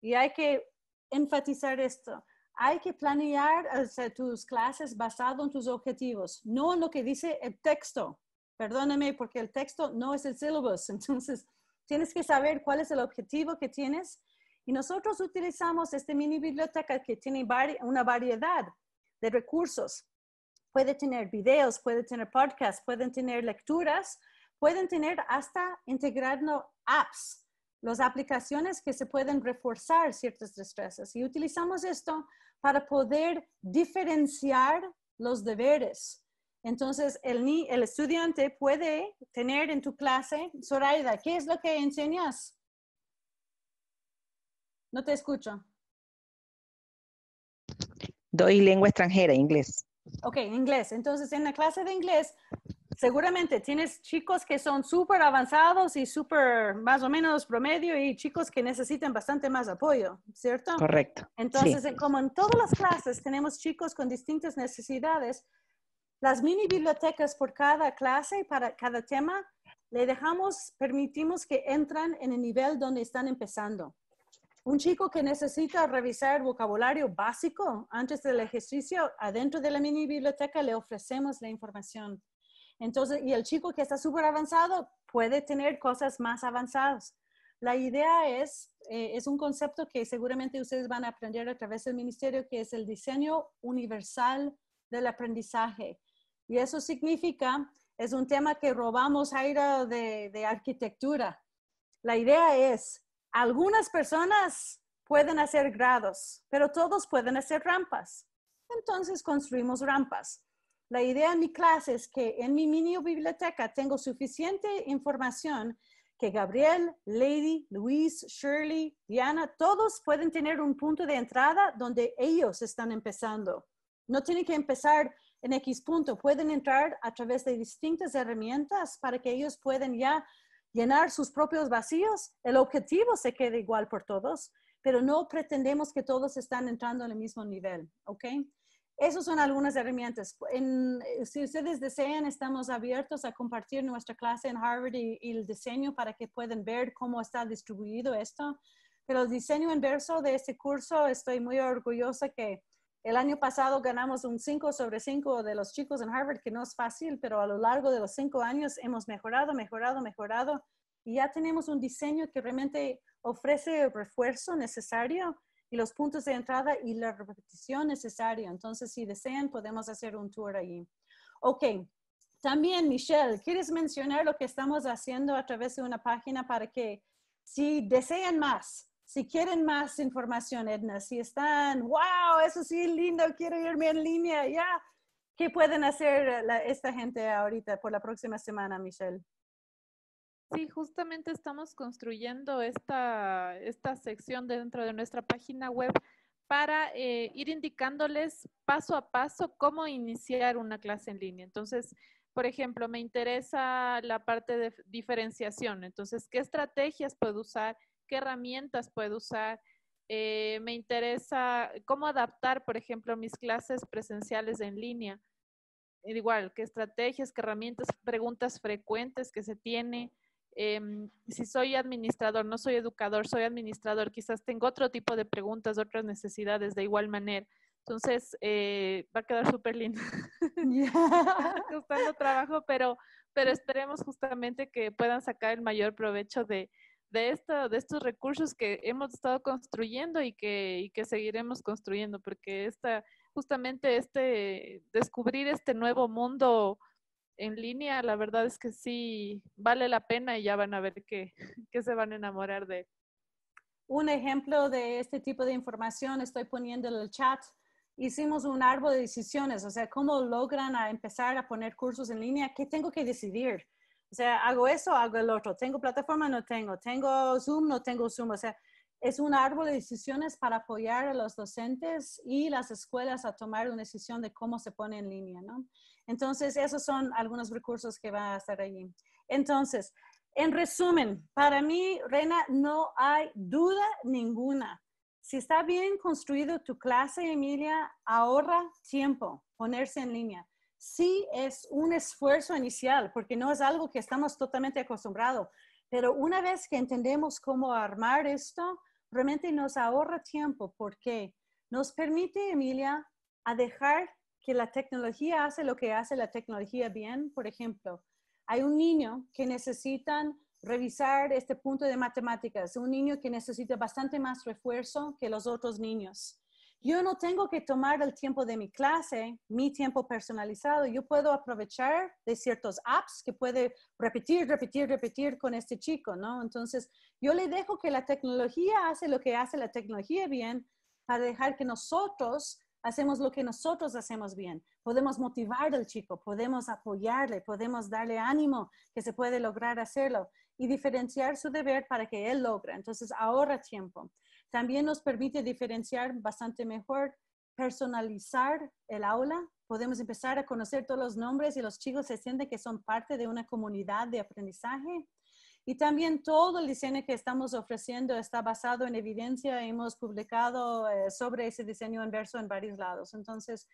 y hay que enfatizar esto, hay que planear tus clases basado en tus objetivos, no en lo que dice el texto. Perdóname, porque el texto no es el syllabus. *laughs* Entonces, tienes que saber cuál es el objetivo que tienes. Y nosotros utilizamos esta mini biblioteca que tiene una variedad de recursos. Puede tener videos, puede tener podcasts, pueden tener lecturas, pueden tener hasta integrando apps, las aplicaciones que se pueden reforzar ciertas destrezas. Y utilizamos esto para poder diferenciar los deberes. Entonces, el, el estudiante puede tener en tu clase, Zoraida, ¿qué es lo que enseñas? No te escucho. Doy lengua extranjera, inglés. Ok, inglés. Entonces, en la clase de inglés, seguramente tienes chicos que son súper avanzados y súper más o menos promedio y chicos que necesitan bastante más apoyo, ¿cierto? Correcto. Entonces, sí. como en todas las clases tenemos chicos con distintas necesidades, las mini bibliotecas por cada clase, para cada tema, le dejamos, permitimos que entran en el nivel donde están empezando. Un chico que necesita revisar vocabulario básico antes del ejercicio, adentro de la mini biblioteca le ofrecemos la información. Entonces, y el chico que está súper avanzado puede tener cosas más avanzadas. La idea es, eh, es un concepto que seguramente ustedes van a aprender a través del ministerio, que es el diseño universal del aprendizaje. Y eso significa, es un tema que robamos aire de, de arquitectura. La idea es, algunas personas pueden hacer grados, pero todos pueden hacer rampas. Entonces construimos rampas. La idea en mi clase es que en mi mini biblioteca tengo suficiente información que Gabriel, Lady, Luis, Shirley, Diana, todos pueden tener un punto de entrada donde ellos están empezando. No tienen que empezar en X punto, pueden entrar a través de distintas herramientas para que ellos puedan ya llenar sus propios vacíos. El objetivo se queda igual por todos, pero no pretendemos que todos están entrando en el mismo nivel, ¿ok? Esas son algunas herramientas. En- si ustedes desean, estamos abiertos a compartir nuestra clase en Harvard y, y el diseño para que puedan ver cómo está distribuido esto. Pero el diseño inverso de este curso, estoy muy orgullosa que el año pasado ganamos un 5 sobre 5 de los chicos en Harvard, que no es fácil, pero a lo largo de los cinco años hemos mejorado, mejorado, mejorado. Y ya tenemos un diseño que realmente ofrece el refuerzo necesario y los puntos de entrada y la repetición necesaria. Entonces, si desean, podemos hacer un tour allí. Ok. También, Michelle, ¿quieres mencionar lo que estamos haciendo a través de una página para que si desean más, si quieren más información, Edna, si están, wow, eso sí, lindo, quiero irme en línea, ya, ¿qué pueden hacer la- esta gente ahorita por la próxima semana, Michelle? Sí, justamente estamos construyendo esta, esta sección dentro de nuestra página web para eh, ir indicándoles paso a paso cómo iniciar una clase en línea. Entonces, por ejemplo, me interesa la parte de diferenciación. Entonces, ¿qué estrategias puedo usar? qué herramientas puedo usar. Eh, me interesa cómo adaptar, por ejemplo, mis clases presenciales en línea. Igual, qué estrategias, qué herramientas, preguntas frecuentes que se tiene. Em, si soy administrador, no soy educador, soy administrador, quizás tengo otro tipo de preguntas, otras necesidades de igual manera. Entonces, eh, va a quedar súper lindo. Costando *laughs* trabajo, pero, pero esperemos justamente que puedan sacar el mayor provecho de, de, esto, de estos recursos que hemos estado construyendo y que, y que seguiremos construyendo, porque esta, justamente este, descubrir este nuevo mundo en línea, la verdad es que sí vale la pena y ya van a ver que, *laughs* que se van a enamorar de Un ejemplo de este tipo de información estoy poniendo en el chat. Hicimos un árbol de decisiones, o sea, cómo logran a empezar a poner cursos en línea, qué tengo que decidir o sea, hago eso, hago el otro. Tengo plataforma, no tengo. Tengo Zoom, no tengo Zoom. O sea, es un árbol de decisiones para apoyar a los docentes y las escuelas a tomar una decisión de cómo se pone en línea, ¿no? Entonces, esos son algunos recursos que van a estar allí. Entonces, en resumen, para mí, Reina, no hay duda ninguna. Si está bien construido tu clase, Emilia, ahorra tiempo ponerse en línea sí es un esfuerzo inicial, porque no es algo que estamos totalmente acostumbrados, pero una vez que entendemos cómo armar esto, realmente nos ahorra tiempo, porque nos permite, Emilia, a dejar que la tecnología hace lo que hace la tecnología bien. Por ejemplo, hay un niño que necesitan revisar este punto de matemáticas, un niño que necesita bastante más refuerzo que los otros niños. Yo no tengo que tomar el tiempo de mi clase, mi tiempo personalizado. Yo puedo aprovechar de ciertos apps que puede repetir, repetir, repetir con este chico, ¿no? Entonces, yo le dejo que la tecnología hace lo que hace la tecnología bien para dejar que nosotros hacemos lo que nosotros hacemos bien. Podemos motivar al chico, podemos apoyarle, podemos darle ánimo que se puede lograr hacerlo y diferenciar su deber para que él logre. Entonces, ahorra tiempo. También nos permite diferenciar bastante mejor, personalizar el aula. Podemos empezar a conocer todos los nombres y los chicos se sienten que son parte de una comunidad de aprendizaje. Y también todo el diseño que estamos ofreciendo está basado en evidencia. Hemos publicado eh, sobre ese diseño inverso en varios lados. Entonces,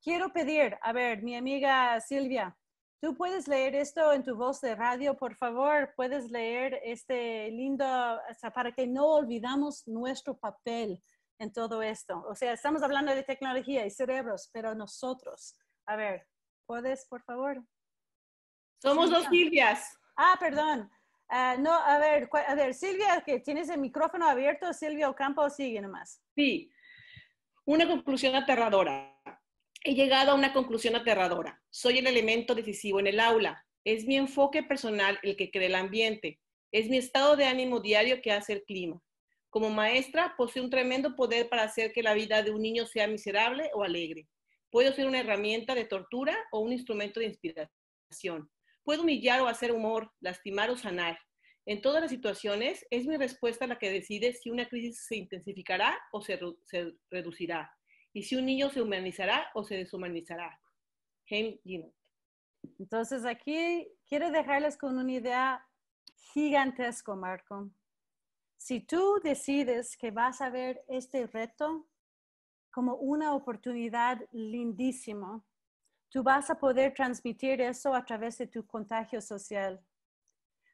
quiero pedir, a ver, mi amiga Silvia, Tú puedes leer esto en tu voz de radio, por favor. Puedes leer este lindo, o sea, para que no olvidamos nuestro papel en todo esto. O sea, estamos hablando de tecnología y cerebros, pero nosotros. A ver, ¿puedes, por favor? Somos dos Silvias. Ah, perdón. Ah, no, a ver, a ver, Silvia, que tienes el micrófono abierto, Silvia Ocampo, sigue nomás. Sí, una conclusión aterradora. He llegado a una conclusión aterradora. Soy el elemento decisivo en el aula. Es mi enfoque personal el que crea el ambiente. Es mi estado de ánimo diario que hace el clima. Como maestra, poseo un tremendo poder para hacer que la vida de un niño sea miserable o alegre. Puedo ser una herramienta de tortura o un instrumento de inspiración. Puedo humillar o hacer humor, lastimar o sanar. En todas las situaciones, es mi respuesta la que decide si una crisis se intensificará o se, reducirá y si un niño se humanizará o se deshumanizará. Entonces aquí quiero dejarles con una idea gigantesca, Marco. Si tú decides que vas a ver este reto como una oportunidad lindísima, tú vas a poder transmitir eso a través de tu contagio social.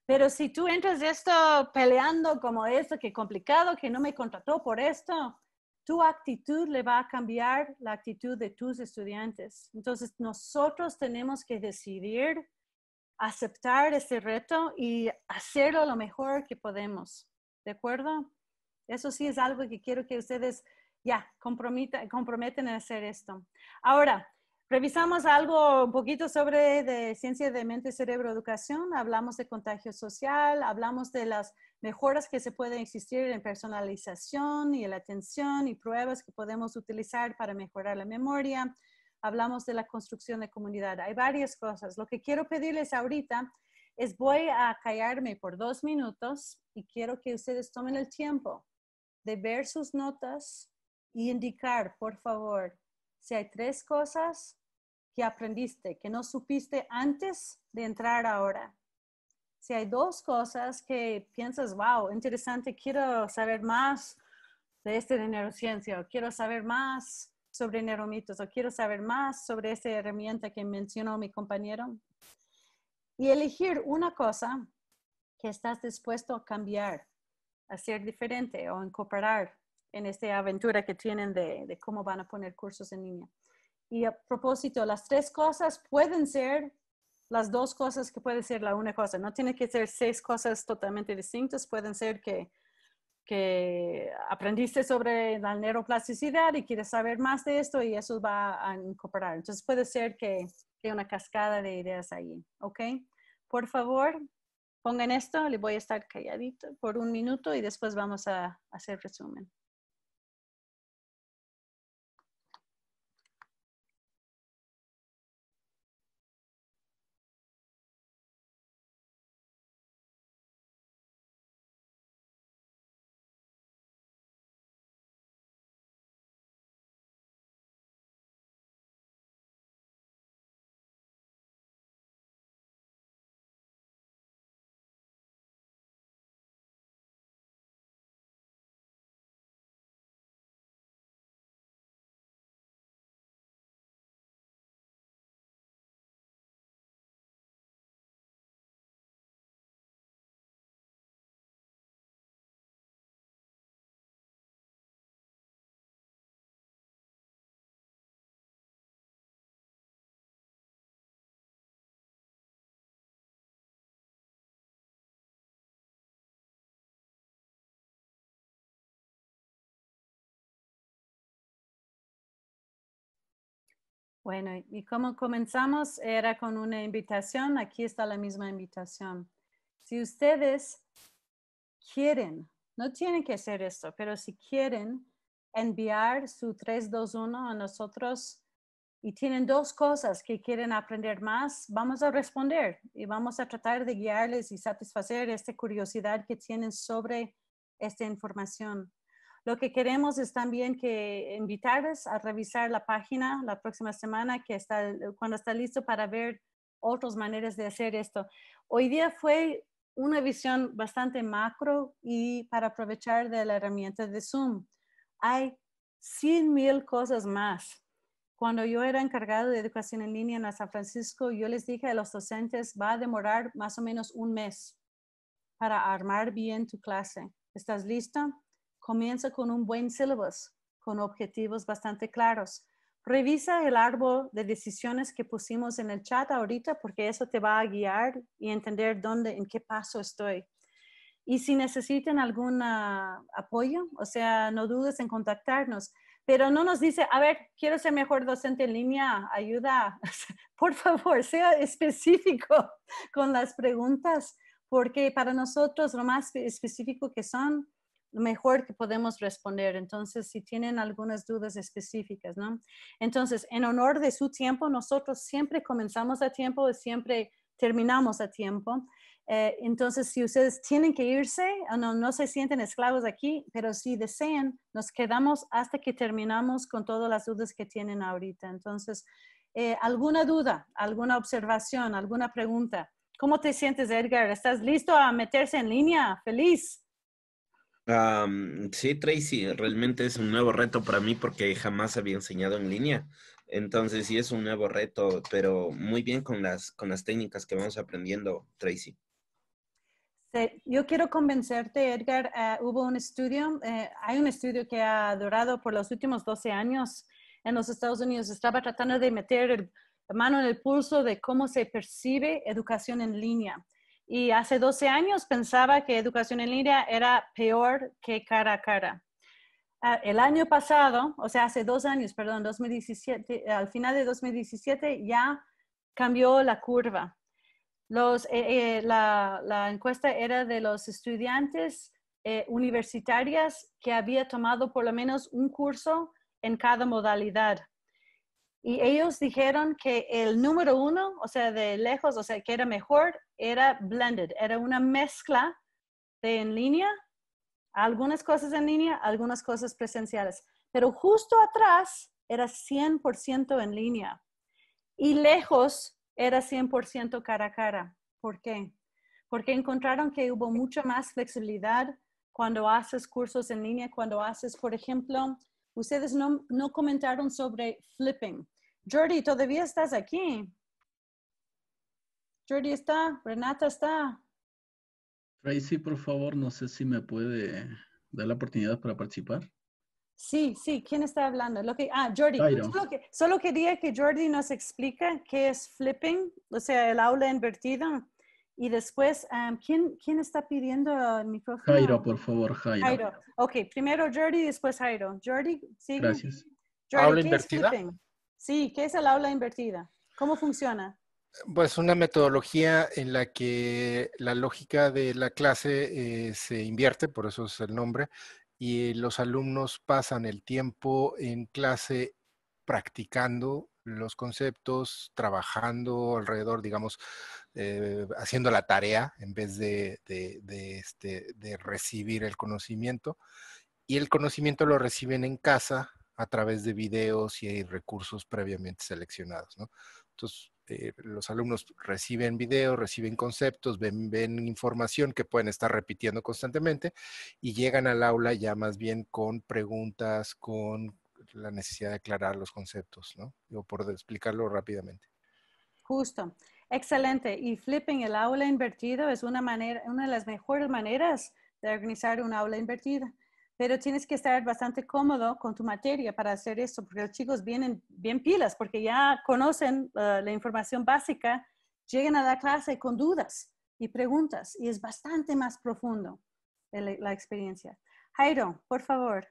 Pero si tú entras esto peleando como esto, que complicado, que no me contrató por esto, tu actitud le va a cambiar la actitud de tus estudiantes. Entonces, nosotros tenemos que decidir aceptar este reto y hacerlo lo mejor que podemos. ¿De acuerdo? Eso sí es algo que quiero que ustedes ya comprometen a hacer esto. Ahora, revisamos algo un poquito sobre de ciencia de mente, cerebro, educación. Hablamos de contagio social, hablamos de las mejoras que se pueden existir en personalización y en la atención y pruebas que podemos utilizar para mejorar la memoria. Hablamos de la construcción de comunidad. Hay varias cosas. Lo que quiero pedirles ahorita es voy a callarme por dos minutos y quiero que ustedes tomen el tiempo de ver sus notas y indicar, por favor, si hay tres cosas que aprendiste, que no supiste antes de entrar ahora Si hay dos cosas que piensas, wow, interesante, quiero saber más de este de neurociencia, o quiero saber más sobre neuromitos, o quiero saber más sobre esa herramienta que mencionó mi compañero. Y elegir una cosa que estás dispuesto a cambiar, a ser diferente o incorporar en esta aventura que tienen de, cómo van a poner cursos en línea. Y a propósito, las tres cosas pueden ser las dos cosas que puede ser la una cosa. No tiene que ser seis cosas totalmente distintas. Pueden ser que, que aprendiste sobre la neuroplasticidad y quieres saber más de esto y eso va a incorporar. Entonces puede ser que, que una cascada de ideas ahí. ¿Ok? Por favor, pongan esto. Le voy a estar calladito por un minuto y después vamos a hacer resumen. Bueno, y como comenzamos era con una invitación, aquí está la misma invitación. Si ustedes quieren, no tienen que hacer esto, pero si quieren enviar su 321 a nosotros y tienen dos cosas que quieren aprender más, vamos a responder y vamos a tratar de guiarles y satisfacer esta curiosidad que tienen sobre esta información. Lo que queremos es también que invitarles a revisar la página la próxima semana, que está, cuando está listo para ver otras maneras de hacer esto. Hoy día fue una visión bastante macro y para aprovechar de la herramienta de Zoom. Hay 100 mil cosas más. Cuando yo era encargado de educación en línea en San Francisco, yo les dije a los docentes, va a demorar más o menos un mes para armar bien tu clase. ¿Estás listo? Comienza con un buen syllabus, con objetivos bastante claros. Revisa el árbol de decisiones que pusimos en el chat ahorita porque eso te va a guiar y entender dónde, en qué paso estoy. Y si necesitan algún apoyo, o sea, no dudes en contactarnos. Pero no nos dice, a ver, quiero ser mejor docente en línea, ayuda. *laughs* Por favor, sea específico con las preguntas, porque para nosotros lo más específico que son mejor que podemos responder. Entonces, si tienen algunas dudas específicas, ¿no? Entonces, en honor de su tiempo, nosotros siempre comenzamos a tiempo y siempre terminamos a tiempo. Eh, entonces, si ustedes tienen que irse, no, no se sienten esclavos aquí, pero si desean, nos quedamos hasta que terminamos con todas las dudas que tienen ahorita. Entonces, eh, ¿alguna duda, alguna observación, alguna pregunta? ¿Cómo te sientes, Edgar? ¿Estás listo a meterse en línea? Feliz sí, Tracy, realmente es un nuevo reto para mí porque jamás había enseñado en línea. Entonces sí es un nuevo reto, pero muy bien con las, con las técnicas que vamos aprendiendo, Tracy. yo quiero convencerte, Edgar, eh, hubo un estudio, eh, hay un estudio que ha durado por los últimos 12 años en los Estados Unidos. Estaba tratando de meter la mano en el pulso de cómo se percibe educación en línea. Y hace 12 años pensaba que educación en línea era peor que cara a cara. Ah, el año pasado, o sea, hace dos años, perdón, 2017, al final de 2017 ya cambió la curva. Los, eh, eh, la, la, encuesta era de los estudiantes eh, universitarias que había tomado por lo menos un curso en cada modalidad. Y ellos dijeron que el número uno, o sea, de lejos, o sea, que era mejor, era blended, era una mezcla de en línea, algunas cosas en línea, algunas cosas presenciales. Pero justo atrás era 100% en línea y lejos era 100% cara a cara. ¿Por qué? porque encontraron que hubo mucha más flexibilidad cuando haces cursos en línea, cuando haces, por ejemplo, ustedes no, no comentaron sobre flipping. Jordi, ¿todavía estás aquí? Jordi está, Renata está. Tracy, por favor, no sé si me puede dar la oportunidad para participar. Sí, sí, ¿quién está hablando? Lo que, ah, Jordi. Jairo. Solo, que- solo quería que Jordi nos explique qué es flipping, o sea, el aula invertida. Y después, um, ¿quién, ¿quién está pidiendo el micrófono? Jairo, por favor, Jairo. Jairo. Ok, primero Jordi, después Jairo. Jordi, sigue. Gracias. Jordi, ¿Aula ¿qué es invertida? flipping? Sí, ¿qué es el aula invertida? ¿Cómo funciona? Pues una metodología en la que la lógica de la clase eh, se invierte, por eso es el nombre, y los alumnos pasan el tiempo en clase practicando los conceptos, trabajando alrededor, digamos, eh, haciendo la tarea en vez de, de- de, este, de recibir el conocimiento. Y el conocimiento lo reciben en casa a través de videos y recursos previamente seleccionados, ¿no? Entonces, eh, los alumnos reciben videos, reciben conceptos, ven, información que pueden estar repitiendo constantemente y llegan al aula ya más bien con preguntas, con la necesidad de aclarar los conceptos, ¿no? Digo, por explicarlo rápidamente. Justo. Excelente. Y flipping el aula invertido es una manera, una de las mejores maneras de organizar un aula invertida. Pero tienes que estar bastante cómodo con tu materia para hacer esto, porque los chicos vienen bien pilas, porque ya conocen uh, la información básica, llegan a la clase con dudas y preguntas, y es bastante más profundo la experiencia. Jairo, por favor.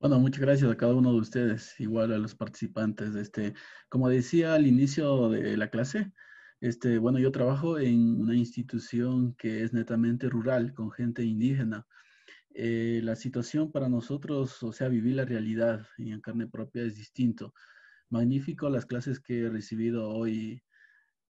Bueno, muchas gracias a cada uno de ustedes, igual a los participantes. Este, como decía al inicio de la clase, este, bueno, yo trabajo en una institución que es netamente rural, con gente indígena. Eh, la situación para nosotros, o sea, vivir la realidad en carne propia es distinto. Magnífico las clases que he recibido hoy,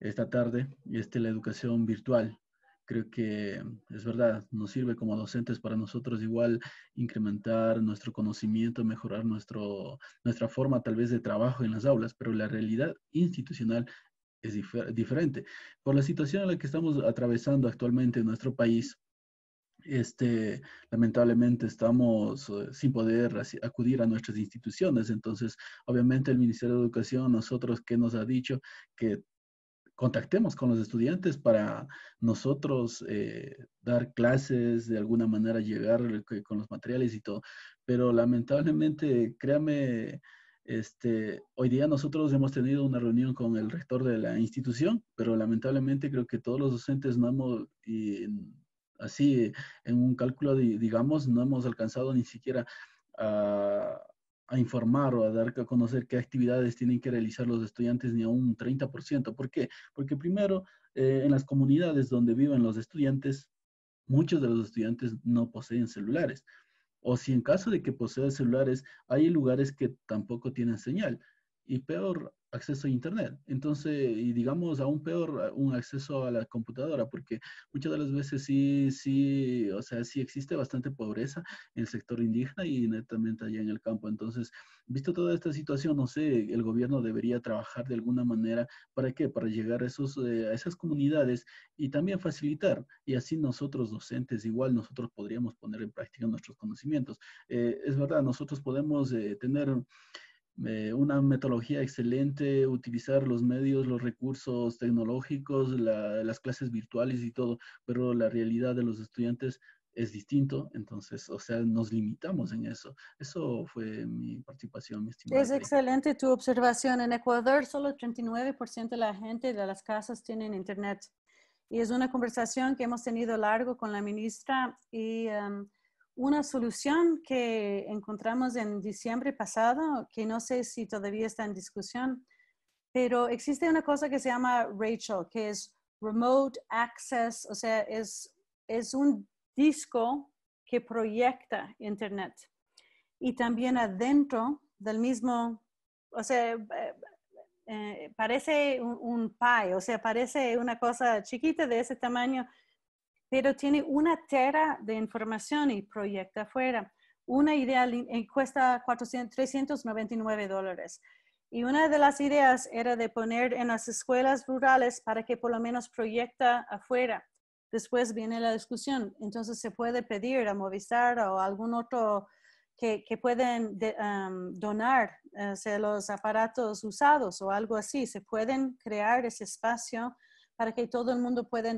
esta tarde, este, la educación virtual. Creo que es verdad, nos sirve como docentes para nosotros igual incrementar nuestro conocimiento, mejorar nuestro, nuestra forma tal vez de trabajo en las aulas, pero la realidad institucional es difer- diferente. Por la situación en la que estamos atravesando actualmente en nuestro país, este, lamentablemente estamos eh, sin poder acudir a nuestras instituciones. Entonces, obviamente el Ministerio de Educación, nosotros que nos ha dicho que contactemos con los estudiantes para nosotros eh, dar clases, de alguna manera llegar con los materiales y todo. Pero lamentablemente, créame, este, hoy día nosotros hemos tenido una reunión con el rector de la institución, pero lamentablemente creo que todos los docentes no hemos, así en un cálculo, di- digamos, no hemos alcanzado ni siquiera a, a informar o a dar a conocer qué actividades tienen que realizar los estudiantes ni a un 30%. ¿Por qué? Porque primero, eh, en las comunidades donde viven los estudiantes, muchos de los estudiantes no poseen celulares. O si en caso de que posean celulares, hay lugares que tampoco tienen señal. Y peor, acceso a Internet. Entonces, y digamos, aún peor, un acceso a la computadora, porque muchas de las veces sí, sí, o sea, sí existe bastante pobreza en el sector indígena y netamente allá en el campo. Entonces, visto toda esta situación, no sé, el gobierno debería trabajar de alguna manera, ¿para qué? Para llegar a, esos, eh, a esas comunidades y también facilitar. Y así nosotros, docentes, igual nosotros podríamos poner en práctica nuestros conocimientos. Eh, es verdad, nosotros podemos eh, tener eh, una metodología excelente, utilizar los medios, los recursos tecnológicos, la- las clases virtuales y todo, pero la realidad de los estudiantes es distinto, entonces, o sea, nos limitamos en eso. Eso fue mi participación, mi estimada. Es excelente tu observación. En Ecuador, solo el 39% de la gente de las casas tienen internet. Y es una conversación que hemos tenido largo con la ministra y um, una solución que encontramos en diciembre pasado, que no sé si todavía está en discusión, pero existe una cosa que se llama Rachel, que es Remote Access, o sea, es, es un disco que proyecta Internet. Y también adentro del mismo, o sea, eh, eh, parece un, un pie, o sea, parece una cosa chiquita de ese tamaño, pero tiene una tera de información y proyecta afuera. Una idea eh, cuesta 400, 399 dólares. Y una de las ideas era de poner en las escuelas rurales para que por lo menos proyecta afuera. Después viene la discusión. Entonces se puede pedir a Movistar o algún otro que, que pueden de, donar uh, los aparatos usados o algo así. Se pueden crear ese espacio para que todo el mundo pueda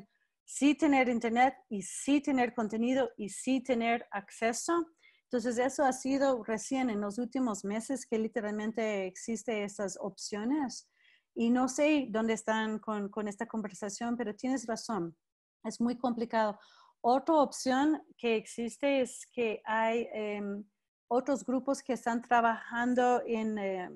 sí tener internet y sí tener contenido y sí tener acceso entonces, eso ha sido recién en los últimos meses que literalmente existen estas opciones. Y no sé dónde están con, con esta conversación, pero tienes razón. Es muy complicado. Otra opción que existe es que hay eh, otros grupos que están trabajando en... Eh,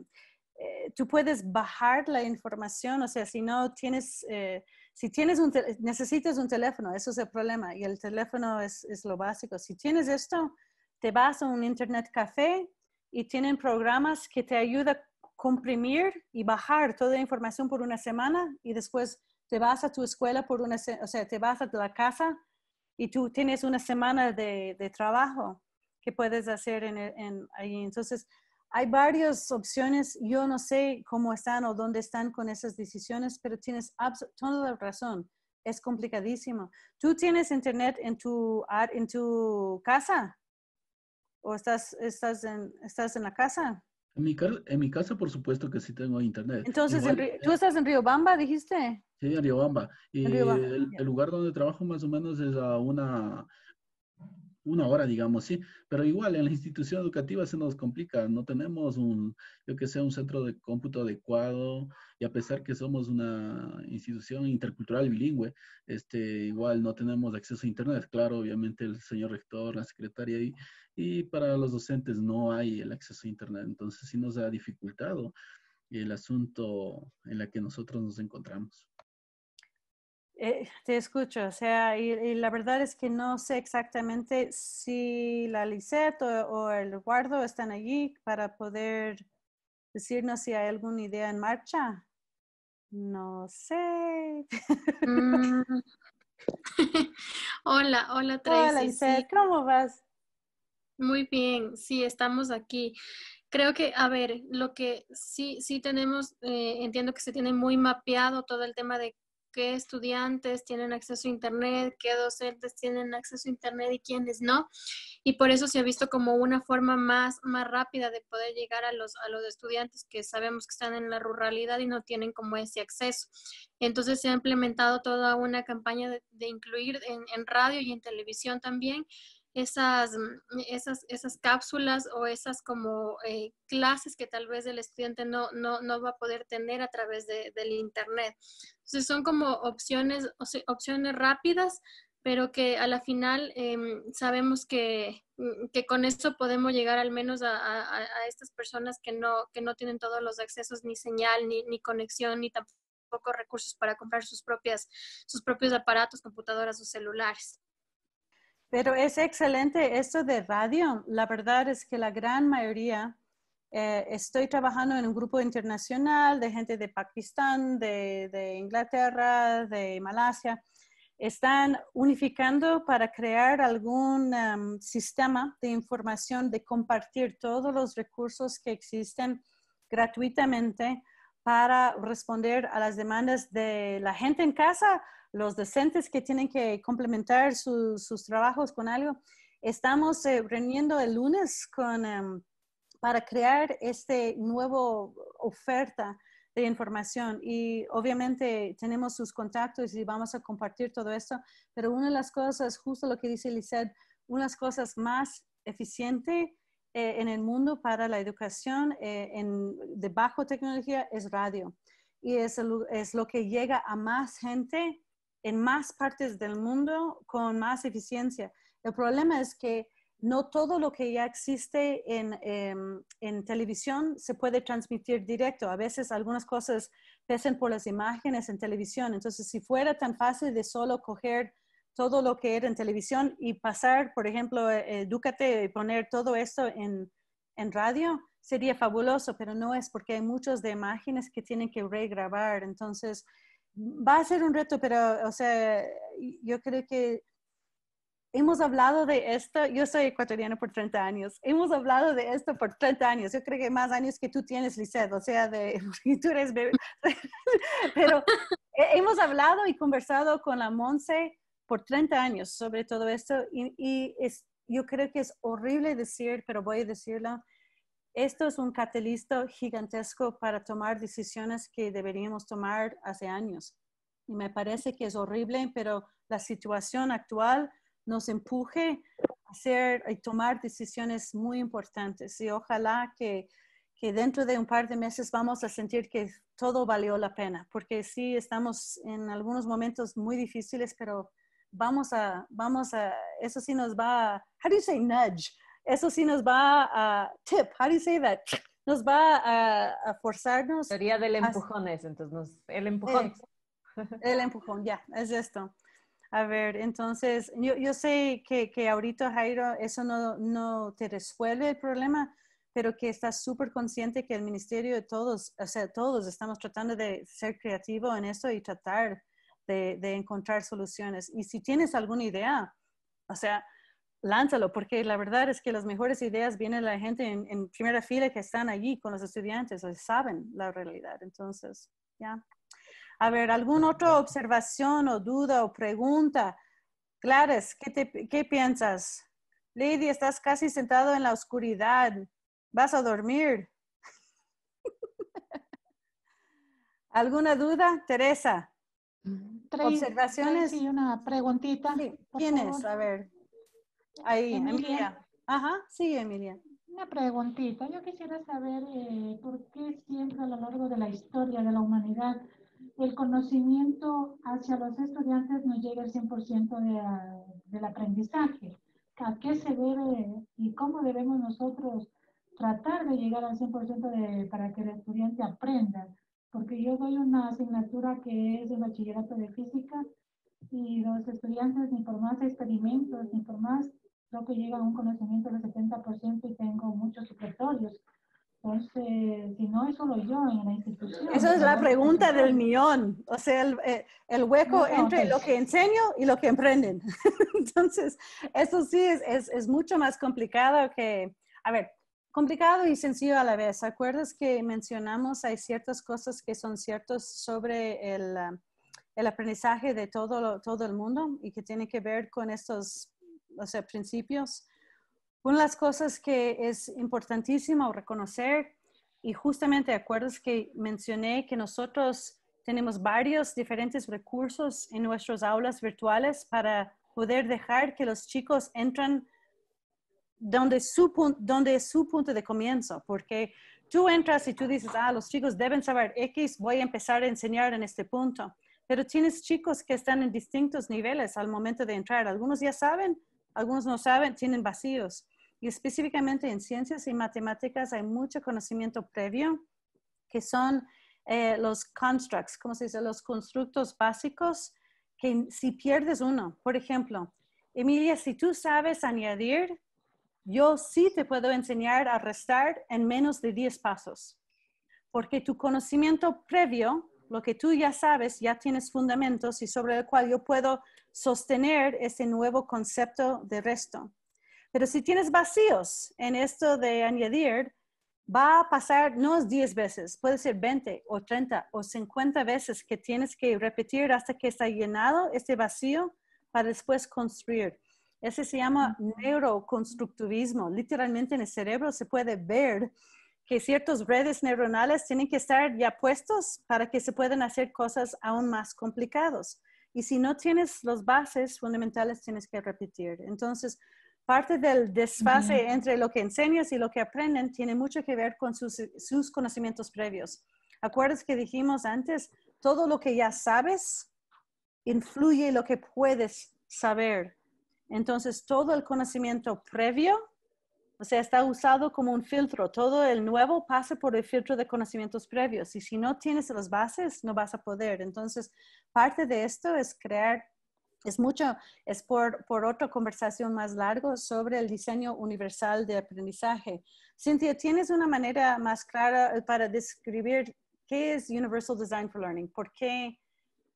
eh, tú puedes bajar la información, o sea, si no tienes, eh, si tienes un, necesitas un teléfono, eso es el problema, y el teléfono es, es lo básico. Si tienes esto, te vas a un internet café y tienen programas que te ayudan a comprimir y bajar toda la información por una semana y después te vas a tu escuela por una, o sea, te vas a la casa y tú tienes una semana de, de trabajo que puedes hacer en, en, ahí. Entonces, hay varias opciones. Yo no sé cómo están o dónde están con esas decisiones, pero tienes toda la razón. Es complicadísimo. ¿Tú tienes internet en tu, en tu casa? ¿O estás, estás, en, estás en la casa? En mi, en mi casa, por supuesto que sí tengo internet. Entonces, ¿tú estás en Riobamba, dijiste? Sí, en Riobamba. Y el, el, lugar donde trabajo más o menos es a una, una hora, digamos, sí, pero igual en la institución educativa se nos complica, no tenemos un, yo que sé, un centro de cómputo adecuado y a pesar que somos una institución intercultural bilingüe, este, igual no tenemos acceso a internet, claro, obviamente el señor rector, la secretaria y, y para los docentes no hay el acceso a internet, entonces sí nos ha dificultado el asunto en la que nosotros nos encontramos. Eh, te escucho, o sea, y, la verdad es que no sé exactamente si la Lisette o, el Guardo están allí para poder decirnos si hay alguna idea en marcha. No sé. Mm. *laughs* *laughs* hola, hola Tracy. Hola Lisette, ¿cómo vas? Muy bien, sí, estamos aquí. Creo que, a ver, lo que sí, sí tenemos, eh, entiendo que se tiene muy mapeado todo el tema de qué estudiantes tienen acceso a Internet, qué docentes tienen acceso a Internet y quiénes no. Y por eso se ha visto como una forma más, más rápida de poder llegar a los, a los estudiantes que sabemos que están en la ruralidad y no tienen como ese acceso. Entonces se ha implementado toda una campaña de, incluir en, en radio y en televisión también esas, mm, esas, esas cápsulas o esas como eh, clases que tal vez el estudiante no, no, no, va a poder tener a través de, del Internet. Entonces son como opciones, opciones rápidas, pero que a la final em, sabemos que, mm, que, con esto podemos llegar al menos a, a, estas personas que no, que no tienen todos los accesos, ni señal, ni, ni conexión, ni tampoco recursos para comprar sus, propias, sus propios aparatos, computadoras o celulares. Pero es excelente esto de radio. La verdad es que la gran mayoría, eh, estoy trabajando en un grupo internacional de gente de Pakistán, de, Inglaterra, de Malasia. Están unificando para crear algún um, sistema de información, de compartir todos los recursos que existen gratuitamente para responder a las demandas de la gente en casa los docentes que tienen que complementar sus trabajos con algo. Estamos eh, reuniendo el lunes con, em, para crear este nuevo oferta de información y obviamente tenemos sus contactos y vamos a compartir todo esto, pero una de las cosas, justo lo que dice Lizeth, una de las cosas más eficientes eh, en el mundo para la educación eh, en, de bajo tecnología es radio y es, es lo que llega a más gente en más partes del mundo con más eficiencia. El problema es que no todo lo que ya existe en, em, en, televisión se puede transmitir directo. A veces algunas cosas pesan por las imágenes en televisión. Entonces, si fuera tan fácil de solo coger todo lo que era en televisión y pasar, por ejemplo, eh, Edúcate y poner todo esto en, en radio, sería fabuloso, pero no es porque hay muchas de imágenes que tienen que regrabar. Entonces, va a ser un reto, pero, o sea, yo creo que hemos hablado de esto, yo soy ecuatoriana por 30 años, hemos hablado de esto por 30 años, yo creo que más años que tú tienes, Lisette, o sea, de, *laughs* tú eres bebé, *laughs* pero hemos hablado y conversado con la Monse por 30 años sobre todo esto y, y es, yo creo que es horrible decir, pero voy a decirlo, esto es un catalista gigantesco para tomar decisiones que deberíamos tomar hace años. Y me parece que es horrible, pero la situación actual nos empuje a hacer y tomar decisiones muy importantes. Y ojalá que, que dentro de un par de meses vamos a sentir que todo valió la pena, porque sí estamos en algunos momentos muy difíciles, pero vamos a, vamos a, eso sí nos va a, how do you say nudge? Eso sí nos va a, tip, how do you say that? Nos va a, a forzarnos. Teoría del empujón es, entonces, nos, el empujón. Eh, el empujón, ya, es esto. A ver, entonces, yo, yo sé que, que, ahorita, Jairo, eso no, no te resuelve el problema, pero que estás súper consciente que el ministerio de todos, o sea, todos estamos tratando de ser creativos en esto y tratar de, de, encontrar soluciones. Y si tienes alguna idea, o sea, lánzalo, porque la verdad es que las mejores ideas vienen de la gente en, en primera fila que están allí con los estudiantes, saben la realidad. Entonces, ya. A ver, ¿alguna otra observación o duda o pregunta? Clares, ¿qué, te, ¿qué piensas? Lady, estás casi sentado en la oscuridad. ¿Vas a dormir? *laughs* ¿Alguna duda, Teresa? Trae, ¿Observaciones? Sí, una preguntita. Sí. ¿Quién es? A ver. Ahí, Emilia. Emilia. Ajá, sí, Emilia. Una preguntita. Yo quisiera saber eh, por qué siempre a lo largo de la historia de la humanidad el conocimiento hacia los estudiantes no llega al 100% de, del aprendizaje. ¿A qué se debe y cómo debemos nosotros tratar de llegar al 100% de, para que el estudiante aprenda? Porque yo doy una asignatura que es de bachillerato de física y los estudiantes ni por más experimentos, ni por más, creo que llegan a un conocimiento del 70% y tengo muchos supletorios. Entonces, si no es solo yo en la institución. Esa es la pregunta del millón, o sea, el, eh, el hueco entre lo que enseño y lo que emprenden. *laughs* Entonces, eso sí es, es, es, mucho más complicado que, a ver, complicado y sencillo a la vez. ¿Acuerdas que mencionamos hay ciertas cosas que son ciertas sobre el, el aprendizaje de todo, todo el mundo y que tiene que ver con estos o sea, principios? Una de las cosas que es importantísimo reconocer, y justamente acuerdas que mencioné que nosotros tenemos varios diferentes recursos en nuestras aulas virtuales para poder dejar que los chicos entren donde su, donde es su punto de comienzo, porque tú entras y tú dices, ah, los chicos deben saber X, voy a empezar a enseñar en este punto, pero tienes chicos que están en distintos niveles al momento de entrar, algunos ya saben, algunos no saben, tienen vacíos. Y específicamente en ciencias y matemáticas hay mucho conocimiento previo, que son eh, los constructs, ¿cómo se dice? Los constructos básicos, que si pierdes uno, por ejemplo, Emilia, si tú sabes añadir, yo sí te puedo enseñar a restar en menos de 10 pasos, porque tu conocimiento previo, lo que tú ya sabes, ya tienes fundamentos y sobre el cual yo puedo sostener ese nuevo concepto de resto. Pero si tienes vacíos en esto de añadir, va a pasar no es 10 veces, puede ser 20 o 30 o 50 veces que tienes que repetir hasta que está llenado este vacío para después construir. Ese se llama neuroconstructivismo. Literalmente en el cerebro se puede ver que ciertas redes neuronales tienen que estar ya puestos para que se puedan hacer cosas aún más complicadas. Y si no tienes las bases fundamentales, tienes que repetir. Entonces, parte del desfase entre lo que enseñas y lo que aprenden tiene mucho que ver con sus, sus conocimientos previos. ¿Acuerdas que dijimos antes? Todo lo que ya sabes influye en lo que puedes saber. Entonces, todo el conocimiento previo, o sea, está usado como un filtro. Todo el nuevo pasa por el filtro de conocimientos previos. Y si no tienes las bases, no vas a poder. Entonces, parte de esto es crear es mucho, es por, por otra conversación más largo sobre el diseño universal de aprendizaje. Cynthia, ¿tienes una manera más clara para describir qué es Universal Design for Learning? ¿Por qué,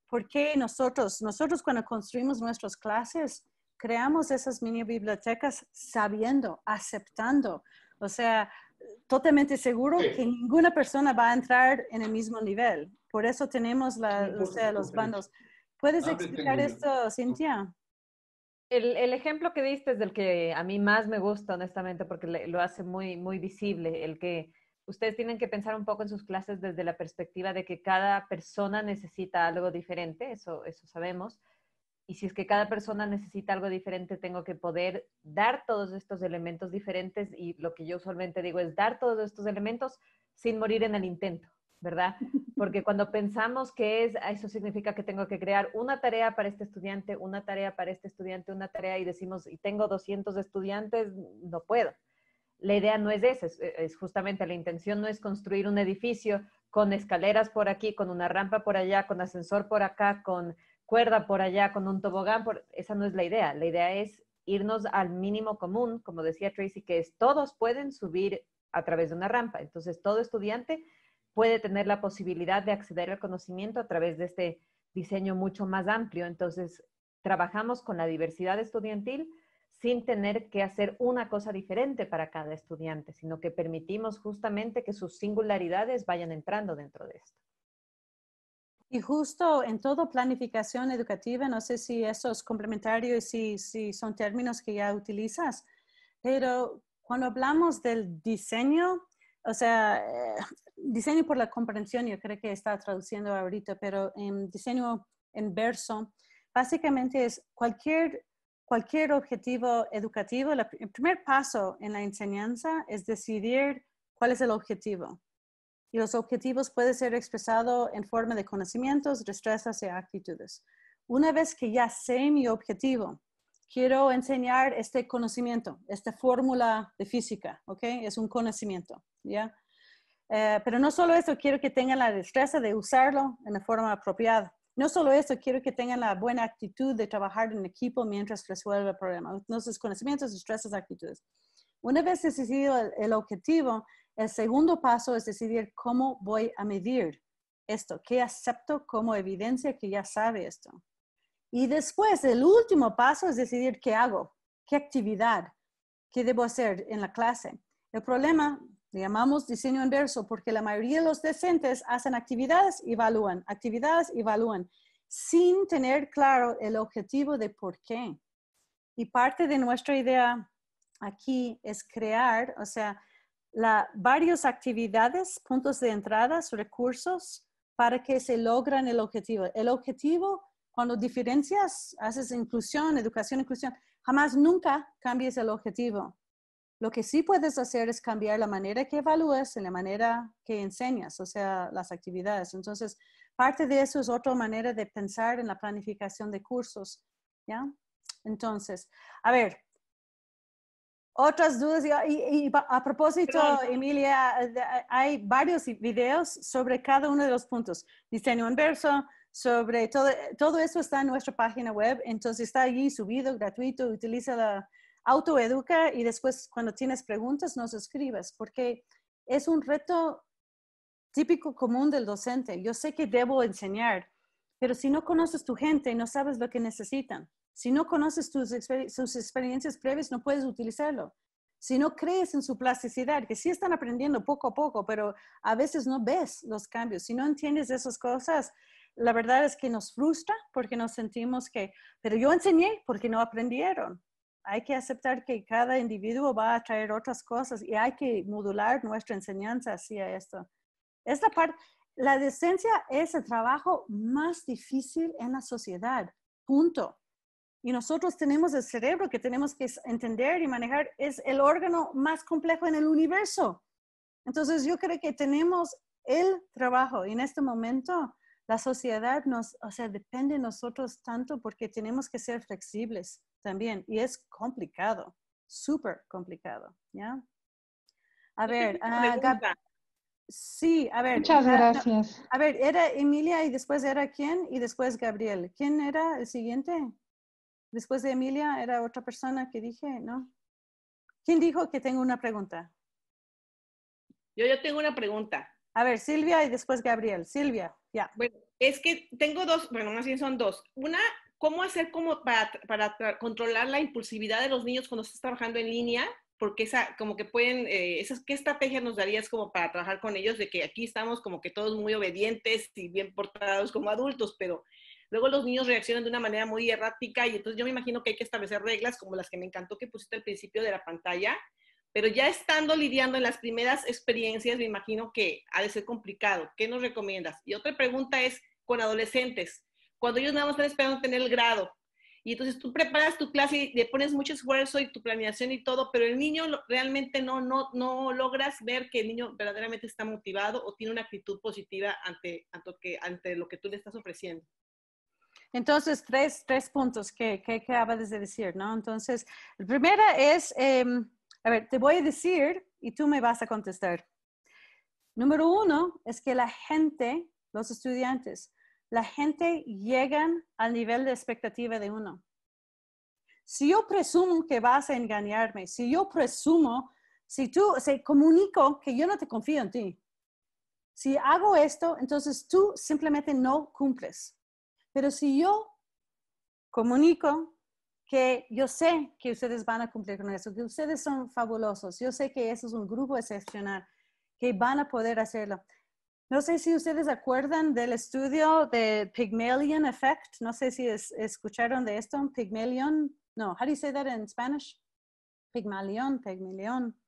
por qué nosotros, nosotros cuando construimos nuestras clases, creamos esas mini bibliotecas sabiendo, aceptando, o sea, totalmente seguro que ninguna persona va a entrar en el mismo nivel. Por eso tenemos la, o sea, los bandos. ¿Puedes explicar esto, Cintia? El, el, ejemplo que diste es del que a mí más me gusta, honestamente, porque le, lo hace muy, muy visible, el que ustedes tienen que pensar un poco en sus clases desde la perspectiva de que cada persona necesita algo diferente, eso, eso sabemos, y si es que cada persona necesita algo diferente, tengo que poder dar todos estos elementos diferentes y lo que yo usualmente digo es dar todos estos elementos sin morir en el intento. ¿verdad? *laughs* Porque cuando pensamos que es, eso significa que tengo que crear una tarea para este estudiante, una tarea para este estudiante, una tarea y decimos, y tengo 200 estudiantes, no puedo. La idea no es esa, es, justamente la intención no es construir un edificio con escaleras por aquí, con una rampa por allá, con ascensor por acá, con cuerda por allá, con un tobogán, por... esa no es la idea. La idea es irnos al mínimo común, como decía Tracy, que es todos pueden subir a través de una rampa. Entonces, todo estudiante puede tener la posibilidad de acceder al conocimiento a través de este diseño mucho más amplio. Entonces, trabajamos con la diversidad estudiantil sin tener que hacer una cosa diferente para cada estudiante, sino que permitimos justamente que sus singularidades vayan entrando dentro de esto. Y justo en todo planificación educativa, no sé si eso es complementario y si, si son términos que ya utilizas, pero cuando hablamos del diseño, o sea, eh, diseño por la comprensión, yo creo que está traduciendo ahorita, pero en diseño en verso, básicamente es cualquier, cualquier objetivo educativo, el primer paso en la enseñanza es decidir cuál es el objetivo. Y los objetivos pueden ser expresados en forma de conocimientos, destrezas y actitudes. Una vez que ya sé mi objetivo, quiero enseñar este conocimiento, esta fórmula de física, ¿ok? Es un conocimiento, ¿ya? Eh, pero no solo eso, quiero que tengan la destreza de usarlo en la forma apropiada. No solo eso, quiero que tengan la buena actitud de trabajar en equipo mientras resuelve el problema. Entonces, conocimientos, destrezas, actitudes. Una vez decidido el, el objetivo, el segundo paso es decidir cómo voy a medir esto, qué acepto como evidencia que ya sabe esto. Y después, el último paso es decidir qué hago, qué actividad, qué debo hacer en la clase. El problema, le llamamos diseño inverso, porque la mayoría de los docentes hacen actividades, evalúan, actividades, evalúan, sin tener claro el objetivo de por qué. Y parte de nuestra idea aquí es crear, o sea, la, varias actividades, puntos de entrada, recursos para que se logren el objetivo. El objetivo cuando diferencias, haces inclusión, educación, inclusión, jamás nunca cambies el objetivo. Lo que sí puedes hacer es cambiar la manera que evalúas y la manera que enseñas, o sea, las actividades. Entonces, parte de eso es otra manera de pensar en la planificación de cursos, ¿ya? Entonces, a ver, otras dudas. Y, a propósito, Emilia, hay varios videos sobre cada uno de los puntos. Diseño inverso, sobre todo, todo eso está en nuestra página web, entonces está allí subido, gratuito, utiliza la autoeduca y después cuando tienes preguntas nos escribes, porque es un reto típico común del docente. Yo sé que debo enseñar, pero si no conoces tu gente, no sabes lo que necesitan. Si no conoces tus sus experiencias previas, no puedes utilizarlo. Si no crees en su plasticidad, que sí están aprendiendo poco a poco, pero a veces no ves los cambios. Si no entiendes esas cosas, la verdad es que nos frustra porque nos sentimos que, pero yo enseñé porque no aprendieron. Hay que aceptar que cada individuo va a traer otras cosas y hay que modular nuestra enseñanza hacia esto. Esta parte, la decencia es el trabajo más difícil en la sociedad, punto. Y nosotros tenemos el cerebro que tenemos que entender y manejar, es el órgano más complejo en el universo. Entonces yo creo que tenemos el trabajo y en este momento la sociedad nos, o sea, depende de nosotros tanto porque tenemos que ser flexibles también y es complicado, súper complicado, ¿ya? A ver, uh, sí, a ver. Muchas gracias. a ver, era Emilia y después era quién y después Gabriel. ¿Quién era el siguiente? Después de Emilia era otra persona que dije, ¿no? ¿Quién dijo que tengo una pregunta? Yo, yo tengo una pregunta. A ver, Silvia y después Gabriel. Silvia, ya. Bueno, es que tengo dos, bueno, más bien son dos. Una, ¿cómo hacer como para, para controlar la impulsividad de los niños cuando estás trabajando en línea? Porque esa, como que pueden, eh, esas, ¿qué estrategia nos darías como para trabajar con ellos? De que aquí estamos como que todos muy obedientes y bien portados como adultos, pero luego los niños reaccionan de una manera muy errática y entonces yo me imagino que hay que establecer reglas como las que me encantó que pusiste al principio de la pantalla, pero ya estando lidiando en las primeras experiencias, me imagino que ha de ser complicado. ¿Qué nos recomiendas? Y otra pregunta es con adolescentes, cuando ellos nada más están esperando tener el grado. Y entonces tú preparas tu clase y le pones mucho esfuerzo y tu planeación y todo, pero el niño realmente no, no, no logras ver que el niño verdaderamente está motivado o tiene una actitud positiva ante, ante, lo, que, ante lo que tú le estás ofreciendo. Entonces, tres, tres puntos que, que, acabas de decir, ¿no? Entonces, el primero es, em, a ver, te voy a decir y tú me vas a contestar. Número uno es que la gente, los estudiantes, la gente llegan al nivel de expectativa de uno. Si yo presumo que vas a engañarme, si yo presumo, si tú, se comunico que yo no te confío en ti, si hago esto, entonces tú simplemente no cumples. Pero si yo comunico que yo sé que ustedes van a cumplir con eso, que ustedes son fabulosos, yo sé que eso es un grupo excepcional, que van a poder hacerlo. No sé si ustedes acuerdan del estudio de Pygmalion Effect. No sé si es- escucharon de esto. Pygmalion. No, how do you say that in Spanish? Pygmalion, Pygmalion.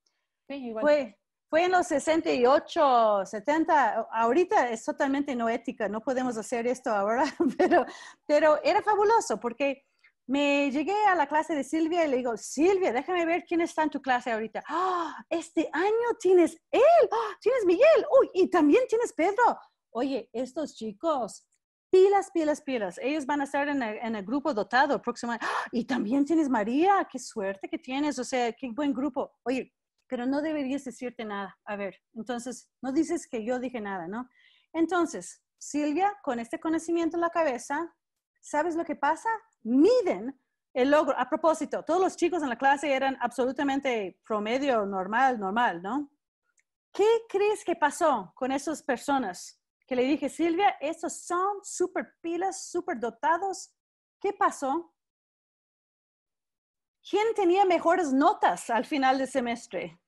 Fue, fue en los 68, 70. Ahorita es totalmente no ética. No podemos hacer esto ahora, *laughs* pero, pero era fabuloso porque me llegué a la clase de Silvia y le digo, Silvia, déjame ver quién está en tu clase ahorita. ¡Ah! este año tienes él, ¡Ah! tienes Miguel, uy, y también tienes Pedro. Oye, estos chicos, pilas, pilas, pilas. Ellos van a estar en el, en el grupo dotado próximamente. ¡Ah! Y también tienes María, qué suerte que tienes, o sea, qué buen grupo. Oye, pero no deberías decirte nada. A ver, entonces, no dices que yo dije nada, ¿no? Entonces, Silvia, con este conocimiento en la cabeza, ¿sabes lo que pasa? Miden el logro. A propósito, todos los chicos en la clase eran absolutamente promedio, normal, normal, ¿no? ¿Qué crees que pasó con esas personas? Que le dije, Silvia, estos son super pilas, super dotados. ¿Qué pasó? ¿Quién tenía mejores notas al final del semestre?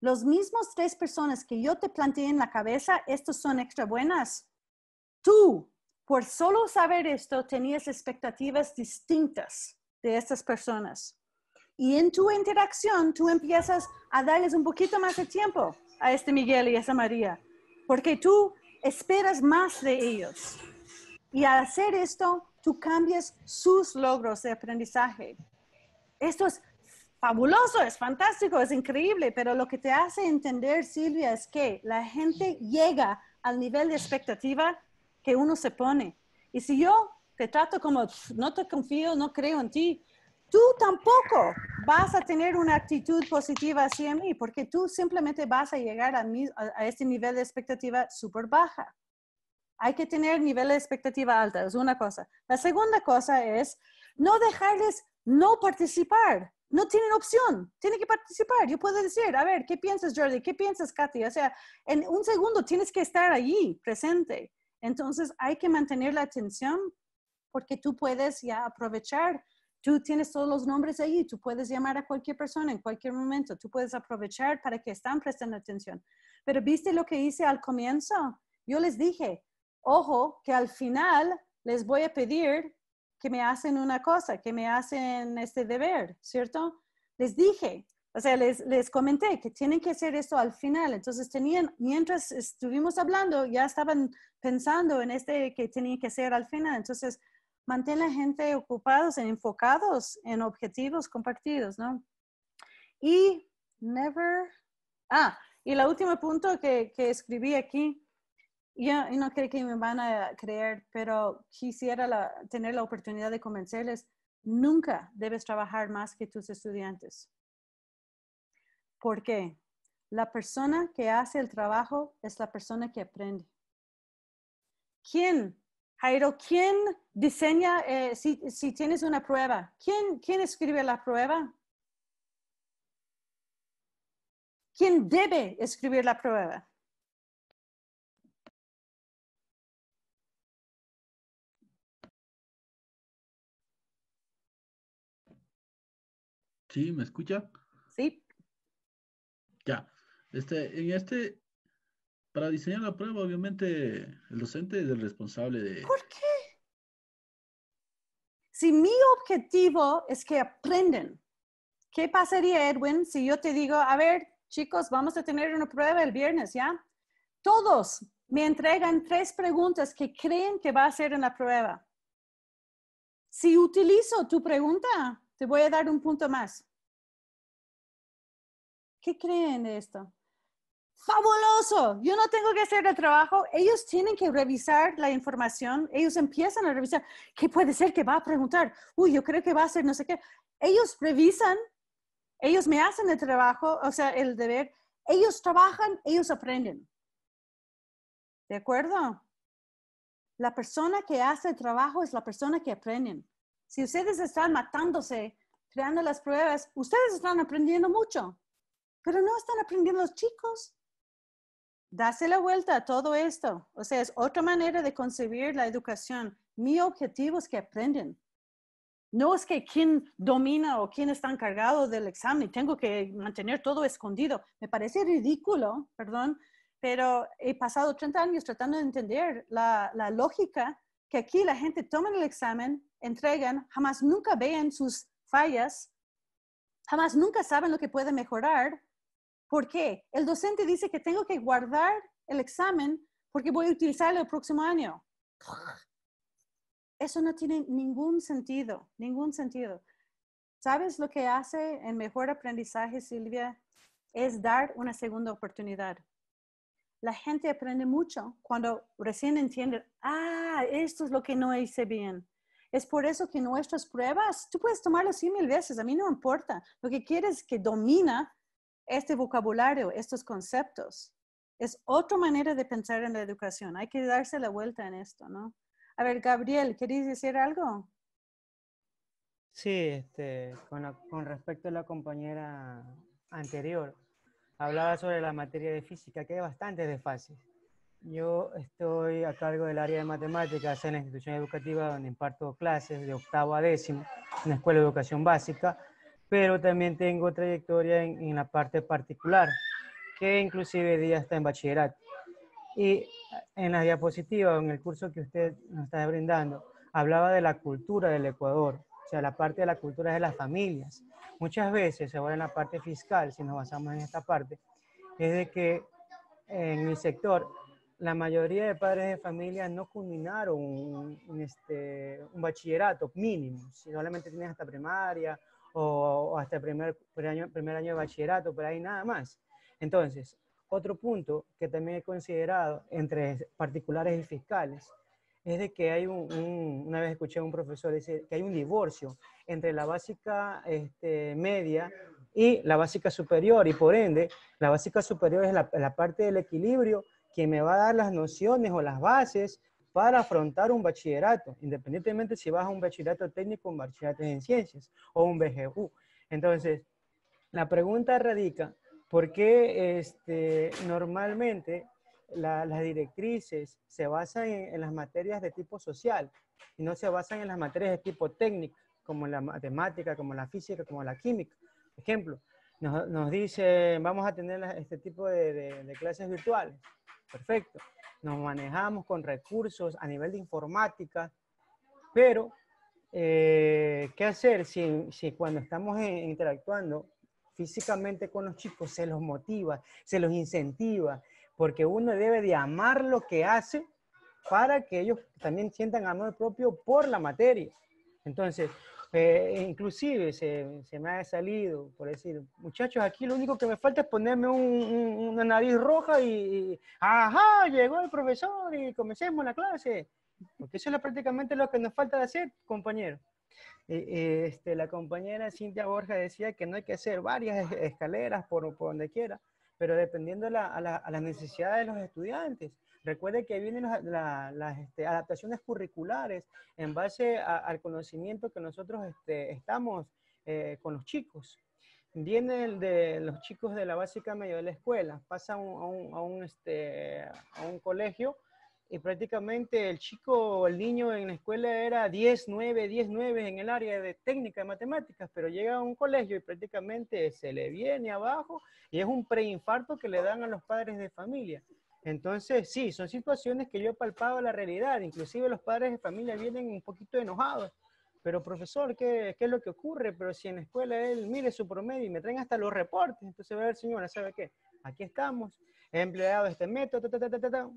Los mismos tres personas que yo te planteé en la cabeza, estos son extra buenas. Tú, por solo saber esto, tenías expectativas distintas de estas personas. Y en tu interacción, tú empiezas a darles un poquito más de tiempo a este Miguel y a esa María, porque tú esperas más de ellos. Y al hacer esto, tú cambias sus logros de aprendizaje. Esto es fabuloso, es fantástico, es increíble, pero lo que te hace entender, Silvia, es que la gente llega al nivel de expectativa que uno se pone. Y si yo te trato como no te confío, no creo en ti, tú tampoco vas a tener una actitud positiva hacia mí, porque tú simplemente vas a llegar a, a este nivel de expectativa súper baja. Hay que tener nivel de expectativa alta, es una cosa. La segunda cosa es no dejarles no participar. No tienen opción, tienen que participar. Yo puedo decir, a ver, ¿qué piensas, Jordi? ¿Qué piensas, Katy? O sea, en un segundo tienes que estar allí, presente. Entonces hay que mantener la atención porque tú puedes ya aprovechar. Tú tienes todos los nombres ahí, tú puedes llamar a cualquier persona en cualquier momento, tú puedes aprovechar para que están prestando atención. Pero viste lo que hice al comienzo? Yo les dije, ojo, que al final les voy a pedir que me hacen una cosa, que me hacen este deber, ¿cierto? Les dije, o sea, les, les comenté que tienen que hacer esto al final. Entonces tenían, mientras estuvimos hablando, ya estaban pensando en este que tenían que hacer al final. Entonces, mantén la gente ocupados, enfocados en objetivos compartidos, ¿no? Y never, ah, y el último punto que, que escribí aquí, yo no creo que me van a creer, pero quisiera la, tener la oportunidad de convencerles, nunca debes trabajar más que tus estudiantes. ¿Por qué? La persona que hace el trabajo es la persona que aprende. ¿Quién, Jairo, quién diseña, eh, si, si, tienes una prueba, ¿quién, ¿quién escribe la prueba? ¿Quién debe escribir la prueba? ¿Sí? ¿Me escucha? Sí. Ya. Este, en este, para diseñar la prueba, obviamente, el docente es el responsable de... ¿Por qué? Si mi objetivo es que aprenden, ¿qué pasaría, Edwin, si yo te digo, a ver, chicos, vamos a tener una prueba el viernes, ¿ya? Todos me entregan tres preguntas que creen que va a ser en la prueba. Si utilizo tu pregunta, te voy a dar un punto más. ¿Qué creen de esto? Fabuloso. Yo no tengo que hacer el trabajo. Ellos tienen que revisar la información. Ellos empiezan a revisar. ¿Qué puede ser que va a preguntar? Uy, yo creo que va a ser no sé qué. Ellos revisan. Ellos me hacen el trabajo, o sea, el deber. Ellos trabajan, ellos aprenden. ¿De acuerdo? La persona que hace el trabajo es la persona que aprenden. Si ustedes están matándose, creando las pruebas, ustedes están aprendiendo mucho, pero no están aprendiendo los chicos. Dase la vuelta a todo esto. O sea, es otra manera de concebir la educación. Mi objetivo es que aprenden. No es que quién domina o quién está encargado del examen. Tengo que mantener todo escondido. Me parece ridículo, perdón, pero he pasado 30 años tratando de entender la, la lógica que aquí la gente toma el examen, entregan, jamás nunca ven sus fallas, jamás nunca saben lo que puede mejorar. ¿Por qué? El docente dice que tengo que guardar el examen porque voy a utilizarlo el próximo año. Eso no tiene ningún sentido, ningún sentido. ¿Sabes lo que hace en mejor aprendizaje, Silvia? Es dar una segunda oportunidad la gente aprende mucho cuando recién entiende, ah, esto es lo que no hice bien. Es por eso que nuestras pruebas, tú puedes tomarlo cien mil veces, a mí no importa. Lo que quieres es que domina este vocabulario, estos conceptos. Es otra manera de pensar en la educación. Hay que darse la vuelta en esto, ¿no? A ver, Gabriel, ¿queréis decir algo? Sí, este, con respecto a la compañera anterior, hablaba sobre la materia de física, que hay bastantes desfases. Yo estoy a cargo del área de matemáticas en la institución educativa donde imparto clases de octavo a décimo, en la escuela de educación básica, pero también tengo trayectoria en, la parte particular, que inclusive ya está en bachillerato. Y en la diapositiva, en el curso que usted nos está brindando, hablaba de la cultura del Ecuador, o sea, la parte de la cultura de las familias. Muchas veces, ahora en la parte fiscal, si nos basamos en esta parte, es de que en mi sector la mayoría de padres de familia no culminaron un, este, un bachillerato mínimo, si solamente tienen hasta primaria o, hasta el primer, año, primer año de bachillerato, pero ahí nada más. Entonces, otro punto que también he considerado entre particulares y fiscales es de que hay un, una vez escuché a un profesor decir que hay un divorcio entre la básica este, media y la básica superior y por ende la básica superior es la, la, parte del equilibrio que me va a dar las nociones o las bases para afrontar un bachillerato, independientemente si vas a un bachillerato técnico un bachillerato en ciencias o un BGU. Entonces, la pregunta radica, ¿por qué este, normalmente las directrices se basan en, las materias de tipo social y no se basan en las materias de tipo técnico, como la matemática, como la física, como la química. Ejemplo, nos, nos dice, vamos a tener este tipo de, de, clases virtuales. Perfecto. Nos manejamos con recursos a nivel de informática, pero eh, ¿qué hacer si, si cuando estamos interactuando físicamente con los chicos se los motiva, se los incentiva, porque uno debe de amar lo que hace para que ellos también sientan amor propio por la materia. Entonces, eh, inclusive se, se, me ha salido por decir, muchachos, aquí lo único que me falta es ponerme una nariz roja y, ajá, llegó el profesor y comencemos la clase. Porque eso es prácticamente lo que nos falta de hacer, compañero. este, la compañera Cintia Borja decía que no hay que hacer varias escaleras por, por donde quiera, pero dependiendo de la, a, la, a, las necesidades de los estudiantes. Recuerde que vienen las este, adaptaciones curriculares en base al conocimiento que nosotros este, estamos eh, con los chicos. Vienen de los chicos de la básica medio de la escuela, pasan a a este, a un colegio y prácticamente el chico o el niño en la escuela era 10, 9, 10, 9 en el área de técnica de matemáticas, pero llega a un colegio y prácticamente se le viene abajo y es un preinfarto que le dan a los padres de familia. Entonces, sí, son situaciones que yo he palpado la realidad, inclusive los padres de familia vienen un poquito enojados. Pero profesor, ¿qué, ¿qué es lo que ocurre? Pero si en la escuela él mire su promedio y me traen hasta los reportes, entonces va a ver, señora, ¿sabe qué? Aquí estamos, he empleado este método, ta, ta, ta,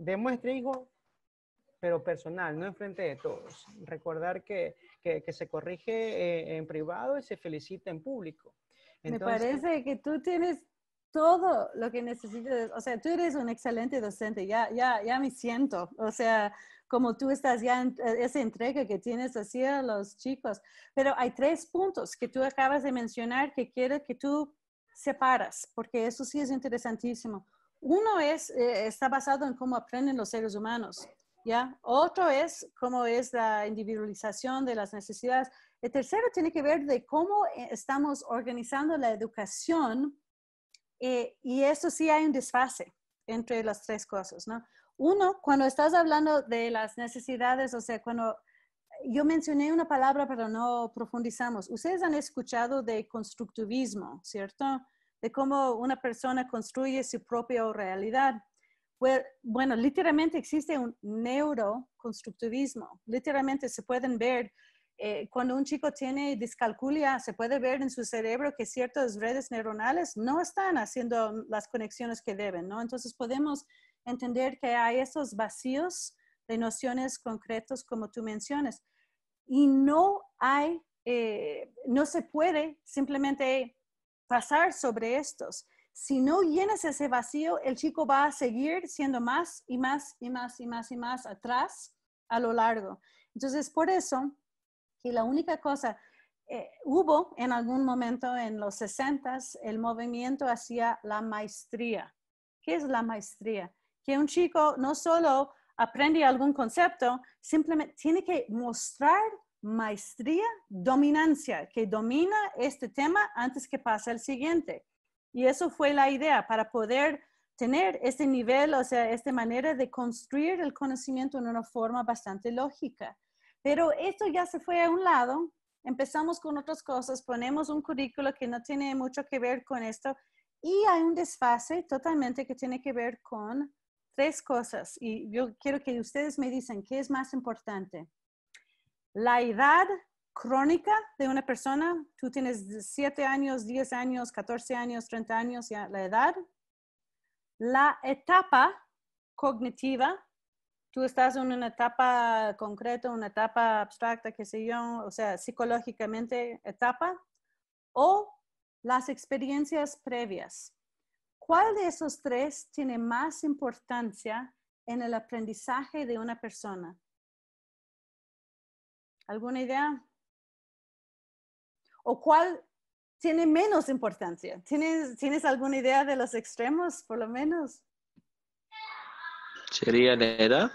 demuestre, hijo, pero personal, no enfrente de todos. Recordar que, que, que se corrige eh, en privado y se felicita en público. Me parece que tú tienes todo lo que necesitas. O sea, tú eres un excelente docente, ya, ya, ya me siento. O sea, como tú estás ya en eh, esa entrega que tienes hacia los chicos. Pero hay tres puntos que tú acabas de mencionar que quiero que tú separas, porque eso sí es interesantísimo. Uno es, eh, está basado en cómo aprenden los seres humanos, ¿ya? Otro es cómo es la individualización de las necesidades. El tercero tiene que ver de cómo eh, estamos organizando la educación eh, y eso sí hay un desfase entre las tres cosas, ¿no? Uno, cuando estás hablando de las necesidades, o sea, cuando yo mencioné una palabra, pero no profundizamos. Ustedes han escuchado de constructivismo, ¿cierto? De cómo una persona construye su propia realidad. Bueno, literalmente existe un neuroconstructivismo. Literalmente se pueden ver, eh, cuando un chico tiene discalculia, se puede ver en su cerebro que ciertas redes neuronales no están haciendo las conexiones que deben, ¿no? Entonces podemos entender que hay esos vacíos de nociones concretas como tú mencionas. Y no hay, eh, no se puede simplemente pasar sobre estos. Si no llenas ese vacío, el chico va a seguir siendo más y más y más y más y más atrás a lo largo. Entonces, por eso que la única cosa, eh, hubo en algún momento en los 60 el movimiento hacia la maestría. ¿Qué es la maestría? Que un chico no solo aprende algún concepto, simplemente tiene que mostrar maestría, dominancia, que domina este tema antes que pase al siguiente. Y eso fue la idea para poder tener este nivel, o sea, esta manera de construir el conocimiento en una forma bastante lógica. Pero esto ya se fue a un lado, empezamos con otras cosas, ponemos un currículo que no tiene mucho que ver con esto y hay un desfase totalmente que tiene que ver con tres cosas. Y yo quiero que ustedes me dicen qué es más importante la edad crónica de una persona, tú tienes 7 años, 10 años, 14 años, 30 años, ya la edad, la etapa cognitiva, tú estás en una etapa concreta, una etapa abstracta, qué sé yo, o sea, psicológicamente etapa, o las experiencias previas. ¿Cuál de esos tres tiene más importancia en el aprendizaje de una persona? ¿Alguna idea? ¿O cuál tiene menos importancia? ¿Tienes, ¿Tienes alguna idea de los extremos, por lo menos? ¿Sería la edad?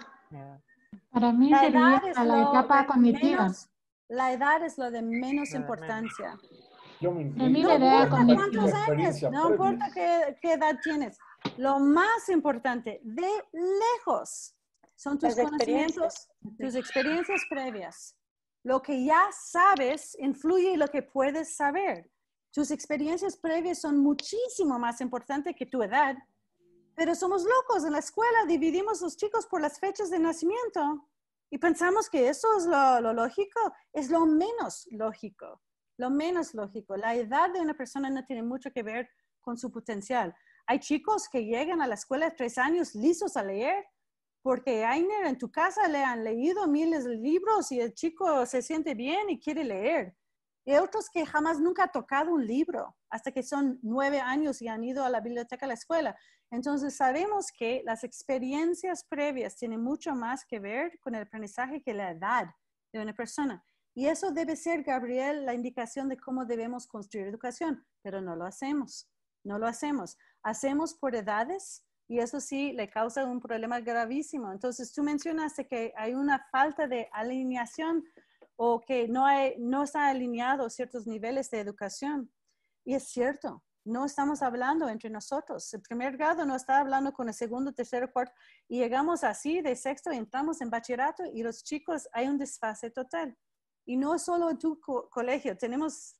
Para mí La sería edad es a la etapa cognitiva. menos- la edad es lo de menos importancia. De mí No importa cognitiva. cuántos años, no importa qué, qué edad tienes. Lo más importante, de lejos, son tus Las conocimientos, tus experiencias previas. Lo que ya sabes influye en lo que puedes saber. Tus experiencias previas son muchísimo más importantes que tu edad. Pero somos locos en la escuela, dividimos los chicos por las fechas de nacimiento y pensamos que eso es lo, lógico. Es lo menos lógico, lo menos lógico. La edad de una persona no tiene mucho que ver con su potencial. Hay chicos que llegan a la escuela tres años listos a leer porque Ainer en tu casa le han leído miles de libros y el chico se siente bien y quiere leer. Y otros que jamás nunca han tocado un libro hasta que son nueve años y han ido a la biblioteca a la escuela. Entonces sabemos que las experiencias previas tienen mucho más que ver con el aprendizaje que la edad de una persona. Y eso debe ser, Gabriel, la indicación de cómo debemos construir educación, pero no lo hacemos. No lo hacemos. Hacemos por edades, y eso sí le causa un problema gravísimo. Entonces, tú mencionaste que hay una falta de alineación o que no, hay, no está alineado ciertos niveles de educación. Y es cierto, no estamos hablando entre nosotros. El primer grado no está hablando con el segundo, tercero, cuarto. Y llegamos así de sexto entramos en bachillerato y los chicos, hay un desfase total. Y no solo en tu co- colegio, tenemos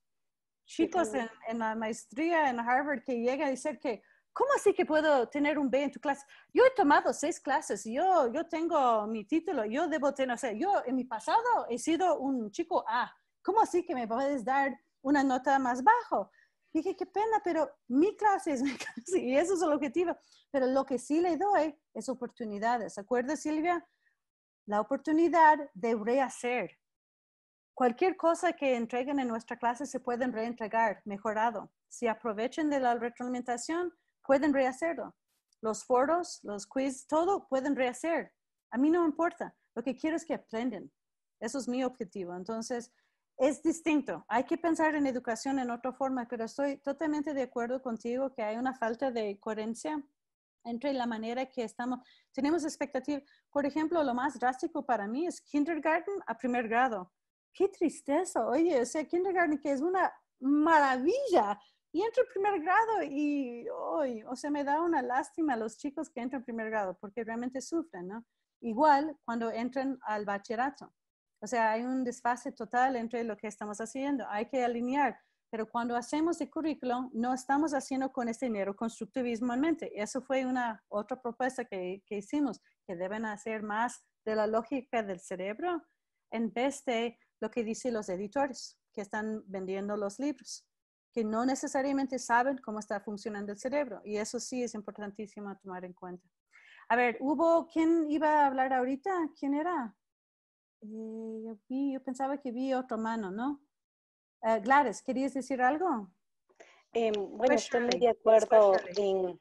chicos en, en la maestría en Harvard que llegan a decir que, ¿cómo así que puedo tener un B en tu clase? Yo he tomado seis clases, yo, yo tengo mi título, yo debo tener, o sea, yo en mi pasado he sido un chico A. ¿Cómo así que me puedes dar una nota más bajo? Dije, qué pena, pero mi clase es mi *laughs* clase y eso es el objetivo. Pero lo que sí le doy es oportunidades. ¿Acuerdas, Silvia? La oportunidad de rehacer. Cualquier cosa que entreguen en nuestra clase se pueden reentregar mejorado. Si aprovechan de la retroalimentación, pueden rehacerlo. Los foros, los quiz, todo pueden rehacer. A mí no importa. Lo que quiero es que aprendan. Eso es mi objetivo. Entonces, es distinto. Hay que pensar en educación en otra forma, pero estoy totalmente de acuerdo contigo que hay una falta de coherencia entre la manera que estamos, tenemos expectativa. Por ejemplo, lo más drástico para mí es kindergarten a primer grado. Qué tristeza, oye, o sea, kindergarten que es una maravilla y entro en primer grado y, hoy, o sea, me da una lástima a los chicos que entran en primer grado porque realmente sufren, ¿no? Igual cuando entran al bachillerato. O sea, hay un desfase total entre lo que estamos haciendo. Hay que alinear. Pero cuando hacemos el currículum, no estamos haciendo con este neuroconstructivismo en mente. Eso fue una otra propuesta que, que hicimos, que deben hacer más de la lógica del cerebro en vez de lo que dicen los editores que están vendiendo los libros, que no necesariamente saben cómo está funcionando el cerebro. Y eso sí es importantísimo tomar en cuenta. A ver, hubo, ¿quién iba a hablar ahorita? ¿Quién era? Eh, yo, vi, yo pensaba que vi otro mano, ¿no? Eh, Gladys, ¿querías decir algo? Em, bueno, estoy muy de acuerdo Después en,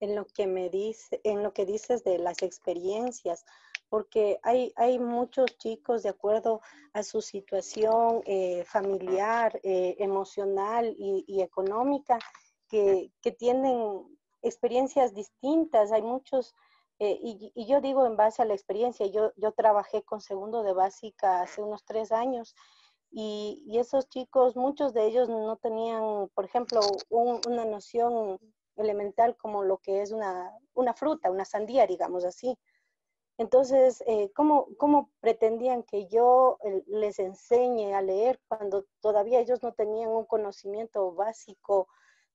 en lo que me dice, en lo que dices de las experiencias, porque hay, hay muchos chicos de acuerdo a su situación eh, familiar, eh, emocional y, y económica que, que tienen experiencias distintas. Hay muchos, eh, y, y yo digo en base a la experiencia, yo, yo trabajé con segundo de básica hace unos tres años y, y esos chicos, muchos de ellos no tenían, por ejemplo, un- una noción elemental como lo que es una, una fruta, una sandía, digamos así. Entonces, eh, ¿cómo, ¿cómo pretendían que yo eh, les enseñe a leer cuando todavía ellos no tenían un conocimiento básico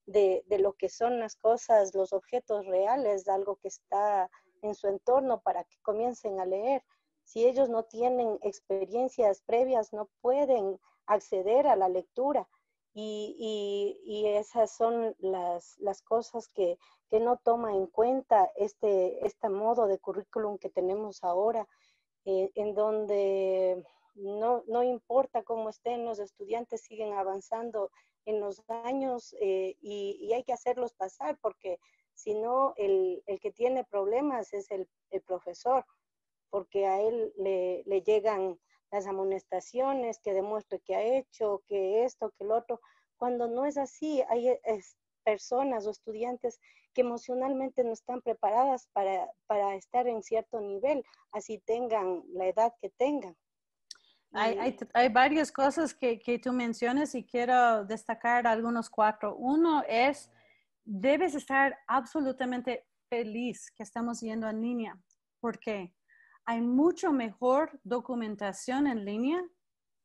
de, de lo que son las cosas, los objetos reales, algo que está en su entorno para que comiencen a leer? Si ellos no tienen experiencias previas, no pueden acceder a la lectura. Y, y- y esas son las, las cosas que, que no toma en cuenta este, este modo de currículum que tenemos ahora, eh, en donde no, no importa cómo estén los estudiantes, siguen avanzando en los años eh, y, y hay que hacerlos pasar porque si no, el, el que tiene problemas es el, el profesor porque a él le, le llegan las amonestaciones, que demuestre que ha hecho, que esto, que lo otro, cuando no es así, hay eh, es- personas o estudiantes que emocionalmente no están preparadas para, para estar en cierto nivel, así tengan la edad que tengan. Hay, hay, hay varias cosas que, que tú mencionas y quiero destacar algunos cuatro. Uno es, debes estar absolutamente feliz que estamos yendo en línea. ¿Por qué? Hay mucho mejor documentación en línea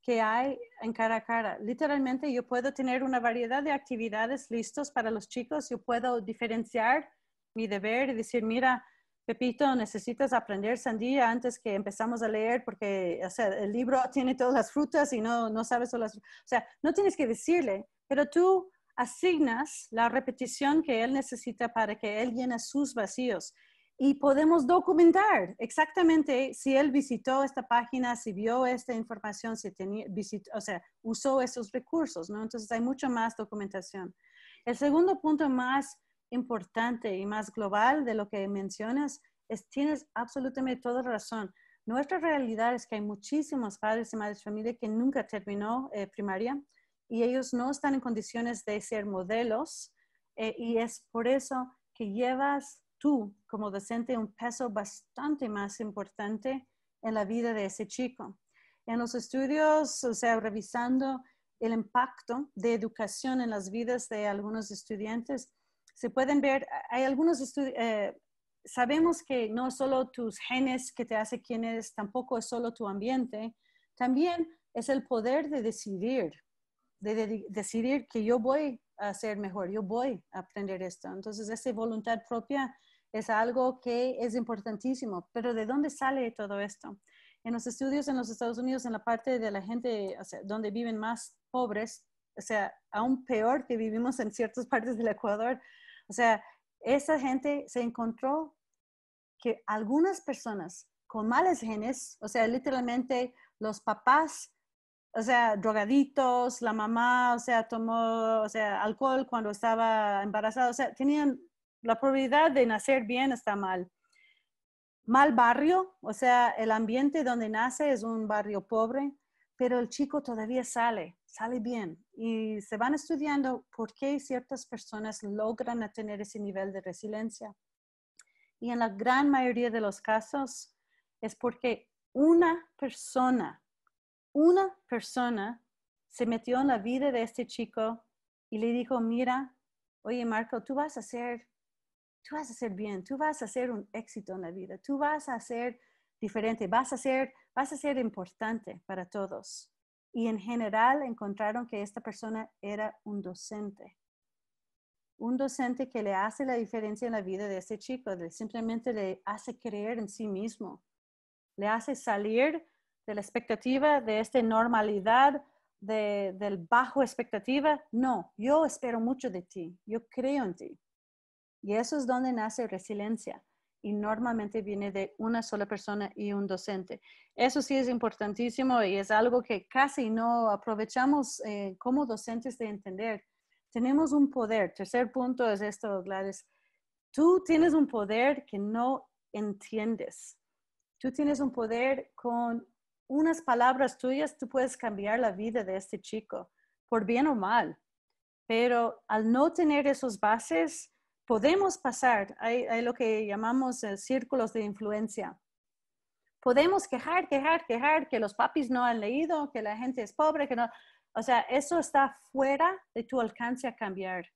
que hay en cara a cara. Literalmente yo puedo tener una variedad de actividades listos para los chicos. Yo puedo diferenciar mi deber y decir, mira, Pepito, necesitas aprender sandía antes que empezamos a leer porque o el libro tiene todas las frutas y no, no sabes todas. O sea, no tienes que decirle, pero tú asignas la repetición que él necesita para que él llene sus vacíos. Y podemos documentar exactamente si él visitó esta página, si vio esta información, si tenía, visit- o sea, usó esos recursos, ¿no? Entonces hay mucha más documentación. El segundo punto más importante y más global de lo que mencionas es, tienes absolutamente toda razón. Nuestra realidad es que hay muchísimos padres y madres de familia que nunca terminó eh, primaria y ellos no están en condiciones de ser modelos eh, y es por eso que llevas tú como docente un peso bastante más importante en la vida de ese chico. En los estudios, o sea, revisando el impacto de educación en las vidas de algunos estudiantes, se pueden ver, hay algunos estudios, sabemos que no solo tus genes que te hace quien eres, tampoco es solo tu ambiente, también es el poder de decidir, de, decidir que yo voy a ser mejor, yo voy a aprender esto. Entonces, esa voluntad propia es algo que es importantísimo. Pero ¿de dónde sale todo esto? En los estudios en los Estados Unidos, en la parte de la gente donde viven más pobres, o sea, aún peor que vivimos en ciertas partes del Ecuador, o sea, esa gente se encontró que algunas personas con males genes, o sea, literalmente los papás, o sea, drogaditos, la mamá, o sea, tomó, o sea, alcohol cuando estaba embarazada, o sea, tenían la probabilidad de nacer bien está mal. Mal barrio, o sea, el ambiente donde nace es un barrio pobre, pero el chico todavía sale, sale bien y se van estudiando por qué ciertas personas logran tener ese nivel de resiliencia. Y en la gran mayoría de los casos es porque una persona, una persona se metió en la vida de este chico y le dijo, mira, oye Marco, tú vas a ser, tú vas a ser bien, tú vas a ser un éxito en la vida, tú vas a ser diferente, vas a ser, vas a ser importante para todos. Y en general encontraron que esta persona era un docente un docente que le hace la diferencia en la vida de ese chico, simplemente le hace creer en sí mismo, le hace salir de la expectativa, de esta normalidad, de, del bajo expectativa. No, yo espero mucho de ti, yo creo en ti. Y eso es donde nace resiliencia. Y normalmente viene de una sola persona y un docente. Eso sí es importantísimo y es algo que casi no aprovechamos eh, como docentes de entender tenemos un poder. Tercer punto es esto, Gladys. Tú tienes un poder que no entiendes. Tú tienes un poder con unas palabras tuyas, tú puedes cambiar la vida de este chico, por bien o mal. Pero al no tener esos bases, podemos pasar, hay, hay lo que llamamos eh, círculos de influencia. Podemos quejar, quejar, quejar que los papis no han leído, que la gente es pobre, que no, o sea, eso está fuera de tu alcance a cambiar.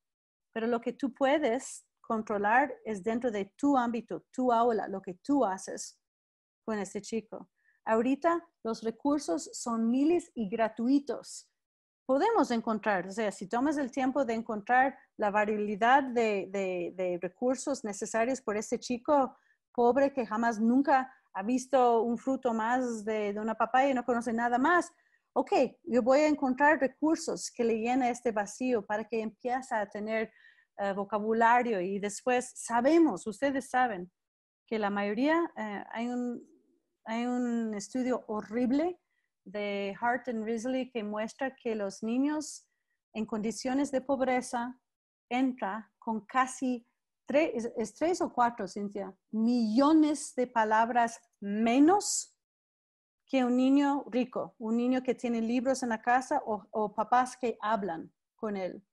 Pero lo que tú puedes controlar es dentro de tu ámbito, tu aula, lo que tú haces con este chico. Ahorita los recursos son miles y gratuitos. Podemos encontrar, o sea, si tomas el tiempo de encontrar la variabilidad de, de recursos necesarios por este chico pobre que jamás nunca ha visto un fruto más de, de una papaya y no conoce nada más, ok, yo voy a encontrar recursos que le llenen este vacío para que empiece a tener eh, vocabulario y después sabemos, ustedes saben, que la mayoría, eh, hay, un, hay un estudio horrible de Hart and Risley que muestra que los niños en condiciones de pobreza entran con casi tres, es tres o cuatro, Cintia, millones de palabras menos que un niño rico, un niño que tiene libros en la casa o, papás que hablan con él.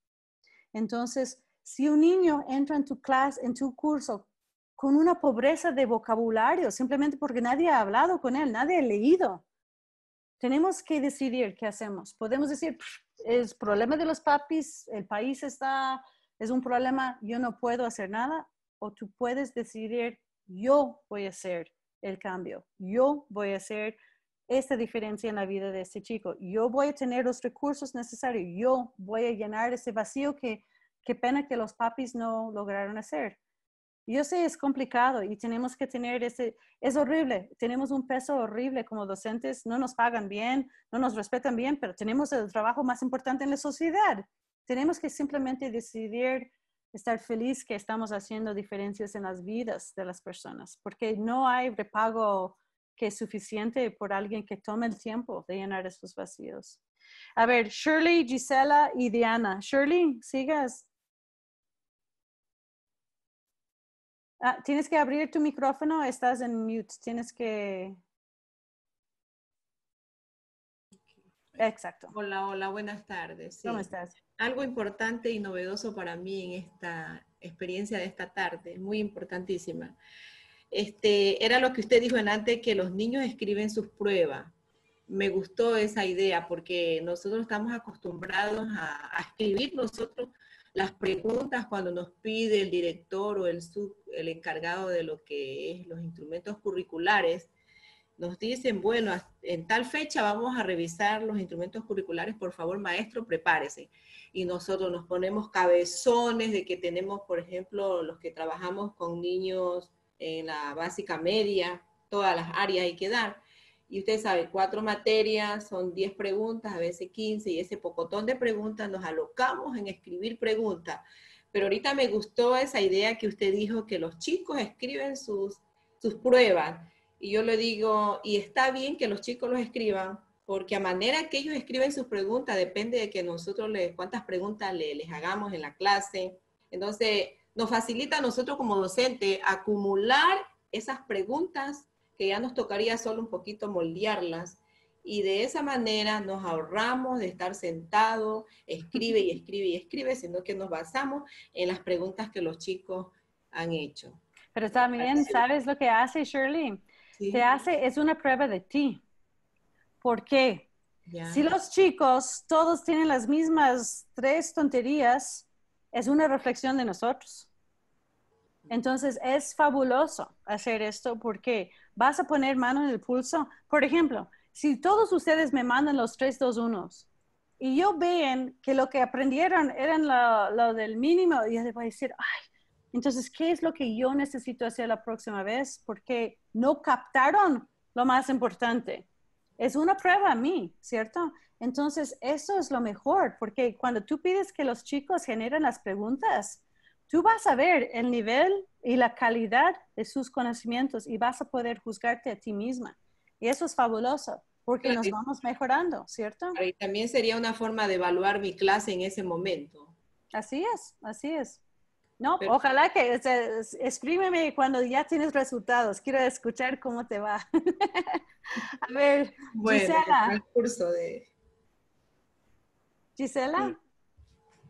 Entonces, si un niño entra en tu clase, en tu curso, con una pobreza de vocabulario, simplemente porque nadie ha hablado con él, nadie ha leído, tenemos que decidir qué hacemos. Podemos decir, es problema de los papis, el país está, es un problema, yo no puedo hacer nada, o tú puedes decidir, yo voy a hacer el cambio, yo voy a hacer esta diferencia en la vida de este chico. Yo voy a tener los recursos necesarios, yo voy a llenar ese vacío que qué pena que los papis no lograron hacer. Yo sé, es complicado y tenemos que tener ese, es horrible, tenemos un peso horrible como docentes, no nos pagan bien, no nos respetan bien, pero tenemos el trabajo más importante en la sociedad. Tenemos que simplemente decidir estar feliz que estamos haciendo diferencias en las vidas de las personas, porque no hay repago que es suficiente por alguien que tome el tiempo de llenar esos vacíos. A ver, Shirley, Gisela y Diana. Shirley, sigas. Ah, tienes que abrir tu micrófono, estás en mute, tienes que... Exacto. Hola, hola, buenas tardes. ¿Cómo estás? Algo importante y novedoso para mí en esta experiencia de esta tarde, muy importantísima. Este, era lo que usted dijo en antes, que los niños escriben sus pruebas. me gustó esa idea porque nosotros estamos acostumbrados a, a escribir nosotros las preguntas cuando nos pide el director o el, sub, el encargado de lo que es los instrumentos curriculares, nos dicen, bueno, en tal fecha vamos a revisar los instrumentos curriculares, por favor, maestro, prepárese. Y nosotros nos ponemos cabezones de que tenemos, por ejemplo, los que trabajamos con niños en la básica media, todas las áreas hay que dar y usted sabe, cuatro materias, son diez preguntas, a veces quince, y ese pocotón de preguntas nos alocamos en escribir preguntas. Pero ahorita me gustó esa idea que usted dijo, que los chicos escriben sus, sus pruebas. Y yo le digo, y está bien que los chicos los escriban, porque a manera que ellos escriben sus preguntas, depende de que nosotros les, cuántas preguntas les hagamos en la clase. Entonces, nos facilita a nosotros como docente acumular esas preguntas que ya nos tocaría solo un poquito moldearlas y de esa manera nos ahorramos de estar sentado, escribe y escribe y escribe, sino que nos basamos en las preguntas que los chicos han hecho. Pero también, ¿sabes lo que hace Shirley? Te hace, es una prueba de ti. ¿Por qué? Si los chicos todos tienen las mismas tres tonterías, es una reflexión de nosotros. Entonces es fabuloso hacer esto porque vas a poner mano en el pulso. Por ejemplo, si todos ustedes me mandan los 3, 2, 1 y yo ven que lo que aprendieron eran lo, del mínimo, y yo voy a decir, ay, entonces, ¿qué es lo que yo necesito hacer la próxima vez? Porque no captaron lo más importante. Es una prueba a mí, ¿cierto? Entonces, eso es lo mejor, porque cuando tú pides que los chicos generen las preguntas, tú vas a ver el nivel y la calidad de sus conocimientos y vas a poder juzgarte a ti misma. Y eso es fabuloso porque nos vamos mejorando, ¿cierto? Y también sería una forma de evaluar mi clase en ese momento. Así es, así es. No, ojalá que o cuando ya tienes resultados. Quiero escuchar cómo te va. *laughs* a ver, Gisela. El curso de... Gisela.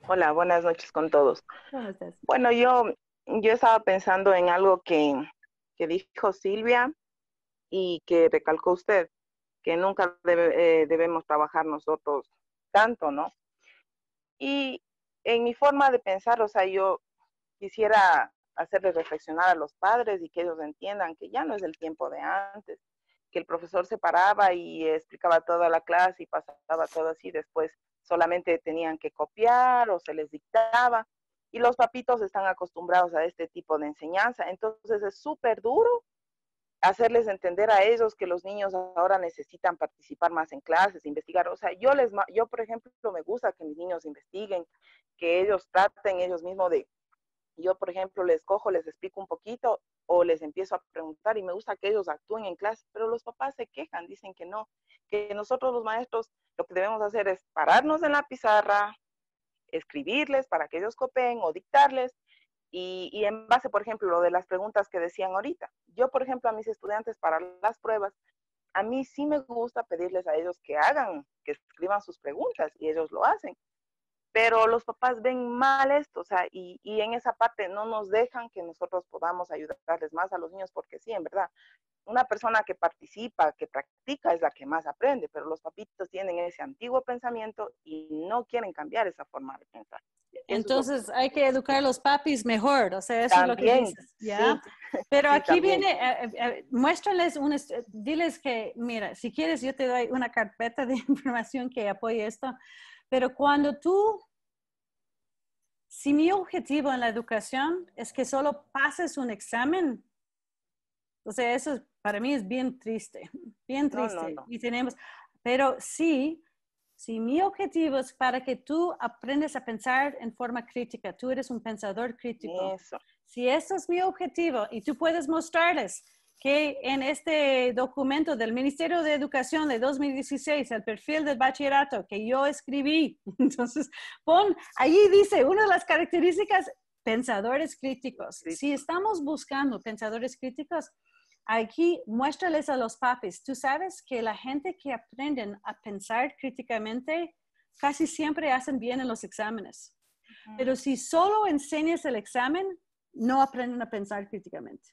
Hola, buenas noches con todos. Bueno, yo, yo estaba pensando en algo que, dijo Silvia y que recalcó usted, que nunca eh, debemos trabajar nosotros tanto, ¿no? Y en mi forma de pensar, o sea, yo quisiera hacerles reflexionar a los padres y que ellos entiendan que ya no es el tiempo de antes, que el profesor se paraba y explicaba toda la clase y pasaba todo así, después solamente tenían que copiar o se les dictaba. Y los papitos están acostumbrados a este tipo de enseñanza. Entonces es súper duro hacerles entender a ellos que los niños ahora necesitan participar más en clases, investigar. O sea, yo les, yo por ejemplo, me gusta que mis niños investiguen, que ellos traten ellos mismos de, yo por ejemplo les cojo, les explico un poquito o les empiezo a preguntar y me gusta que ellos actúen en clase, pero los papás se quejan, dicen que no, que nosotros los maestros lo que debemos hacer es pararnos en la pizarra, escribirles para que ellos copien o dictarles. Y, en base, por ejemplo, lo de las preguntas que decían ahorita. Yo, por ejemplo, a mis estudiantes para las pruebas, a mí sí me gusta pedirles a ellos que hagan, que escriban sus preguntas y ellos lo hacen pero los papás ven mal esto, o sea, y, y, en esa parte no nos dejan que nosotros podamos ayudarles más a los niños, porque sí, en verdad, una persona que participa, que practica es la que más aprende, pero los papitos tienen ese antiguo pensamiento y no quieren cambiar esa forma de pensar. Entonces hay que educar a los papis mejor, o sea, eso es lo que dices, ¿ya? *laughs* Pero aquí viene, eh, eh, eh, muéstrales, un, diles que, mira, si quieres yo te doy una carpeta de *laughs* información que apoye esto, pero cuando tú si mi objetivo en la educación es que solo pases un examen, sea, eso para mí es bien triste, bien triste. Y tenemos, pero sí, si mi objetivo es para que tú aprendas a pensar en forma crítica, tú eres un pensador crítico. Si ese es mi objetivo y tú puedes mostrarles que en este documento del Ministerio de Educación de 2016, el perfil del bachillerato que yo escribí, *laughs* entonces pon, ahí dice, una de las características, pensadores críticos. Si estamos buscando pensadores críticos, aquí muéstrales a los papis, tú sabes que la gente que aprenden a pensar críticamente casi siempre hacen bien en los exámenes. Pero si solo enseñas el examen, no aprenden a pensar críticamente.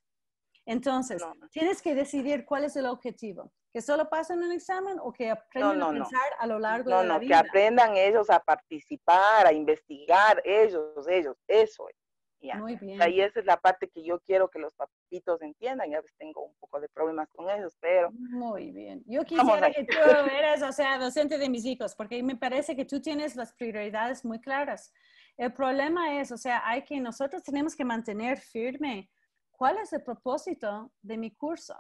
Entonces, tienes que decidir cuál es el objetivo. ¿Que solo pasen un examen o que aprendan a pensar a lo largo de la vida? No, que aprendan ellos a participar, a investigar, ellos, ellos, eso es. Muy bien. Ahí esa es la parte que yo quiero que los papitos entiendan. Ya tengo un poco de problemas con ellos, pero... Muy bien. Yo *laughs* quisiera que tú eres, o sea, docente de mis hijos, porque me parece que tú tienes las prioridades muy claras. El problema es, o sea, hay que, nosotros tenemos que mantener firme cuál es el propósito de mi curso.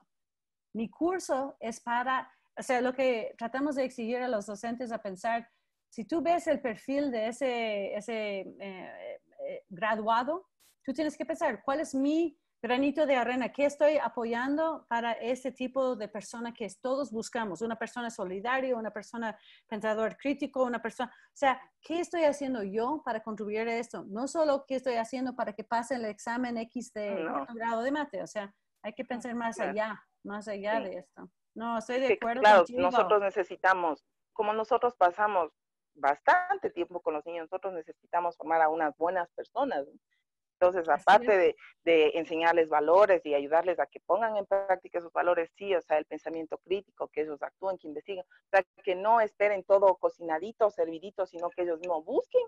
Mi curso es para, o sea, lo que tratamos de exigir a los docentes a pensar, si tú ves el perfil de ese, ese eh, eh, graduado, tú tienes que pensar, ¿cuál es mi granito de arena? ¿Qué estoy apoyando para ese tipo de persona que todos buscamos? Una persona solidaria, una persona pensador crítico, una persona... O sea, ¿qué estoy haciendo yo para contribuir a esto? No solo qué estoy haciendo para que pase el examen X de grado de mate, o sea, hay que pensar más allá, más allá de esto. No, estoy de acuerdo claro, nosotros necesitamos, como nosotros pasamos bastante tiempo con los niños, nosotros necesitamos formar a unas buenas personas. Entonces, aparte de, enseñarles valores y ayudarles a que pongan en práctica esos valores, sí, o sea, el pensamiento crítico, que ellos actúen, que investiguen, o sea, que no esperen todo cocinadito, servidito, sino que ellos no busquen.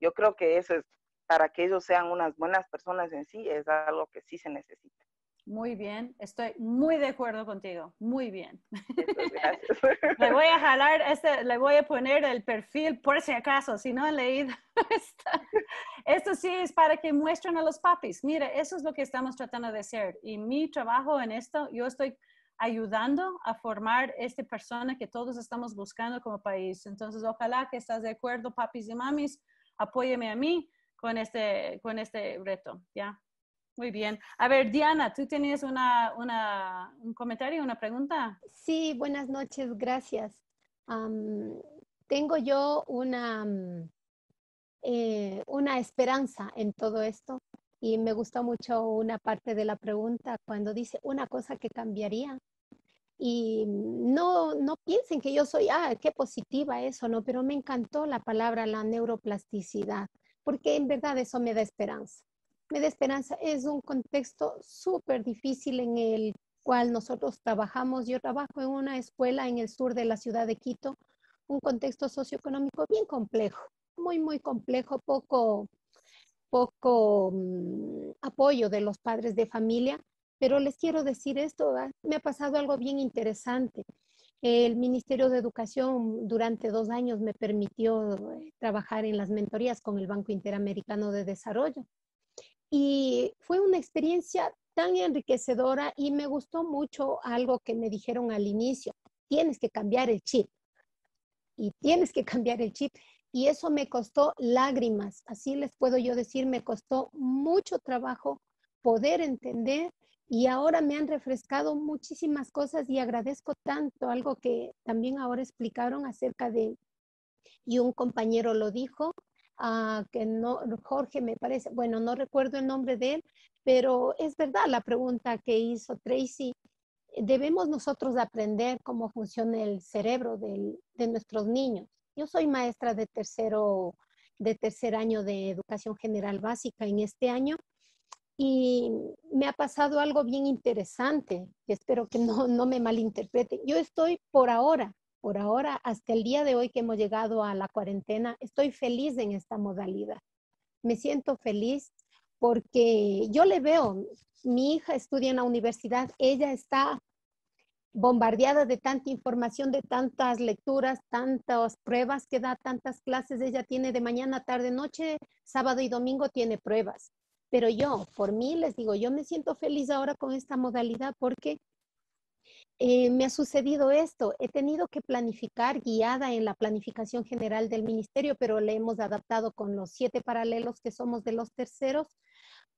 Yo creo que eso es, para que ellos sean unas buenas personas en sí, es algo que sí se necesita. Muy bien, estoy muy de acuerdo contigo, muy bien. *laughs* le voy a jalar, este, le voy a poner el perfil por si acaso, si no han leído. *laughs* Esto sí es para que muestren a los papis. Mire, eso es lo que estamos tratando de hacer. Y mi trabajo en esto, yo estoy ayudando a formar esta persona que todos estamos buscando como país. Entonces, ojalá que estás de acuerdo, papis y mamis, apóyeme a mí con este, con este reto, ¿ya? Muy bien. A ver, Diana, ¿tú tenías una, un comentario, una pregunta? Sí, buenas noches, gracias. tengo yo una, eh, una esperanza en todo esto y me gustó mucho una parte de la pregunta cuando dice una cosa que cambiaría. Y no, no piensen que yo soy, ah, qué positiva eso, ¿no? Pero me encantó la palabra, la neuroplasticidad, porque en verdad eso me da esperanza me da esperanza. Es un contexto súper difícil en el cual nosotros trabajamos. Yo trabajo en una escuela en el sur de la ciudad de Quito, un contexto socioeconómico bien complejo, muy, muy complejo, poco, poco mm, apoyo de los padres de familia. Pero les quiero decir esto, me ha pasado algo bien interesante. El Ministerio de Educación durante dos años me permitió eh, trabajar en las mentorías con el Banco Interamericano de Desarrollo. Y fue una experiencia tan enriquecedora y me gustó mucho algo que me dijeron al inicio, tienes que cambiar el chip. Y tienes que cambiar el chip. Y eso me costó lágrimas, así les puedo yo decir, me costó mucho trabajo poder entender y ahora me han refrescado muchísimas cosas y agradezco tanto algo que también ahora explicaron acerca de, y un compañero lo dijo, que no, Jorge me parece, bueno, no recuerdo el nombre de él, pero es verdad la pregunta que hizo Tracy. Debemos nosotros aprender cómo funciona el cerebro de nuestros niños. Yo soy maestra de tercero, de tercer año de educación general básica en este año y me ha pasado algo bien interesante, espero que no, no me malinterpreten. Yo estoy por ahora por ahora, hasta el día de hoy que hemos llegado a la cuarentena, estoy feliz en esta modalidad. Me siento feliz porque yo le veo, mi hija estudia en la universidad, ella está bombardeada de tanta información, de tantas lecturas, tantas pruebas que da, tantas clases. Ella tiene de mañana, tarde, noche, sábado y domingo tiene pruebas. Pero yo, por mí, les digo, yo me siento feliz ahora con esta modalidad porque eh, me ha sucedido esto. He tenido que planificar guiada en la planificación general del ministerio, pero le hemos adaptado con los siete paralelos que somos de los terceros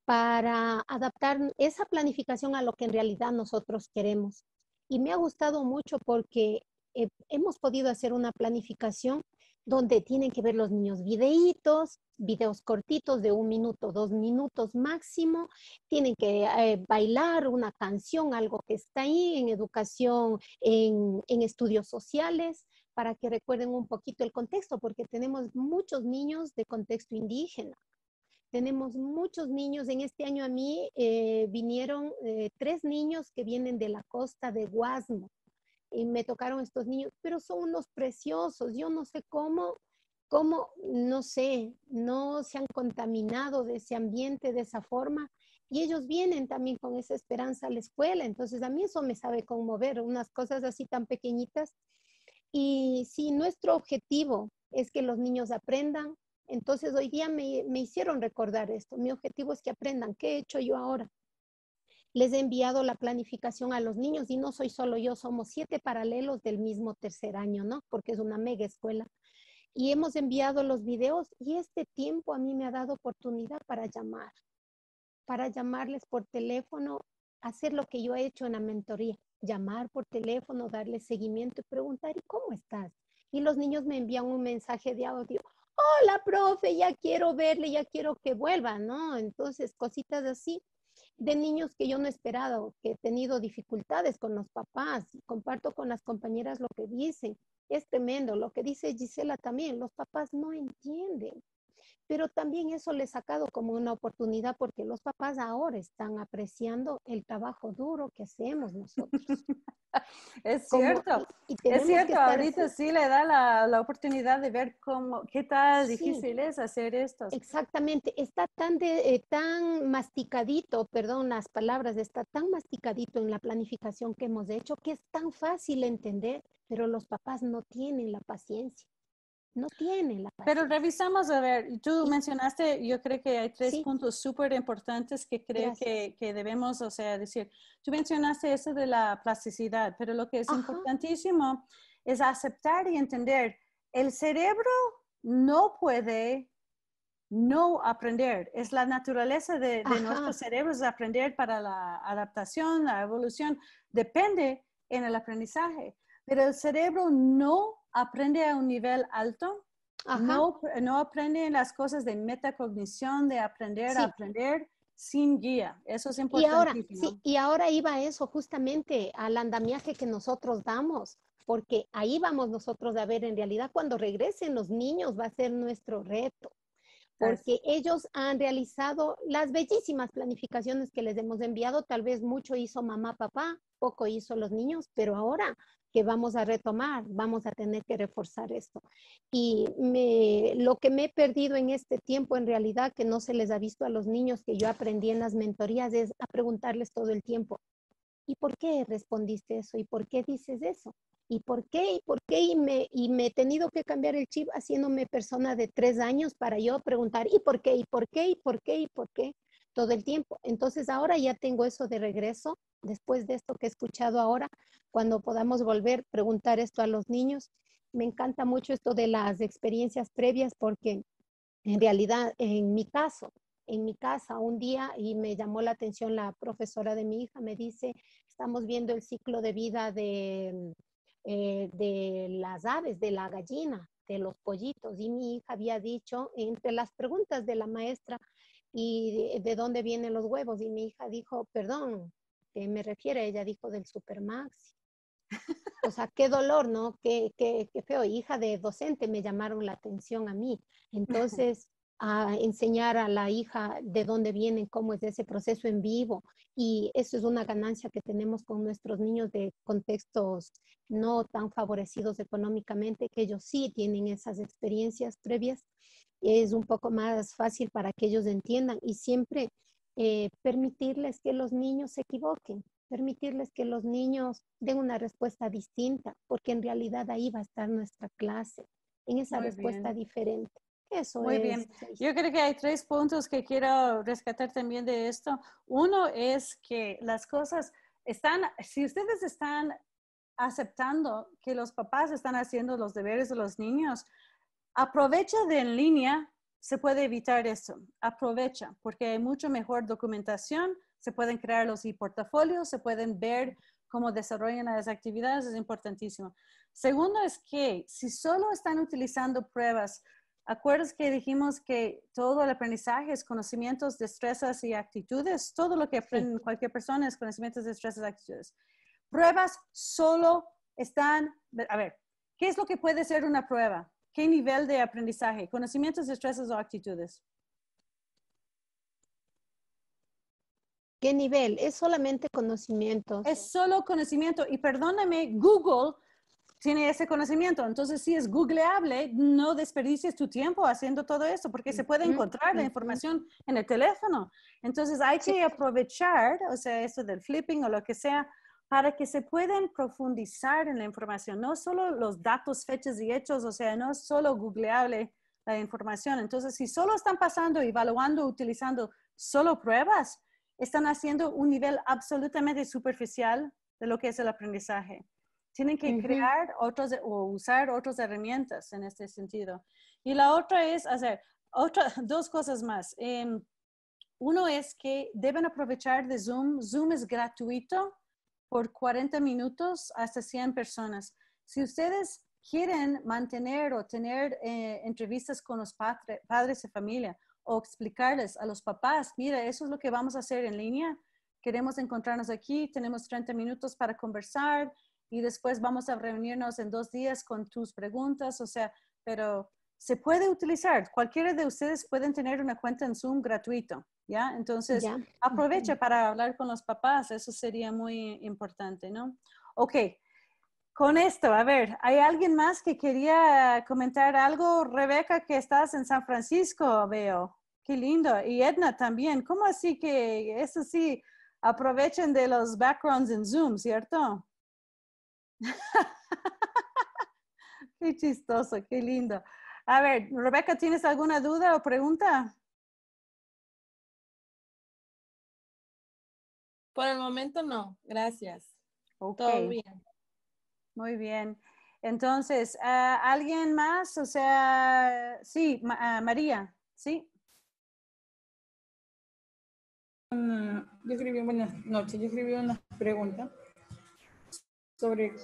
para adaptar esa planificación a lo que en realidad nosotros queremos. Y me ha gustado mucho porque eh, hemos podido hacer una planificación donde tienen que ver los niños videitos, videos cortitos de un minuto, dos minutos máximo, tienen que eh, bailar una canción, algo que está ahí en educación, en, en estudios sociales, para que recuerden un poquito el contexto, porque tenemos muchos niños de contexto indígena. Tenemos muchos niños. En este año a mí eh, vinieron eh, tres niños que vienen de la costa de Guasmo y me tocaron estos niños, pero son unos preciosos. Yo no sé cómo, cómo, no sé, no se han contaminado de ese ambiente de esa forma. Y ellos vienen también con esa esperanza a la escuela. Entonces a mí eso me sabe conmover, unas cosas así tan pequeñitas. Y si nuestro objetivo es que los niños aprendan, entonces hoy día me, me hicieron recordar esto. Mi objetivo es que aprendan. ¿Qué he hecho yo ahora? Les he enviado la planificación a los niños y no soy solo yo, somos siete paralelos del mismo tercer año, ¿no? Porque es una mega escuela. Y hemos enviado los videos y este tiempo a mí me ha dado oportunidad para llamar, para llamarles por teléfono, hacer lo que yo he hecho en la mentoría, llamar por teléfono, darles seguimiento y preguntar, ¿y cómo estás? Y los niños me envían un mensaje de audio, hola, profe, ya quiero verle, ya quiero que vuelva, ¿no? Entonces, cositas así de niños que yo no he esperado, que he tenido dificultades con los papás. Comparto con las compañeras lo que dicen. Es tremendo. Lo que dice Gisela también, los papás no entienden pero también eso le he sacado como una oportunidad porque los papás ahora están apreciando el trabajo duro que hacemos nosotros. *laughs* es cierto, es cierto, ahorita sí le da la, la, oportunidad de ver cómo, qué tal difícil es hacer esto. Exactamente, está tan, de, eh, tan masticadito, perdón las palabras, está tan masticadito en la planificación que hemos hecho que es tan fácil entender, pero los papás no tienen la paciencia no tiene la Pero revisamos, a ver, tú mencionaste, yo creo que hay tres puntos súper importantes que creo que, que, debemos, o sea, decir. Tú mencionaste eso de la plasticidad, pero lo que es importantísimo es aceptar y entender, el cerebro no puede no aprender. Es la naturaleza de, de nuestros cerebros aprender para la adaptación, la evolución. Depende en el aprendizaje. Pero el cerebro no aprende a un nivel alto, no, no aprende las cosas de metacognición, de aprender a aprender sin guía. Eso es importante. Y ahora, sí, y ahora iba eso justamente al andamiaje que nosotros damos, porque ahí vamos nosotros a ver en realidad cuando regresen los niños va a ser nuestro reto porque ellos han realizado las bellísimas planificaciones que les hemos enviado. Tal vez mucho hizo mamá, papá, poco hizo los niños, pero ahora vamos a retomar, vamos a tener que reforzar esto. Y me, lo que me he perdido en este tiempo, en realidad, que no se les ha visto a los niños que yo aprendí en las mentorías, es a preguntarles todo el tiempo, ¿y por qué respondiste eso? ¿Y por qué dices eso? ¿Y por qué? ¿Y por qué? Y me, y me he tenido que cambiar el chip haciéndome persona de tres años para yo preguntar, ¿y por qué? ¿Y por qué? ¿Y por qué? ¿Y por qué? Todo el tiempo. Entonces ahora ya tengo eso de regreso, después de esto que he escuchado ahora, cuando podamos volver preguntar esto a los niños. Me encanta mucho esto de las experiencias previas porque en realidad en mi caso, en mi casa un día y me llamó la atención la profesora de mi hija, me dice, estamos viendo el ciclo de vida de eh, de las aves, de la gallina, de los pollitos. Y mi hija había dicho, entre las preguntas de la maestra, ¿y de, dónde vienen los huevos? Y mi hija dijo, perdón, ¿qué me refiere? Ella dijo del Supermax. O sea, qué dolor, ¿no? Qué, qué, qué feo. Hija de docente me llamaron la atención a mí. Entonces, a enseñar a la hija de dónde vienen, cómo es ese proceso en vivo. Y eso es una ganancia que tenemos con nuestros niños de contextos no tan favorecidos económicamente, que ellos sí tienen esas experiencias previas. Es un poco más fácil para que ellos entiendan y siempre eh, permitirles que los niños se equivoquen, permitirles que los niños den una respuesta distinta, porque en realidad ahí va a estar nuestra clase, en esa respuesta diferente. Eso Muy bien. Yo creo que hay tres puntos que quiero rescatar también de esto. Uno es que las cosas están, si ustedes están aceptando que los papás están haciendo los deberes de los niños, aprovecha de en línea, se puede evitar eso. Aprovecha, porque hay mucho mejor documentación, se pueden crear los e-portafolios, se pueden ver cómo desarrollan las actividades, es importantísimo. Segundo es que si solo están utilizando pruebas ¿Acuerdas que dijimos que todo el aprendizaje es conocimientos, destrezas y actitudes? Todo lo que aprende cualquier persona es conocimientos, destrezas y actitudes. Pruebas solo están, a ver, ¿qué es lo que puede ser una prueba? ¿Qué nivel de aprendizaje? ¿Conocimientos, destrezas o actitudes? ¿Qué nivel? Es solamente conocimiento. Es solo conocimiento. Y perdóname, Google tiene ese conocimiento. Entonces, si es googleable, no desperdicies tu tiempo haciendo todo eso, porque se puede encontrar la información en el teléfono. Entonces, hay que aprovechar, o sea, eso del flipping o lo que sea, para que se puedan profundizar en la información, no solo los datos, fechas y hechos, o sea, no solo googleable la información. Entonces, si solo están pasando, evaluando, utilizando solo pruebas, están haciendo un nivel absolutamente superficial de lo que es el aprendizaje. Tienen que crear otros o usar otras herramientas en este sentido. Y la otra es hacer otra, *laughs* dos cosas más. Em, uno es que deben aprovechar de Zoom. Zoom es gratuito por 40 minutos hasta 100 personas. Si ustedes quieren mantener o tener eh, entrevistas con los padres de familia o explicarles a los papás, mira, eso es lo que vamos a hacer en línea. Queremos encontrarnos aquí, tenemos 30 minutos para conversar y después vamos a reunirnos en dos días con tus preguntas, o sea, pero se puede utilizar. Cualquiera de ustedes pueden tener una cuenta en Zoom gratuito, ¿ya? Entonces, aprovecha para hablar con los papás, eso sería muy importante, ¿no? Ok, con esto, a ver, ¿hay alguien más que quería comentar algo? Rebeca, que estás en San Francisco, veo. Qué lindo. Y Edna también. ¿Cómo así que eso sí, aprovechen de los backgrounds en Zoom, ¿cierto? *laughs* qué chistoso, qué lindo. A ver, Rebeca, ¿tienes alguna duda o pregunta? Por el momento no, gracias. Todo bien. Muy bien. Entonces, ah, ¿alguien más? O sea, sí, ah, María, ¿sí? yo escribí, buenas noches, yo escribí una pregunta sobre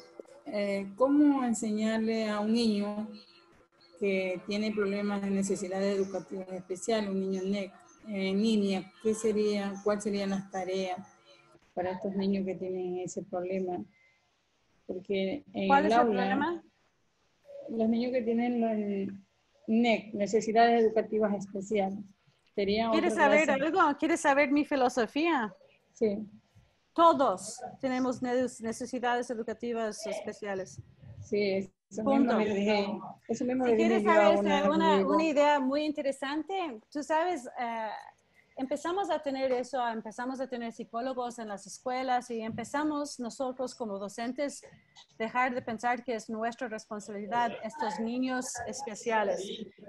eh, cómo enseñarle a un niño que tiene problemas de necesidades educativas especiales, un niño en línea, ¿qué sería, ¿cuáles serían las tareas para estos niños que tienen ese problema? Porque en ¿Cuál el es el aula, problema? los niños que tienen NEC, necesidades educativas especiales, ¿Quieres saber clase. algo? ¿Quieres saber mi filosofía? Sí. Todos tenemos ne- necesidades educativas especiales. Sí, eso Punto. mismo dije, eso mismo Si quieres saber una, una, una idea muy interesante, tú sabes, eh, empezamos a tener eso, empezamos a tener psicólogos en las escuelas y empezamos nosotros como docentes dejar de pensar que es nuestra responsabilidad estos niños especiales.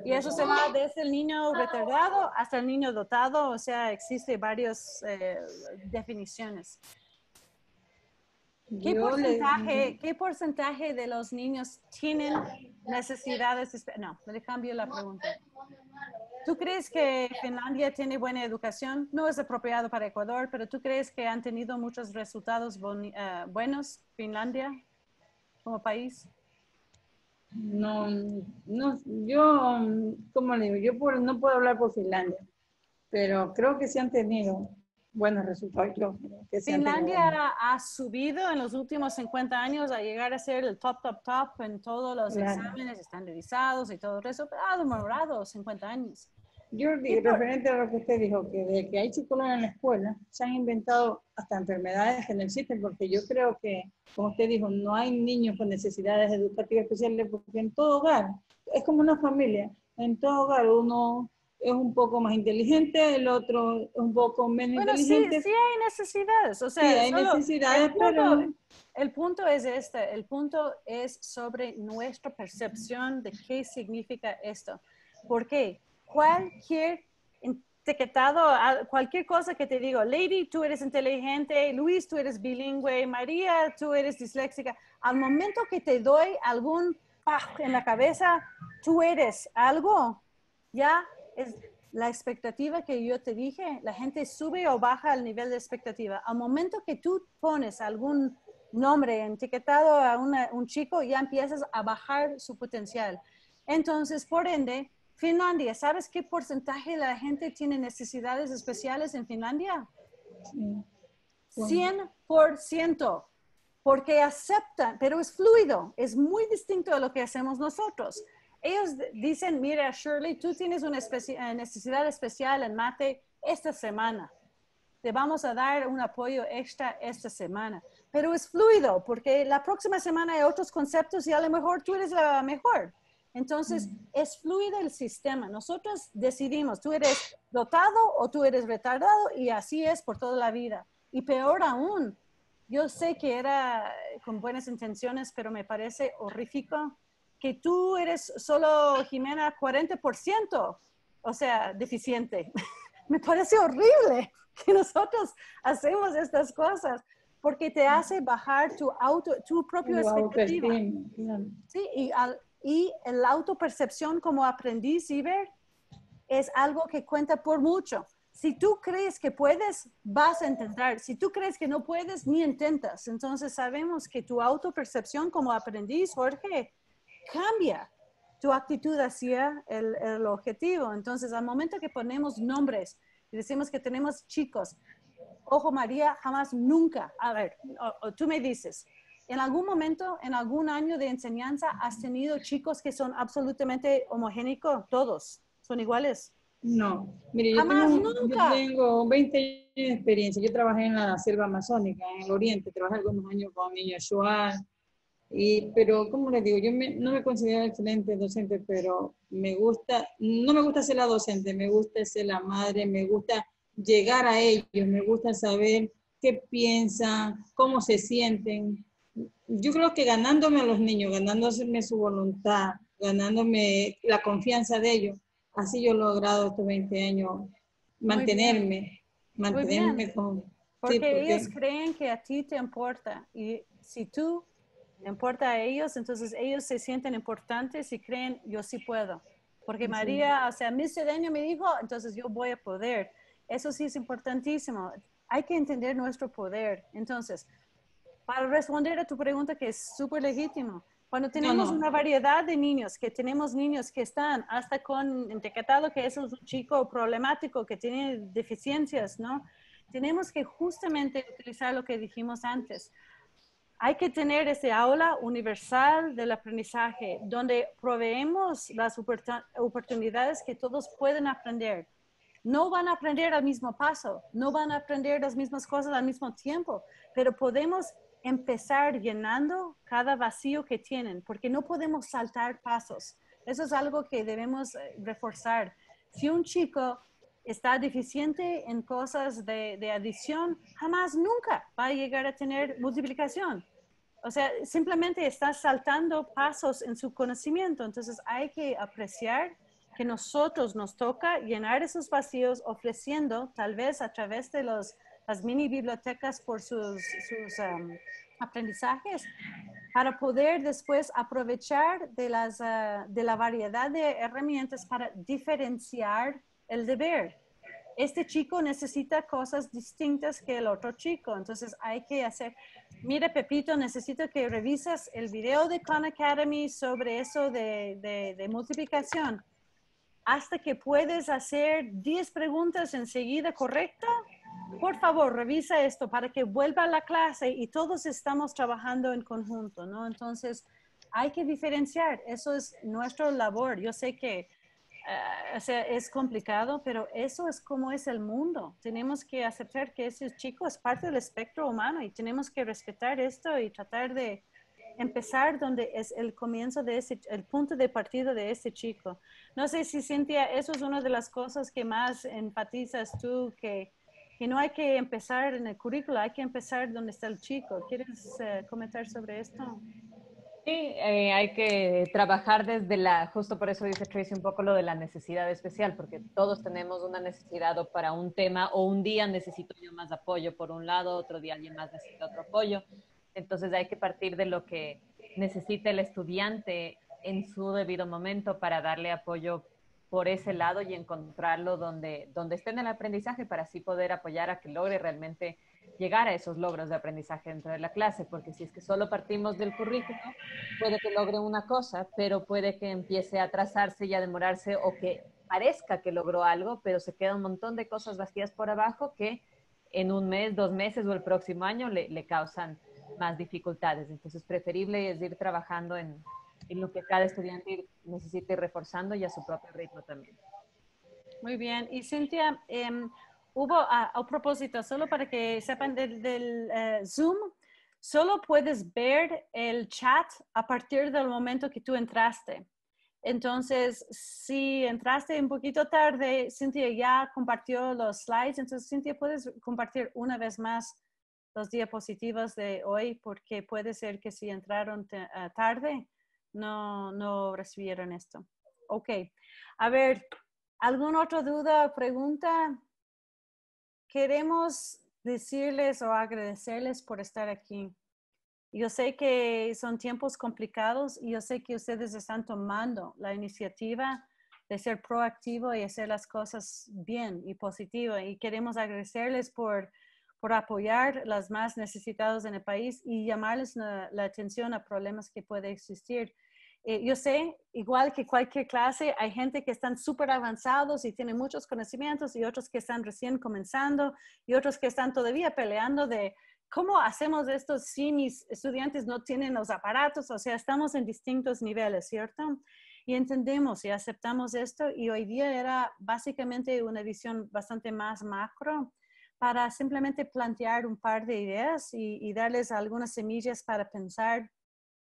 Y eso se va desde el niño retardado hasta el niño dotado, o sea, existe varias eh, definiciones. ¿Qué porcentaje, ¿Qué porcentaje de los niños tienen necesidades? No, le cambio la pregunta. ¿Tú crees que Finlandia tiene buena educación? No es apropiado para Ecuador, pero ¿tú crees que han tenido muchos resultados eh, buenos Finlandia como país? No, no, yo, ¿cómo le digo? Yo no puedo hablar por Finlandia, pero creo que sí han tenido buenos resultados. Yo que tenido. Finlandia ha subido en los últimos 50 años a llegar a ser el top, top, top en todos los Claro. exámenes estandarizados y todo eso, pero ha demorado 50 años. Jordi, referente a lo que usted dijo, que de que hay psicólogos en la escuela, se han inventado hasta enfermedades que no existen, porque yo creo que, como usted dijo, no hay niños con necesidades educativas especiales, porque en todo hogar, es como una familia, en todo hogar uno es un poco más inteligente, el otro es un poco menos Bueno, sí, inteligente. sí hay necesidades. O sea, Sí, hay necesidades, el punto, pero- El punto es este, el punto es sobre nuestra percepción de qué significa esto. ¿Por qué? Cualquier etiquetado, cualquier cosa que te digo, Lady, tú eres inteligente, Luis, tú eres bilingüe, María, tú eres disléxica, al momento que te doy algún en la cabeza, tú eres algo, ya es la expectativa que yo te dije, la gente sube o baja el nivel de expectativa. Al momento que tú pones algún nombre etiquetado a una- un chico, ya empiezas a bajar su potencial. Entonces, por ende, Finlandia, ¿sabes qué porcentaje de la gente tiene necesidades especiales en Finlandia? 100%, porque aceptan, pero es fluido, es muy distinto de lo que hacemos nosotros. Ellos dicen, mira, Shirley, tú tienes una especi- eh, necesidad especial en mate esta semana. te vamos a dar un apoyo extra esta semana. Pero es fluido porque la próxima semana hay otros conceptos y a lo mejor tú eres la mejor. Entonces, es fluido el sistema. Nosotros decidimos, tú eres dotado o tú eres retardado y así es por toda la vida. Y peor aún, yo sé que era con buenas intenciones, pero me parece horrífico que tú eres solo, Jimena, 40%, o sea, deficiente. *laughs* me parece horrible que nosotros hacemos estas cosas porque te hace bajar tu auto, tu propio expectativa. Sí, y al, y la autopercepción como aprendiz y ver es algo que cuenta por mucho. Si tú crees que puedes, vas a intentar. Si tú crees que no puedes, ni intentas. Entonces sabemos que tu autopercepción como aprendiz, Jorge, cambia tu actitud hacia el, el objetivo. Entonces, al momento que ponemos nombres y decimos que tenemos chicos, ojo María, jamás, nunca. A ver, tú me dices, ¿En algún momento, en algún año de enseñanza, has tenido chicos que son absolutamente homogénicos? Todos son iguales. No, mire, yo, tengo, yo tengo, 20 años de experiencia. Yo trabajé en la selva amazónica, en el oriente, trabajé algunos años con niños Shuar. Y, pero, como les digo, yo no me considero excelente docente, pero me gusta, no me gusta ser la docente, me gusta ser la madre, me gusta llegar a ellos, me gusta saber qué piensan, cómo se sienten, yo creo que ganándome a los niños, ganándome su voluntad, ganándome la confianza de ellos, así yo he logrado estos 20 años mantenerme, mantenerme con... Porque, ellos creen que a ti te importa. Y si tú importa a ellos, entonces ellos se sienten importantes y creen yo sí puedo. Porque María, o sea, mi Cedeño me dijo, entonces yo voy a poder. Eso sí es importantísimo. Hay que entender nuestro poder. Entonces, para responder a tu pregunta que es súper legítimo. Cuando tenemos una variedad de niños, que tenemos niños que están hasta con etiquetado que es un chico problemático, que tiene deficiencias, ¿no? Tenemos que justamente utilizar lo que dijimos antes. Hay que tener ese aula universal del aprendizaje, donde proveemos las oportunidades que todos pueden aprender. No van a aprender al mismo paso, no van a aprender las mismas cosas al mismo tiempo, pero podemos empezar llenando cada vacío que tienen, porque no podemos saltar pasos. Eso es algo que debemos eh, reforzar. Si un chico está deficiente en cosas de, de, adición, jamás, nunca va a llegar a tener multiplicación. O sea, simplemente está saltando pasos en su conocimiento. Entonces hay que apreciar que nosotros nos toca llenar esos vacíos ofreciendo, tal vez a través de los las mini bibliotecas por sus, sus um, aprendizajes para poder después aprovechar de, las, uh, de la variedad de herramientas para diferenciar el deber. Este chico necesita cosas distintas que el otro chico, entonces hay que hacer, mire Pepito, necesito que revises el video de Khan Academy sobre eso de, de, de multiplicación. Hasta que puedes hacer 10 preguntas enseguida correcta, por favor, revisa esto para que vuelva a la clase y todos estamos trabajando en conjunto, ¿no? Entonces, hay que diferenciar, eso es nuestra labor. Yo sé que eh, es complicado, pero eso es como es el mundo. Tenemos que aceptar que ese chico es parte del espectro humano y tenemos que respetar esto y tratar de empezar donde es el comienzo de ese, el punto de partida de ese chico. No sé si Cintia, eso es una de las cosas que más enfatizas tú, que y no hay que empezar en el currículo, hay que empezar donde está el chico. ¿Quieres eh, comentar sobre esto? Sí, eh, hay que trabajar desde la, justo por eso dice Tracy un poco lo de la necesidad especial, porque todos tenemos una necesidad o para un tema o un día necesito yo más apoyo por un lado, otro día alguien más necesita otro apoyo. Entonces hay que partir de lo que necesita el estudiante en su debido momento para darle apoyo por ese lado y encontrarlo donde, donde esté en el aprendizaje para así poder apoyar a que logre realmente llegar a esos logros de aprendizaje dentro de la clase, porque si es que solo partimos del currículo, puede que logre una cosa, pero puede que empiece a atrasarse y a demorarse o que parezca que logró algo, pero se queda un montón de cosas vacías por abajo que en un mes, dos meses o el próximo año le, le causan más dificultades. Entonces, preferible es ir trabajando en, en lo que cada estudiante necesite reforzando y a su propio ritmo también. Muy bien. Y Cintia, em, hubo, a, a propósito, solo para que sepan del, del eh, Zoom, solo puedes ver el chat a partir del momento que tú entraste. Entonces, si entraste un poquito tarde, Cintia ya compartió los slides, entonces Cintia, puedes compartir una vez más los diapositivas de hoy, porque puede ser que si entraron ah, tarde, no, no recibieron esto. Ok, a ver, ¿alguna otra duda o pregunta? Queremos decirles o agradecerles por estar aquí. Yo sé que son tiempos complicados y yo sé que ustedes están tomando la iniciativa de ser proactivo y hacer las cosas bien y positivo. Y queremos agradecerles por, por apoyar las más necesitados en el país y llamarles la, la atención a problemas que puede existir. Eh, yo sé, igual que cualquier clase, hay gente que están súper avanzados y tienen muchos conocimientos y otros que están recién comenzando y otros que están todavía peleando de cómo hacemos esto si mis estudiantes no tienen los aparatos. O sea, estamos en distintos niveles, ¿cierto? Y entendemos y aceptamos esto y hoy día era básicamente una visión bastante más macro para simplemente plantear un par de ideas y, y darles algunas semillas para pensar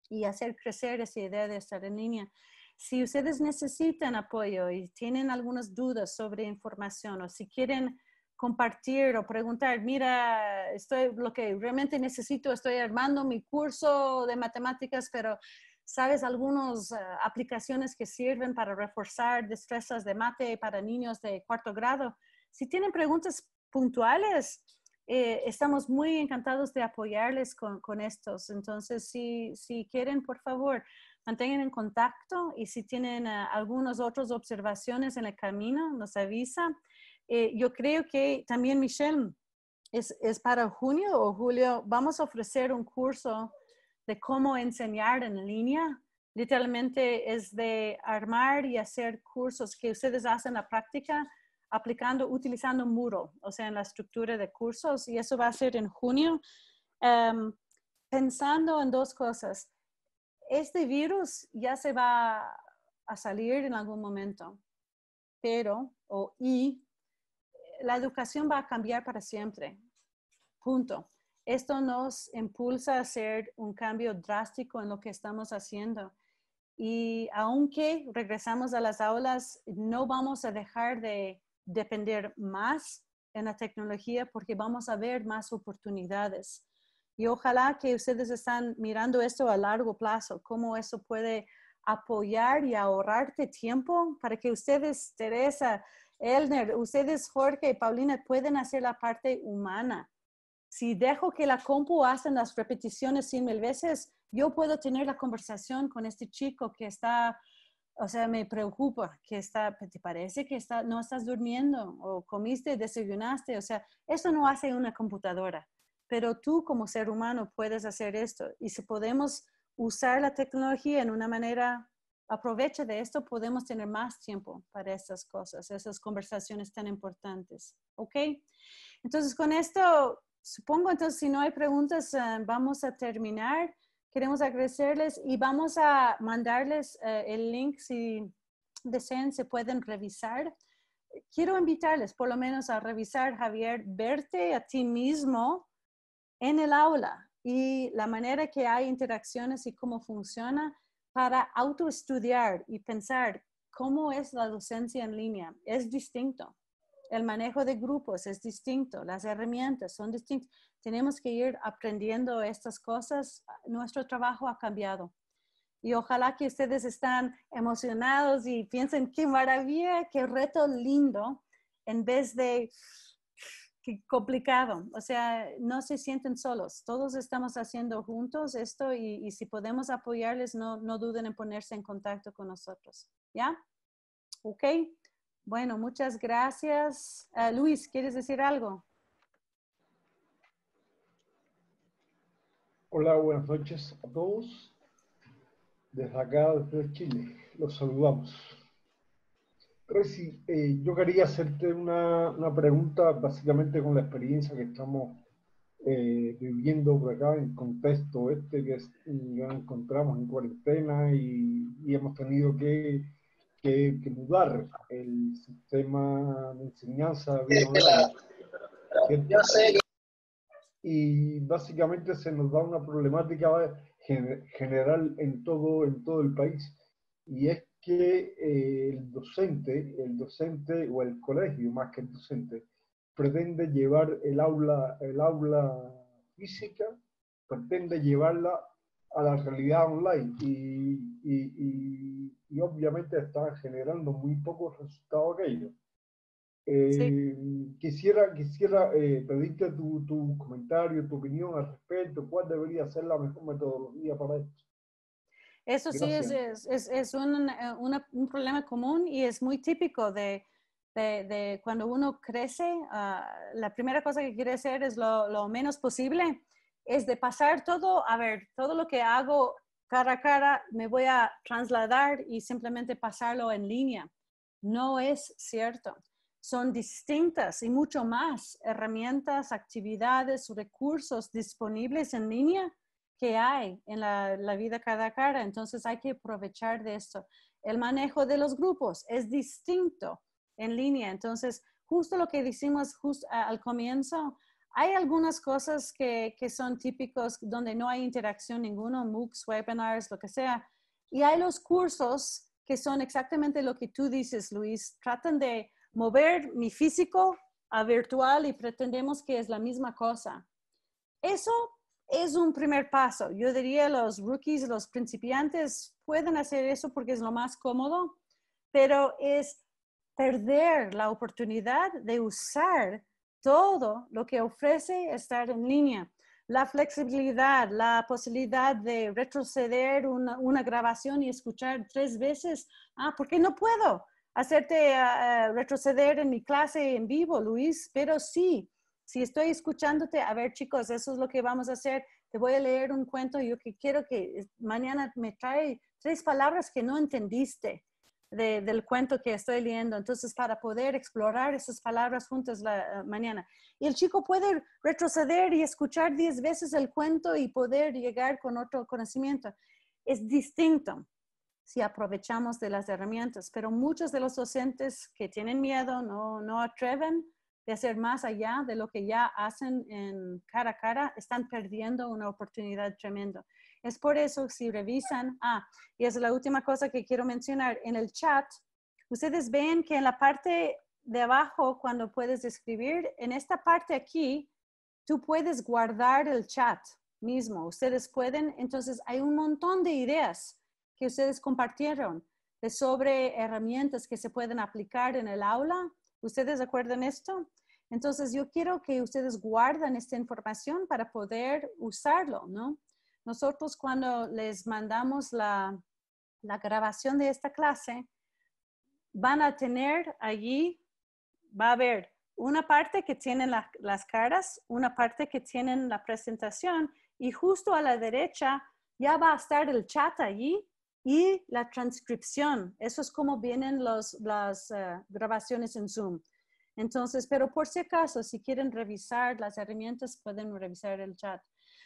y hacer crecer esa idea de estar en línea. Si ustedes necesitan apoyo y tienen algunas dudas sobre información o si quieren compartir o preguntar, mira, estoy lo que realmente necesito, estoy armando mi curso de matemáticas, pero sabes algunas uh, aplicaciones que sirven para reforzar destrezas de mate para niños de cuarto grado. Si tienen preguntas puntuales, eh, estamos muy encantados de apoyarles con, con estos. Entonces, si, si, quieren, por favor, mantengan en contacto y si tienen uh, algunas otras observaciones en el camino, nos avisa. Eh, yo creo que también, Michelle, es, es, para junio o julio, vamos a ofrecer un curso de cómo enseñar en línea. Literalmente es de armar y hacer cursos que ustedes hacen la práctica aplicando, utilizando Moodle, o sea, en la estructura de cursos, y eso va a ser en junio. Um, pensando en dos cosas. Este virus ya se va a salir en algún momento, pero, o y, la educación va a cambiar para siempre. Punto. Esto nos impulsa a hacer un cambio drástico en lo que estamos haciendo. Y aunque regresamos a las aulas, no vamos a dejar de depender más en la tecnología porque vamos a ver más oportunidades. Y ojalá que ustedes están mirando esto a largo plazo, cómo eso puede apoyar y ahorrarte tiempo para que ustedes, Teresa, Elner, ustedes, Jorge y Paulina, pueden hacer la parte humana. Si dejo que la compu hacen las repeticiones cien mil veces, yo puedo tener la conversación con este chico que está, o sea, me preocupa, que está, ¿te parece que está, no estás durmiendo? ¿O comiste, desayunaste? O sea, eso no hace una computadora. Pero tú como ser humano puedes hacer esto. Y si podemos usar la tecnología en una manera aprovecha de esto, podemos tener más tiempo para estas cosas, esas conversaciones tan importantes. ¿Ok? Entonces, con esto, supongo, entonces, si no hay preguntas, uh, vamos a terminar. Queremos agradecerles y vamos a mandarles uh, el link si desean, se pueden revisar. Quiero invitarles por lo menos a revisar, Javier, verte a ti mismo en el aula y la manera que hay interacciones y cómo funciona para autoestudiar y pensar cómo es la docencia en línea. Es distinto. El manejo de grupos es distinto. Las herramientas son distintas. Tenemos que ir aprendiendo estas cosas. Nuestro trabajo ha cambiado. Y ojalá que ustedes están emocionados y piensen qué maravilla, qué reto lindo, en vez de qué complicado. O sea, no se sienten solos. Todos estamos haciendo juntos esto y, y si podemos apoyarles, no, no, duden en ponerse en contacto con nosotros. ¿Ya? Ok. Bueno, muchas gracias. Uh, Luis, ¿quieres decir algo? Hola, buenas noches a todos. Desde acá, desde Chile, los saludamos. Reci, eh, yo quería hacerte una, una, pregunta básicamente con la experiencia que estamos eh, viviendo por acá, en contexto este que, es, que encontramos en cuarentena y, y hemos tenido que, que, que, mudar el sistema de enseñanza. Y básicamente se nos da una problemática gen- general en todo, en todo el país. Y es que eh, el docente, el docente o el colegio más que el docente, pretende llevar el aula, el aula física, pretende llevarla a la realidad online y, y- obviamente está generando muy pocos resultados aquello. Eh, Quisiera, quisiera eh, pedirte tu, tu comentario, tu opinión al respecto, cuál debería ser la mejor metodología para esto. Eso sí es, es, es, un, eh, una- un problema común y es muy típico de, de, de cuando uno crece. ah, la primera cosa que quiere hacer es lo, lo menos posible, es de pasar todo, a ver, todo lo que hago cara a cara, me voy a trasladar y simplemente pasarlo en línea. No es cierto. Son distintas y mucho más herramientas, actividades, recursos disponibles en línea que hay en la, la vida cara a cara. Entonces hay que aprovechar de esto. El manejo de los grupos es distinto en línea. Entonces, justo lo que decimos justo al comienzo, hay algunas cosas que, que son típicos donde no hay interacción ninguno, MOOCs, webinars, lo que sea. Y hay los cursos que son exactamente lo que tú dices, Luis. Tratan de mover mi físico a virtual y pretendemos que es la misma cosa. Eso es un primer paso. Yo diría los rookies, los principiantes pueden hacer eso porque es lo más cómodo, pero es perder la oportunidad de usar todo lo que ofrece estar en línea. La flexibilidad, la posibilidad de retroceder una, una grabación y escuchar tres veces. Ah, ¿por qué no puedo hacerte ah, ah, retroceder en mi clase en vivo, Luis? Pero sí, si estoy escuchándote, a ver chicos, eso es lo que vamos a hacer. Te voy a leer un cuento. Yo que quiero que mañana me trae tres palabras que no entendiste de- del cuento que estoy leyendo. Entonces, para poder explorar esas palabras juntas la eh, mañana. Y el chico puede retroceder y escuchar diez veces el cuento y poder llegar con otro conocimiento. Es distinto si aprovechamos de las herramientas, pero muchos de los docentes que tienen miedo no, no atreven de hacer más allá de lo que ya hacen en cara a cara, están perdiendo una oportunidad tremenda. Es por eso, si revisan, ah, y es la última cosa que quiero mencionar, en el chat, ustedes ven que en la parte de abajo, cuando puedes escribir, en esta parte aquí, tú puedes guardar el chat mismo. Ustedes pueden, entonces hay un montón de ideas ustedes compartieron de sobre herramientas que se pueden aplicar en el aula. ¿Ustedes acuerdan esto? Entonces yo quiero que ustedes guarden esta información para poder usarlo, ¿no? Nosotros cuando les mandamos la, la grabación de esta clase, van a tener allí, va a haber una parte que tienen la- las caras, una parte que tienen la presentación y justo a la derecha ya va a estar el chat allí y la transcripción. Eso es como vienen las eh, grabaciones en Zoom. Entonces, pero por si acaso, si quieren revisar las herramientas, pueden revisar el chat.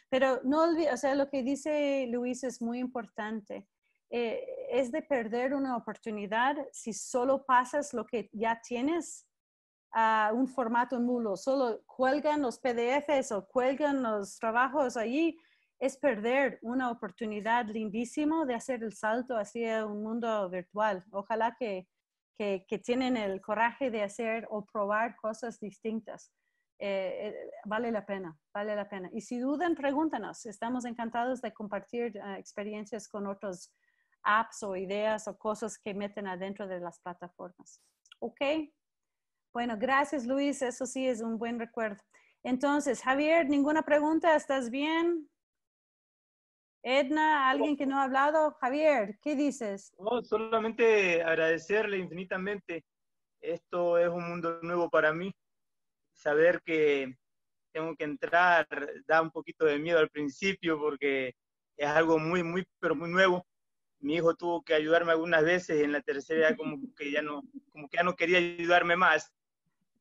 Pero no olviden, o sea, lo que dice Luis es muy importante. Eh, es de perder una oportunidad si solo pasas lo que ya tienes a un formato nulo, solo cuelgan los PDFs o cuelgan los trabajos allí, es perder una oportunidad lindísimo de hacer el salto hacia un mundo virtual. Ojalá que, que, que tienen el coraje de hacer o probar cosas distintas. Eh, eh, vale la pena, vale la pena. Y si dudan, pregúntanos. Estamos encantados de compartir eh, experiencias con otros apps o ideas o cosas que meten adentro de las plataformas. ¿Ok? Bueno, gracias Luis, eso sí es un buen recuerdo. Entonces, Javier, ¿ninguna pregunta? ¿Estás bien? Edna, alguien que no ha hablado. Javier, ¿qué dices? No, solamente agradecerle infinitamente. Esto es un mundo nuevo para mí. Saber que tengo que entrar da un poquito de miedo al principio porque es algo muy, muy, pero muy nuevo. Mi hijo tuvo que ayudarme algunas veces en la tercera ya como que ya no, como que ya no quería ayudarme más.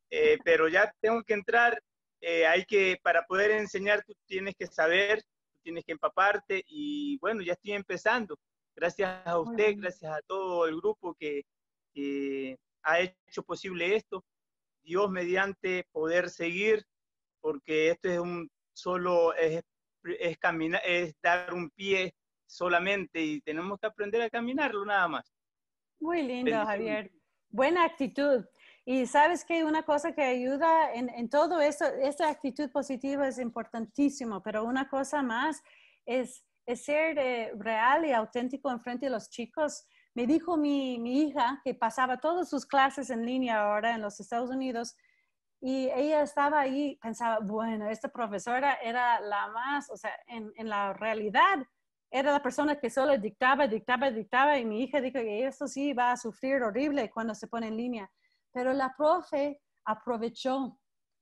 Eh, pero ya tengo que entrar. eh, hay que, para poder enseñar, tienes que saber, tienes que empaparte y bueno, ya estoy empezando. Gracias a usted, gracias a todo el grupo que, que ha hecho posible esto. Dios mediante poder seguir porque esto es un solo, es, es, caminar, es dar un pie solamente y tenemos que aprender a caminarlo nada más. Muy lindo, Javier. Buena actitud. Y sabes que una cosa que ayuda en, todo esto, esta actitud positiva es importantísimo, pero una cosa más es, es ser eh, real y auténtico en frente de los chicos. Me dijo mi, mi hija que pasaba todas sus clases en línea ahora en los Estados Unidos y ella estaba ahí, pensaba, bueno, esta profesora era la más, o sea, en, en la realidad era la persona que solo dictaba, dictaba, dictaba y mi hija dijo que esto sí va a sufrir horrible cuando se pone en línea. Pero la profe aprovechó,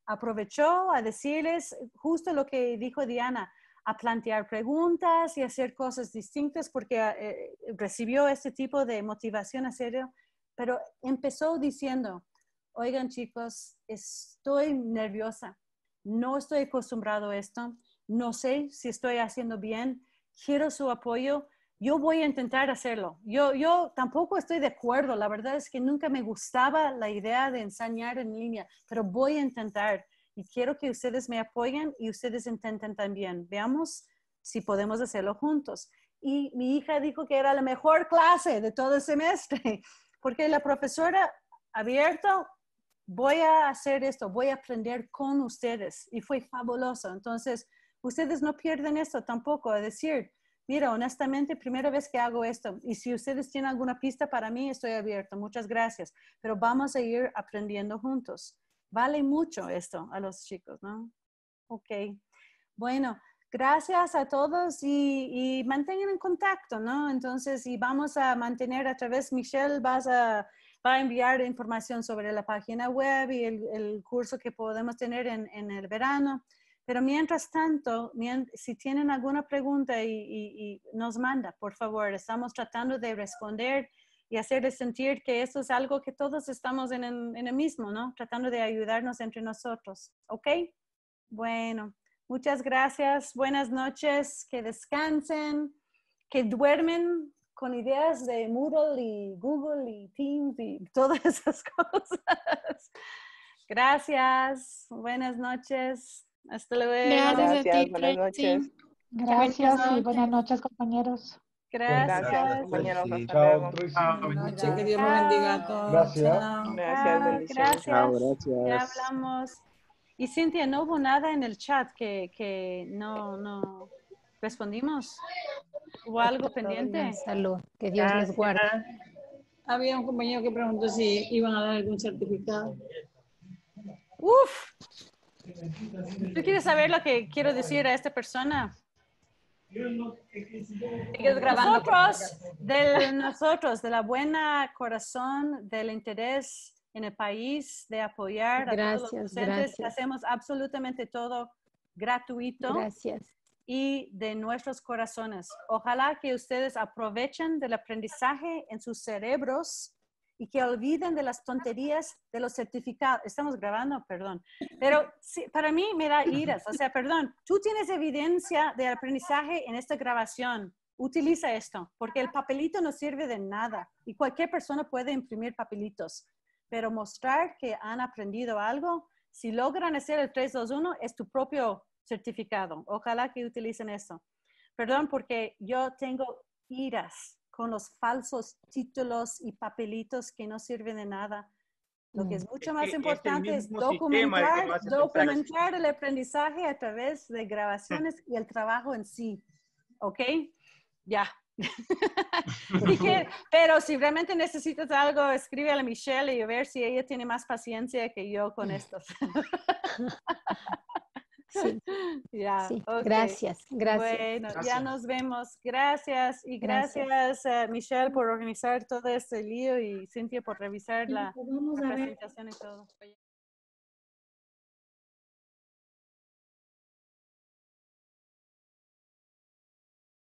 aprovechó a decirles justo lo que dijo Diana, a plantear preguntas y hacer cosas distintas porque eh, recibió este tipo de motivación a serio, pero empezó diciendo, oigan chicos, estoy nerviosa, no estoy acostumbrado a esto, no sé si estoy haciendo bien, quiero su apoyo, yo voy a intentar hacerlo. Yo, yo tampoco estoy de acuerdo, la verdad es que nunca me gustaba la idea de enseñar en línea, pero voy a intentar y quiero que ustedes me apoyen y ustedes intenten también. Veamos si podemos hacerlo juntos. Y mi hija dijo que era la mejor clase de todo el semestre, *laughs* porque la profesora abierto, voy a hacer esto, voy a aprender con ustedes y fue fabuloso. Entonces, ustedes no pierden esto tampoco, a decir, mira, honestamente, primera vez que hago esto. Y si ustedes tienen alguna pista para mí, estoy abierto. Muchas gracias. Pero vamos a ir aprendiendo juntos. Vale mucho esto a los chicos, ¿no? Ok. Bueno, gracias a todos y, mantengan en contacto, ¿no? Entonces, y vamos a mantener a través, Michelle, vas a, va a enviar información sobre la página web y el, curso que podemos tener en, en el verano. Pero mientras tanto, si tienen alguna pregunta y, nos manda, por favor, estamos tratando de responder y hacerles sentir que eso es algo que todos estamos en el, mismo, ¿no? Tratando de ayudarnos entre nosotros, ¿ok? Bueno, muchas gracias, buenas noches, que descansen, que duermen con ideas de Moodle y Google y Teams y *laughs* todas esas cosas. Gracias, buenas noches. Hasta luego. Gracias, buenas noches. Gracias y buenas noches, compañeros. Gracias. compañeros. Chao, Buenas noches, que Dios me bendiga a todos. Gracias. Chao. Gracias, bendiciones. Gracias. Ya hablamos. Y Cintia, no hubo nada en el chat que, que no, no respondimos. ¿Hubo algo pendiente? Salud, que Dios les guarde. Había un compañero que preguntó si iban a dar algún certificado. Uf, ¿Tú quieres saber lo que quiero decir a esta persona? Nosotros, de nosotros, de la buena corazón, del interés en el país, de apoyar a todos los docentes, hacemos absolutamente todo gratuito. Gracias. Y de nuestros corazones. Ojalá que ustedes aprovechen del aprendizaje en sus cerebros y que olviden de las tonterías de los certificados. Estamos grabando, perdón. Pero para mí me da iras. O sea, perdón, tú tienes evidencia de aprendizaje en esta grabación. Utiliza esto, porque el papelito no sirve de nada y cualquier persona puede imprimir papelitos. Pero mostrar que han aprendido algo, si logran hacer el 321, es tu propio certificado. Ojalá que utilicen eso. Perdón, porque yo tengo iras con los falsos títulos y papelitos que no sirven de nada. Lo que es mucho más importante es, documentar, documentar el aprendizaje a través de grabaciones y el trabajo en sí. ¿Ok? Ya. *laughs* *laughs* pero si realmente necesitas algo, escribe a Michelle y a ver si ella tiene más paciencia que yo con estos. *laughs* Sí, *laughs* ya, gracias, gracias. Bueno, ya nos vemos. Gracias y gracias, eh, Michelle por organizar todo este lío y Cintia por revisar la, la presentación y todo.